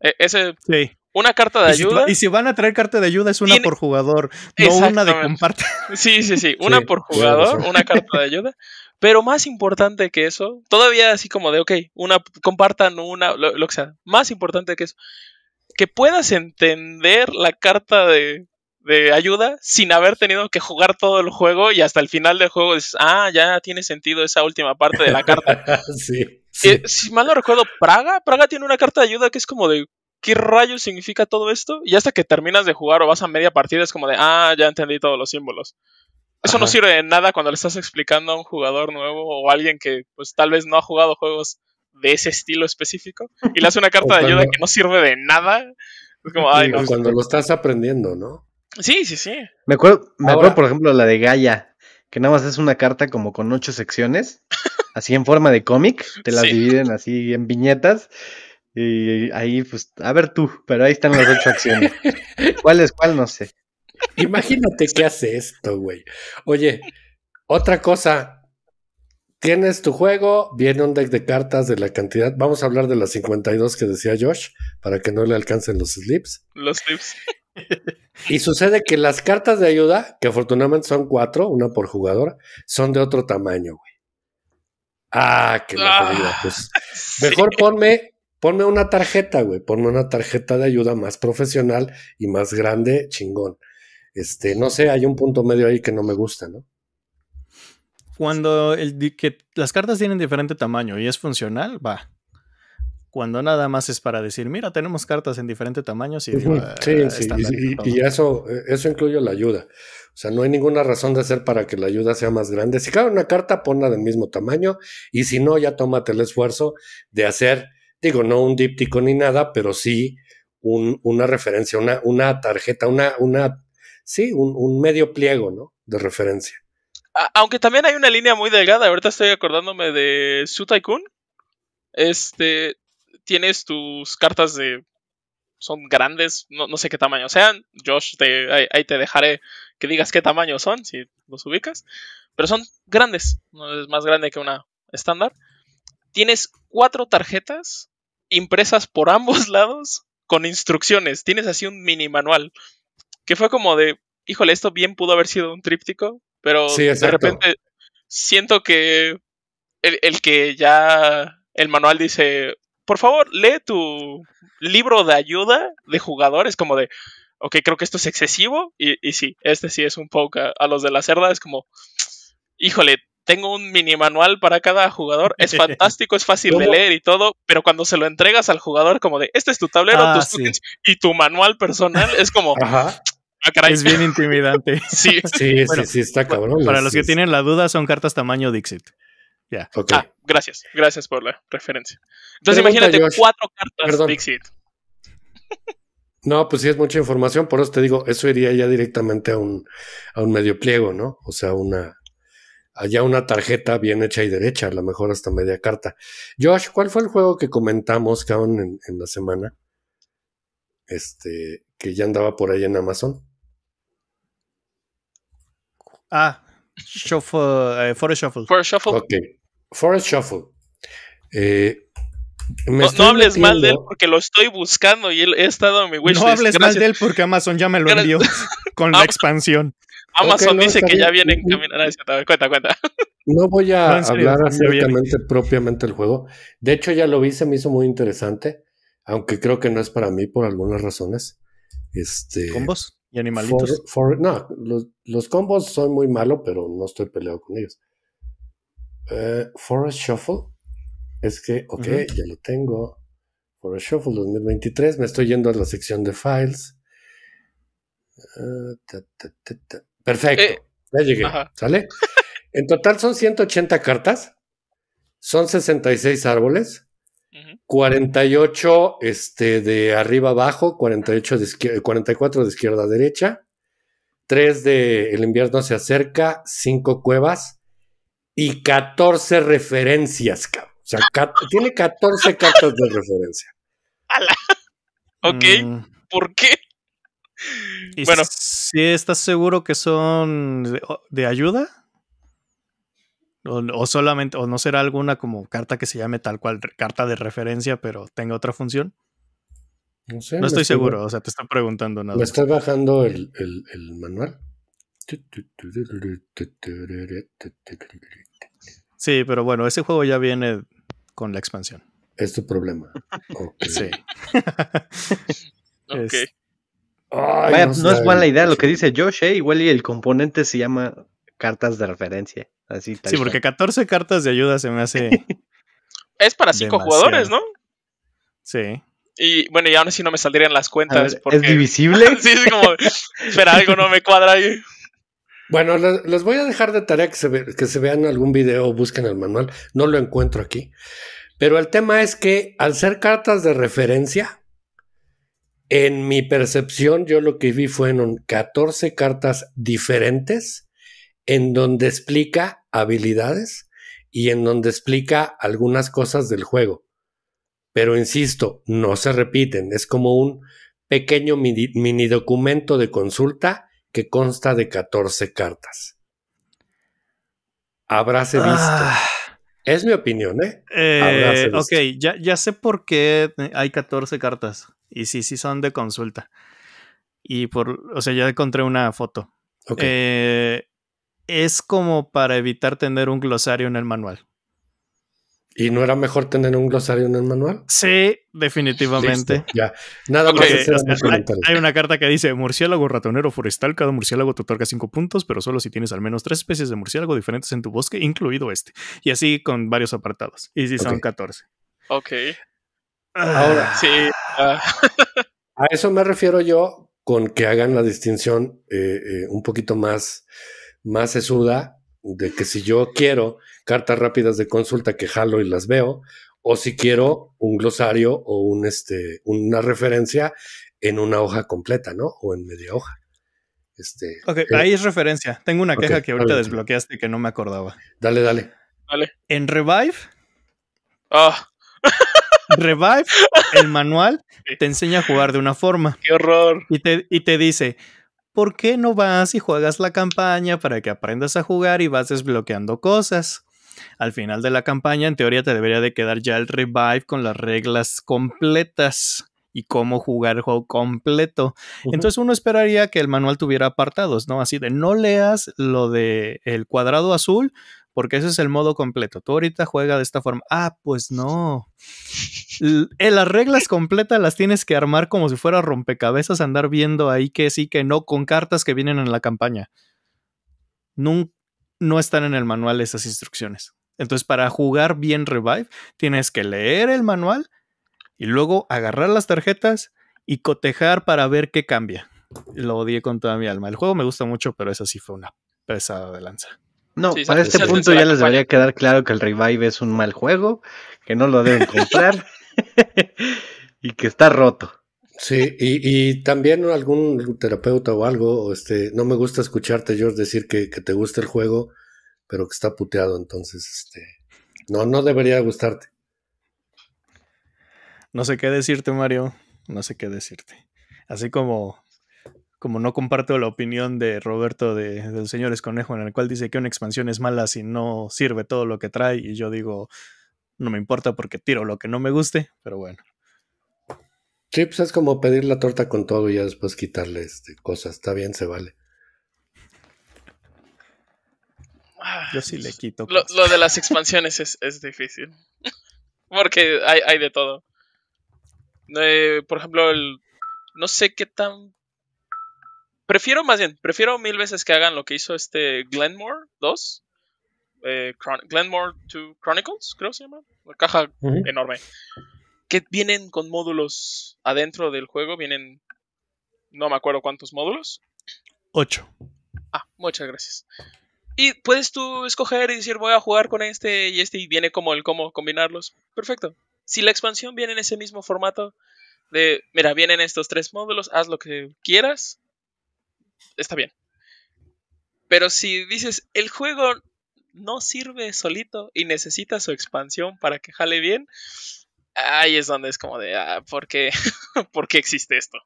E- ese, Sí. una carta de Y si, ayuda. y si van a traer carta de ayuda es una Tiene- por jugador, no una de comparte. Sí, sí, sí. Una Sí, por jugador, una carta de ayuda. Pero más importante que eso, todavía así como de, ok, una, compartan una, lo, lo que sea. Más importante que eso, que puedas entender la carta de, de ayuda sin haber tenido que jugar todo el juego y hasta el final del juego dices, ah, ya tiene sentido esa última parte de la carta. sí. Sí. Eh, si mal no recuerdo, Praga, Praga tiene una carta de ayuda que es como de, ¿qué rayos significa todo esto? Y hasta que terminas de jugar o vas a media partida es como de, ah, ya entendí todos los símbolos. Eso no sirve de nada cuando le estás explicando a un jugador nuevo o a alguien que pues tal vez no ha jugado juegos de ese estilo específico y le hace una carta de ayuda que no sirve de nada. Es como, ay, no. Cuando lo estás aprendiendo, ¿no? Sí, sí, sí. Me acuerdo, me Ahora- acuerdo, por ejemplo, la de Gaia, que nada más es una carta como con ocho secciones, así en forma de cómic, te las Sí. dividen así en viñetas, y ahí, pues, a ver tú, pero ahí están las ocho acciones. ¿Cuál es cuál? No sé. Imagínate qué hace esto, güey. Oye, otra cosa. Tienes tu juego, viene un deck de cartas de la cantidad. Vamos a hablar de las 52 que decía Josh, para que no le alcancen los slips. Los tips. Y sucede que las cartas de ayuda, que afortunadamente son cuatro, una por jugador, son de otro tamaño, güey. Ah, que la Ah. jodida, pues. Sí. Mejor ponme, ponme una tarjeta, güey. Ponme una tarjeta de ayuda más profesional y más grande, chingón. Este, no sé, hay un punto medio ahí que no me gusta, ¿no? Cuando el, que las cartas tienen diferente tamaño y es funcional, va. Cuando nada más es para decir, mira, tenemos cartas en diferente tamaño, sí, digo, Ujú, ah, Sí, sí, está y, y- todo. y eso, eso incluye la ayuda. O sea, no hay ninguna razón de ser para que la ayuda sea más grande. Si cabe una carta, ponla del mismo tamaño. Y si no, ya tómate el esfuerzo de hacer, digo, no un díptico ni nada, pero sí un- una referencia, una, una tarjeta, una, una, sí, un, un medio pliego, ¿no? De referencia. A- Aunque también hay una línea muy delgada, ahorita estoy acordándome de Su Tycoon. Este, tienes tus cartas de... Son grandes, no, no sé qué tamaño sean. Josh, te, ahí, ahí te dejaré que digas qué tamaño son, si los ubicas. Pero son grandes, no es más grande que una estándar. Tienes cuatro tarjetas impresas por ambos lados con instrucciones. Tienes así un mini manual. Que fue como de, híjole, esto bien pudo haber sido un tríptico, pero Sí, de repente siento que el, el que ya el manual dice, por favor, lee tu libro de ayuda de jugadores, como de, ok, creo que esto es excesivo. Y, y sí, este sí es un poco a, a los de la cerda, es como, híjole, tengo un mini manual para cada jugador. Es fantástico, es fácil de leer y todo, pero cuando se lo entregas al jugador, como de, este es tu tablero, Ah, tus sí. tokens y tu manual personal, es como, Ajá. ah, caray. Es bien intimidante. Sí. Sí, Bueno, sí, sí, está cabrón. Para los que tienen la duda, son cartas tamaño Dixit. Ok. Ah, gracias, gracias por la referencia. Entonces Pregunta, imagínate Josh. cuatro cartas Perdón. Dixit. No, pues sí es mucha información, por eso te digo, eso iría ya directamente a un, a un medio pliego, ¿no? O sea, una, allá una tarjeta bien hecha y derecha, a lo mejor hasta media carta. Josh, ¿cuál fue el juego que comentamos, cabrón, en, en la semana? Este, que ya andaba por ahí en Amazon. Ah, Shuffle, eh, Forest Shuffle. For Shuffle. Ok. Forest Shuffle. Eh, me No, estoy no hables mal de él metiendo- porque lo estoy buscando y él- he estado en mi wishlist. No hables mal Gracias. de él porque Amazon ya me lo envió con la expansión. Amazon no, dice que ya bien. vienen caminando. Cuenta, cuenta. No voy a No, hablar ya viene. acercamente propiamente del juego. De hecho, ya lo vi, se me hizo muy interesante, aunque creo que no es para mí por algunas razones. Este, Combos y animalitos. for- for- no, los, los combos soy muy malo, pero no estoy peleado con ellos. Eh, Forest Shuffle. Es que, ok, ya lo tengo. Forest Shuffle 2023. Me estoy yendo a la sección de files. Eh, ta, ta, ta, ta. Perfecto. Eh, ya llegué. ajá. ¿Sale? En total son 180 cartas. Son 66 árboles. Ujú. 48 este, de arriba abajo, 48 de izquier- 44 de izquierda a derecha, 3 de El invierno se acerca, 5 cuevas y 14 referencias, cabrón. O sea, tiene 14 cartas de referencia. Ok, Mm, ¿por qué? ¿y Bueno. si estás seguro que son de, de ayuda? O, o solamente, o no será alguna como carta que se llame tal cual, re- carta de referencia, pero tenga otra función. No sé. No me estoy seguro, o sea, te estoy preguntando nada. Me estoy bajando el, el- el manual. Sí, pero bueno, ese juego ya viene con la expansión. Es tu problema. Sí. Ok. Es- Ay, Vaya, no, es buena idea lo que dice Josh, ¿eh? Igual y el componente se llama cartas de referencia. Así tal Sí, porque cual. 14 cartas de ayuda se me hace. Es para cinco Demasiado. jugadores, ¿no? Sí. Y bueno, y aún así no me saldrían las cuentas. ver, porque... ¿Es divisible? sí, es como, espera, algo no me cuadra ahí. Bueno, les, les voy a dejar de tarea que se, ve- que se vean algún video o busquen el manual. No lo encuentro aquí. Pero el tema es que al ser cartas de referencia, en mi percepción, yo lo que vi fueron 14 cartas diferentes en donde explica habilidades y en donde explica algunas cosas del juego. Pero insisto, no se repiten. Es como un pequeño mini, mini documento de consulta que consta de 14 cartas. Habráse visto. Ah, Es mi opinión, ¿eh? eh, visto. ok, ya, ya sé por qué hay 14 cartas. Y sí, sí son de consulta. Y por, o sea, ya encontré una foto. Ok. Eh, es como para evitar tener un glosario en el manual. ¿Y no era mejor tener un glosario en el manual? Sí, definitivamente. Listo, ya. Nada más hay, una carta que dice murciélago ratonero forestal. Cada murciélago te otorga 5 puntos, pero solo si tienes al menos tres especies de murciélago diferentes en tu bosque, incluido este. Y así con varios apartados. Y sí son Ok. 14. Ok. Ahora, Sí. ah, A eso me refiero yo con que hagan la distinción eh, eh, un poquito más, más sesuda de que si yo quiero cartas rápidas de consulta que jalo y las veo, o si quiero un glosario o un, este, una referencia en una hoja completa, ¿no? O en media hoja. Este, Ok, eh, ahí es referencia. Tengo una queja que ahorita dale. desbloqueaste que no me acordaba. Dale, dale. vale. En Revive, Ah, Revive, el manual Sí. te enseña a jugar de una forma qué horror. y te, y te dice, ¿por qué no vas y juegas la campaña para que aprendas a jugar y vas desbloqueando cosas? Al final de la campaña, en teoría, te debería de quedar ya el Revive con las reglas completas y cómo jugar el juego completo. Entonces uno esperaría que el manual tuviera apartados, ¿no? Así de no leas lo de el cuadrado azul porque ese es el modo completo. Tú ahorita juega de esta forma. Ah, pues no. Eh, las reglas completas las tienes que armar como si fuera rompecabezas, andar viendo ahí que sí, que no, con cartas que vienen en la campaña. Nun- no están en el manual esas instrucciones. Entonces, para jugar bien Revive, tienes que leer el manual y luego agarrar las tarjetas y cotejar para ver qué cambia. Lo odié con toda mi alma. El juego me gusta mucho, pero eso sí fue una pesada de lanza. No, Sí, para sí, este sí, punto ya les debería quedar claro que el Revive es un mal juego, que no lo deben comprar y que está roto. Sí, y, y también algún terapeuta o algo, o este, no me gusta escucharte, George, decir que, que te gusta el juego, pero que está puteado, entonces, este, no, no debería gustarte. No sé qué decirte, Mario. No sé qué decirte. Así como, como no comparto la opinión de Roberto de, de los señores conejo, en el cual dice que una expansión es mala si no sirve todo lo que trae. Y yo digo, no me importa porque tiro lo que no me guste, pero bueno. Sí, pues es como pedir la torta con todo y ya después quitarle este, cosas, está bien, se vale. Yo sí le quito. Lo, cosas. lo de las expansiones es, es difícil. Porque hay, hay de todo. Eh, por ejemplo, el, no sé qué tan... Prefiero, más bien, prefiero mil veces que hagan lo que hizo este Glenmore 2. Eh, Glenmore 2 Chronicles, creo que se llama. Una caja enorme. Que vienen con módulos adentro del juego. Vienen... No me acuerdo cuántos módulos. Ocho. Ah, muchas gracias. Y puedes tú escoger y decir voy a jugar con este y este y viene como el cómo combinarlos. Perfecto. Si la expansión viene en ese mismo formato de, mira, vienen estos tres módulos, haz lo que quieras, está bien. Pero si dices, el juego no sirve solito y necesita su expansión para que jale bien, ahí es donde es como de, ah, ¿por qué, ¿por qué existe esto?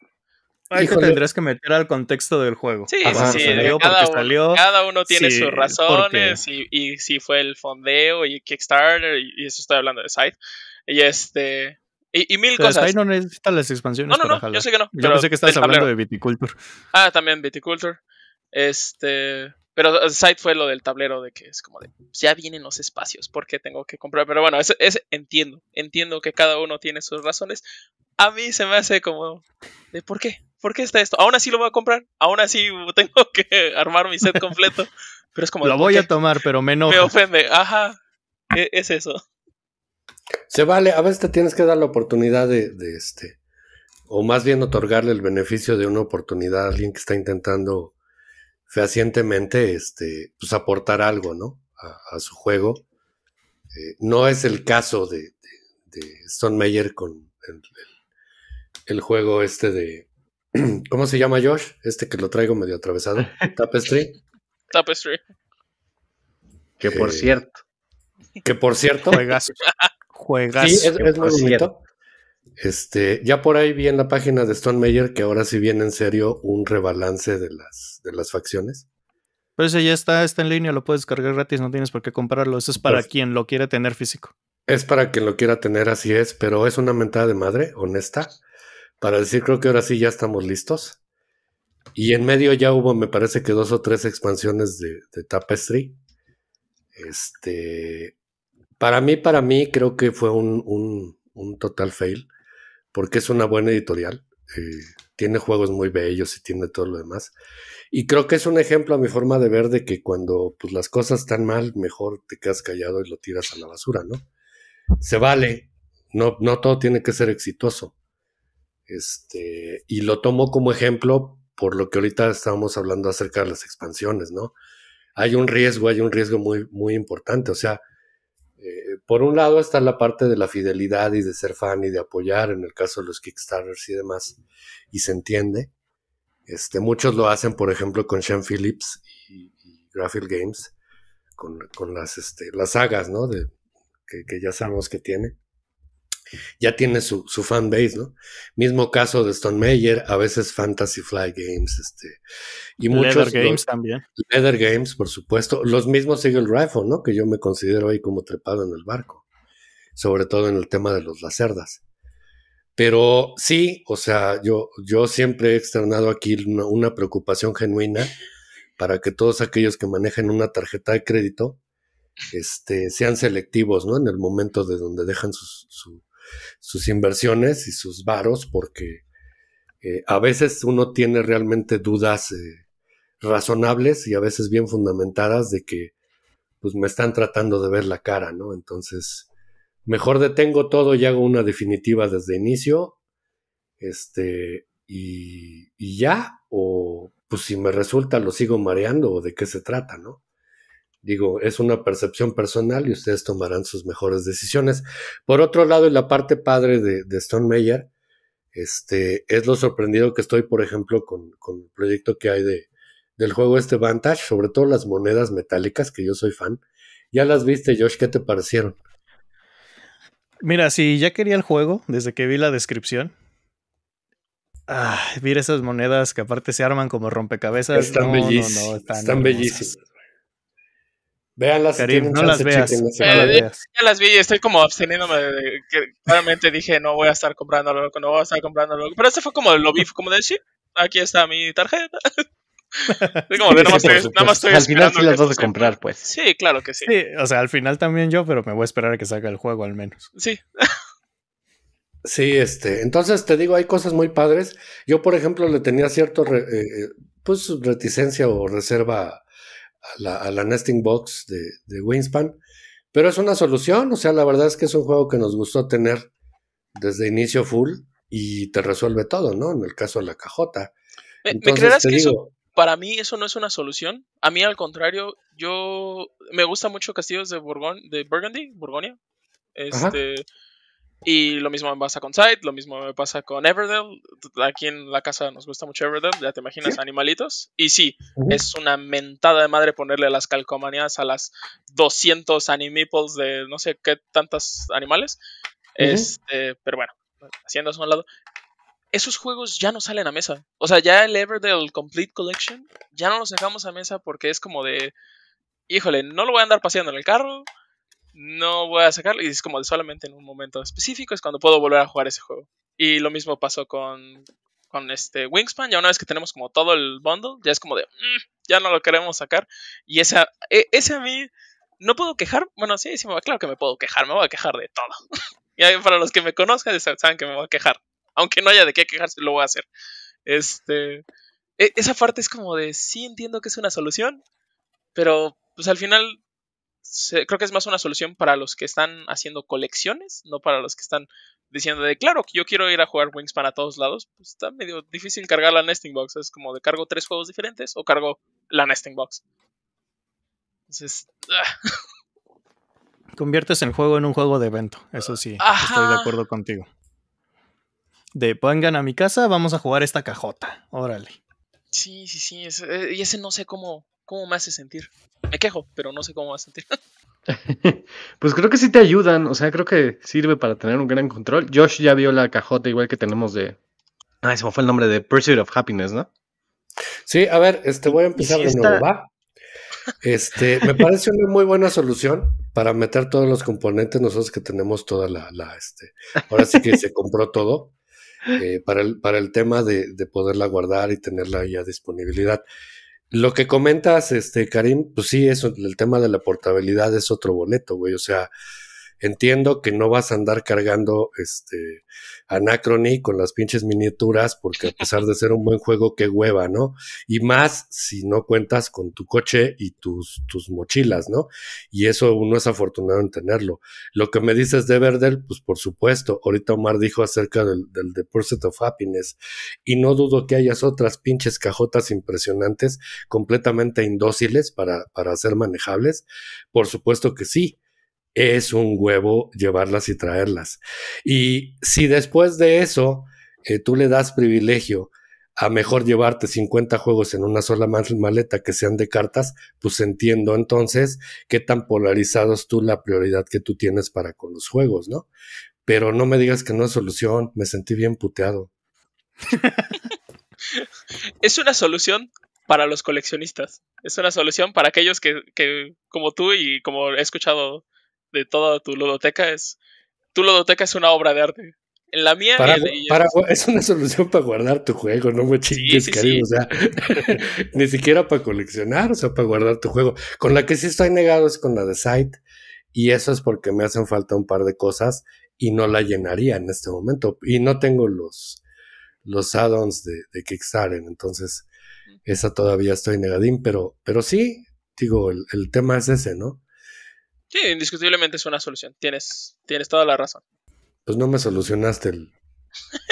Ahí te tendrás que meter al contexto del juego. Sí, Ajá, sí, sí. salió cada, porque uno, salió. cada uno tiene sí, sus razones y, y si fue el fondeo y Kickstarter y, y eso estoy hablando de site y este y, y mil Pero cosas. ahí no necesitas las expansiones No, no, para no, yo sé que no. Yo pensé que estabas hablando de Viticulture. Ah, también Viticulture. Este, pero el site fue lo del tablero de que es como de ya vienen los espacios, ¿por qué tengo que comprar? Pero bueno, ese, ese entiendo, entiendo que cada uno tiene sus razones. A mí se me hace como de ¿por qué? ¿Por qué está esto? Aún así lo voy a comprar, aún así tengo que armar mi set completo. Pero es como Lo ¿por voy a tomar, pero me enoja. me ofende. Ajá. E- Es eso. Se vale, a veces te tienes que dar la oportunidad de, de este, o más bien otorgarle el beneficio de una oportunidad a alguien que está intentando fehacientemente, este, pues aportar algo, ¿no? A, a su juego. Eh, no es el caso de, de, de Stone Meyer con el, el- el juego este de, ¿cómo se llama Josh? Este que lo traigo medio atravesado, Tapestry. Tapestry. Que por Eh, cierto, Que por cierto. Juegas. Sí, es, muy bonito. Este, ya por ahí vi en la página de Stone Meyer que ahora sí viene en serio un rebalance de las, de las facciones. Pero ese ya está, está en línea, lo puedes cargar gratis, no tienes por qué comprarlo. Eso es para Pues- quien lo quiere tener físico. Es para quien lo quiera tener, así es, pero es una mentada de madre, honesta, para decir creo que ahora sí ya estamos listos. Y en medio ya hubo, me parece que dos o tres expansiones de, de Tapestry. Este, para mí, para mí, creo que fue un, un- total fail, porque es una buena editorial. eh, tiene juegos muy bellos y tiene todo lo demás. Y creo que es un ejemplo a mi forma de ver de que cuando pues, las cosas están mal, mejor te quedas callado y lo tiras a la basura, ¿no? Se vale, no, no todo tiene que ser exitoso. Este, y lo tomo como ejemplo por lo que ahorita estábamos hablando acerca de las expansiones, ¿no? Hay un riesgo, hay un riesgo muy, muy importante. O sea, eh, por un lado está la parte de la fidelidad y de ser fan y de apoyar en el caso de los Kickstarters y demás, y se entiende. Este, muchos lo hacen, por ejemplo, con Sean Phillips y, y Games, con, con las, este, las sagas, ¿no? De, que ya sabemos que tiene. Ya tiene su, su fan base, ¿no? Mismo caso de Stone Meyer, a veces Fantasy Fly Games, este, y muchos Leather Games los- también. Leather Games, por supuesto. Los mismos Eagle Rifle, ¿no? Que yo me considero ahí como trepado en el barco. Sobre todo en el tema de los lacerdas. Pero sí, o sea, yo, yo siempre he externado aquí una, una preocupación genuina para que todos aquellos que manejen una tarjeta de crédito este, sean selectivos, ¿no? En el momento de donde dejan sus, sus inversiones y sus varos, porque eh, a veces uno tiene realmente dudas eh, razonables y a veces bien fundamentadas de que pues me están tratando de ver la cara, ¿no? Entonces, mejor detengo todo y hago una definitiva desde inicio, este, y, y ya, o pues si me resulta lo sigo mareando o de qué se trata, ¿no? Digo, es una percepción personal y ustedes tomarán sus mejores decisiones. Por otro lado, en la parte padre de, de Stone Meyer, este, es lo sorprendido que estoy, por ejemplo, con, con, el proyecto que hay de, del juego este Vantage, sobre todo las monedas metálicas, que yo soy fan. Ya las viste, Josh, ¿qué te parecieron? Mira, si ya quería el juego desde que vi la descripción. Ah, vi esas monedas que aparte se arman como rompecabezas. Están no, bellísimas. No, no, están, están bellísimas. Véanlas. Karim, no las veas. Eh, ya las vi y estoy como absteniéndome de que claramente dije no voy a estar comprando loco, no voy a estar comprando loco. Pero este fue como lo vi, como de sí, aquí está mi tarjeta. como de, nada, más Sí, estoy, nada más estoy supuesto. Al final sí las vas a comprar, pues. Sí, claro que sí. Sí, o sea, al final también yo, pero me voy a esperar a que salga el juego al menos. Sí. Sí, este, entonces te digo, hay cosas muy padres. Yo, por ejemplo, le tenía cierto, re- eh, eh, pues, reticencia o reserva a la, a la nesting box de, de Wingspan, pero es una solución. O sea, la verdad es que es un juego que nos gustó tener desde inicio full y te resuelve todo, ¿no? En el caso de la cajota. ¿Me, me Entonces, creerás que eso, para mí eso no es una solución? A mí al contrario, yo me gusta mucho Castillos de Burgón, de Burgundy, Burgonia. Este y lo mismo me pasa con Sight, lo mismo me pasa con Everdell. Aquí en la casa nos gusta mucho Everdell, ya te imaginas, Sí. animalitos. Y sí, es una mentada de madre ponerle las calcomanías a las 200 animiples de no sé qué tantos animales. Ujú. Este, pero bueno, haciendo eso a un lado. Esos juegos ya no salen a mesa. O sea, ya el Everdell Complete Collection ya no los dejamos a mesa porque es como de. Híjole, no lo voy a andar paseando en el carro. No voy a sacarlo. Y es como solamente en un momento específico es cuando puedo volver a jugar ese juego. Y lo mismo pasó con, con este Wingspan. Ya una vez que tenemos como todo el bundle, ya es como de. "Mm, ya no lo queremos sacar. Y esa, e- ese a mí. No puedo quejar. Bueno, sí, sí, me va- claro que me puedo quejar. Me voy a quejar de todo. y para los que me conozcan, saben que me voy a quejar. Aunque no haya de qué quejarse, lo voy a hacer. Este. e- Esa parte es como de. Sí entiendo que es una solución. Pero, pues al final. Se- creo que es más una solución para los que están haciendo colecciones. No para los que están diciendo de. Claro, que yo quiero ir a jugar Wingspan a todos lados. Pues está medio difícil cargar la Nesting Box. Es como de cargo tres juegos diferentes o cargo la Nesting Box. Entonces. ah, Conviertes el juego en un juego de evento, eso sí, Ajá. estoy de acuerdo contigo. De vengan a mi casa, vamos a jugar esta cajota. Órale. Sí, sí, sí. eh, y ese no sé cómo, cómo me hace sentir. Me quejo, pero no sé cómo me hace sentir. Pues creo que sí te ayudan, o sea, creo que sirve para tener un gran control. Josh ya vio la cajota igual que tenemos de... Ah, se me fue el nombre de Pursuit of Happiness, ¿no? Sí, a ver, este voy a empezar de está- nuevo, ¿va? Este, me parece una muy buena solución para meter todos los componentes, nosotros que tenemos toda la, la este, ahora sí que se compró todo, eh, para, el, para el tema de, de poderla guardar y tenerla ya a disponibilidad. Lo que comentas, este, Karim, pues sí, eso, el tema de la portabilidad es otro boleto, güey, o sea, entiendo que no vas a andar cargando, este, Anacrony con las pinches miniaturas, porque a pesar de ser un buen juego, qué hueva, ¿no? Y más si no cuentas con tu coche y tus, tus mochilas, ¿no? Y eso uno es afortunado en tenerlo. Lo que me dices de Verdel, pues por supuesto, ahorita Omar dijo acerca del, del The Pursuit of Happiness, y no dudo que hayas otras pinches cajotas impresionantes, completamente indóciles para, para ser manejables. Por supuesto que sí. Es un huevo llevarlas y traerlas. Y si después de eso eh, tú le das privilegio a mejor llevarte 50 juegos en una sola mal- maleta que sean de cartas, pues entiendo entonces qué tan polarizados tú la prioridad que tú tienes para con los juegos, ¿no? Pero no me digas que no es solución, me sentí bien puteado. Es una solución para los coleccionistas. Es una solución para aquellos que, que, como tú y como he escuchado de toda tu ludoteca, es tu ludoteca es una obra de arte. En la mía, Para, es una solución para guardar tu juego, no me chingues, sí, sí. O sea, ni siquiera para coleccionar, o sea, para guardar tu juego. Con la que sí estoy negado es con la de Site, y eso es porque me hacen falta un par de cosas y no la llenaría en este momento. Y no tengo los, los add-ons de, de Kickstarter, entonces esa todavía estoy negadín, pero, pero sí, digo, el, el tema es ese, ¿no? Sí, indiscutiblemente es una solución. Tienes, tienes toda la razón. Pues no me solucionaste el...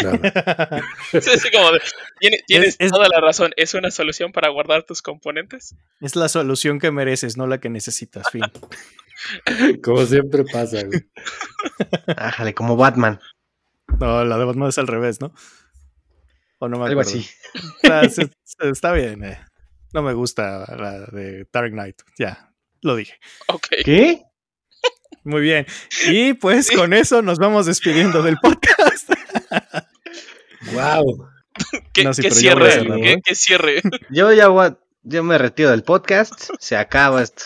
Nada. Sí, así como de, tiene- tienes es- toda la razón. ¿Es una solución para guardar tus componentes? Es la solución que mereces, no la que necesitas, fin. Como siempre pasa, güey. Ájale, como Batman. No, la de Batman es al revés, ¿no? O no me Algo así. Está, se- se- está bien. eh. No me gusta la de Dark Knight. Ya, lo dije. Ok. ¿Qué? Muy bien. Y pues con eso nos vamos despidiendo del podcast. Wow. ¿Qué, No, sí, qué cierre? cerrar, ¿Qué, cierre? Yo ya voy a- yo me retiro del podcast. Se acaba esto.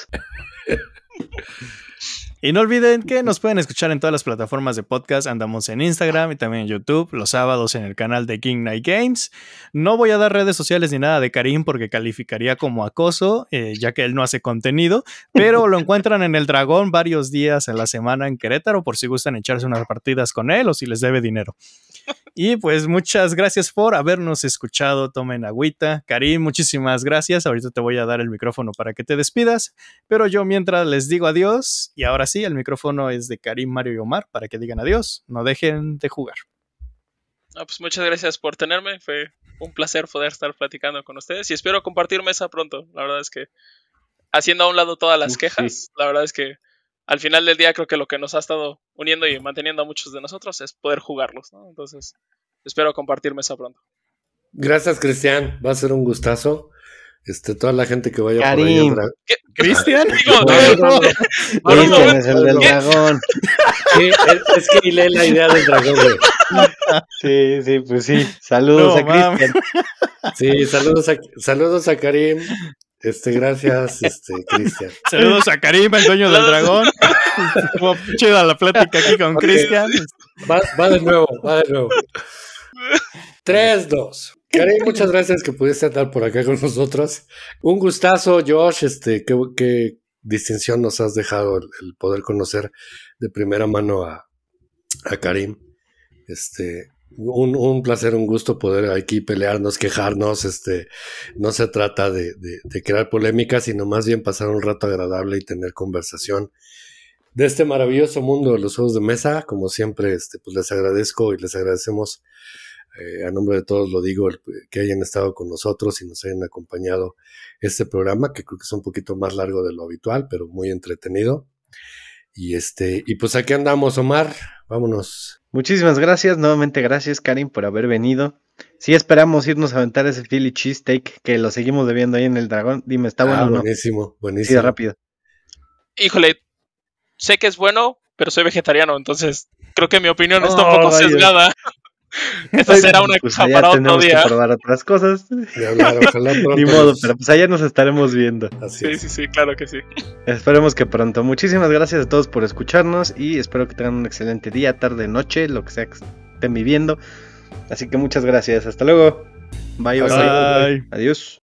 Y no olviden que nos pueden escuchar en todas las plataformas de podcast. Andamos en Instagram y también en YouTube, los sábados en el canal de King Night Games. No voy a dar redes sociales ni nada de Karim porque calificaría como acoso, eh, ya que él no hace contenido, pero lo encuentran en el Dragón varios días en la semana en Querétaro por si gustan echarse unas partidas con él o si les debe dinero. Y pues muchas gracias por habernos escuchado. Tomen agüita. Karim, muchísimas gracias. Ahorita te voy a dar el micrófono para que te despidas. Pero yo mientras les digo adiós, y ahora sí, el micrófono es de Karim, Mario y Omar para que digan adiós. No dejen de jugar. Ah, pues muchas gracias por tenerme. Fue un placer poder estar platicando con ustedes y espero compartir mesa pronto. La verdad es que haciendo a un lado todas las Uf, quejas, la verdad es que al final del día creo que lo que nos ha estado uniendo y manteniendo a muchos de nosotros es poder jugarlos. ¿no? Entonces, espero compartir mesa pronto. Gracias, Cristian. Va a ser un gustazo. Este, toda la gente que vaya por ahí. Karim. al dra- Cristian. Digo, No, no, no. Cristian es el del dragón. Sí, es, es que hilé la idea del dragón, güey. Sí, sí, pues sí. Saludos No, a Cristian. Sí, saludos a, saludos a Karim. Este, gracias, este, Cristian. Saludos a Karim, el dueño del dragón. Estuvo chida la plática aquí con Ok. Cristian. Va, va de nuevo, va de nuevo. 3, 2. Karim, muchas gracias que pudiste andar por acá con nosotros. Un gustazo, Josh. Este, qué, distinción nos has dejado el, poder conocer de primera mano a, a Karim. Este, un, placer, un gusto poder aquí pelearnos, quejarnos. Este, no se trata de, de- de crear polémicas, sino más bien pasar un rato agradable y tener conversación de este maravilloso mundo de los juegos de mesa. Como siempre, este, pues les agradezco y les agradecemos eh, a nombre de todos, lo digo, el- que hayan estado con nosotros y nos hayan acompañado este programa, que creo que es un poquito más largo de lo habitual, pero muy entretenido. Y este, y pues aquí andamos, Omar. Vámonos. Muchísimas gracias, nuevamente gracias Karim por haber venido. Sí esperamos irnos a aventar ese Philly cheesesteak que lo seguimos debiendo ahí en el dragón. Dime, ¿está bueno Ah, o no? buenísimo, Sí, buenísimo. de rápido. Híjole, sé que es bueno, pero soy vegetariano, entonces creo que mi opinión está un Oh, poco vaya. sesgada. Esa será una Pues allá para otro tenemos día. que probar otras cosas. Ni hablar, ojalá pronto Ni modo, pero pues allá nos estaremos viendo. Así Sí, es. sí, sí, claro que sí. Esperemos que pronto. Muchísimas gracias a todos por escucharnos y espero que tengan un excelente día, tarde, noche, lo que sea que estén viviendo. Así que muchas gracias. Hasta luego. Bye, bye. Bye. Adiós.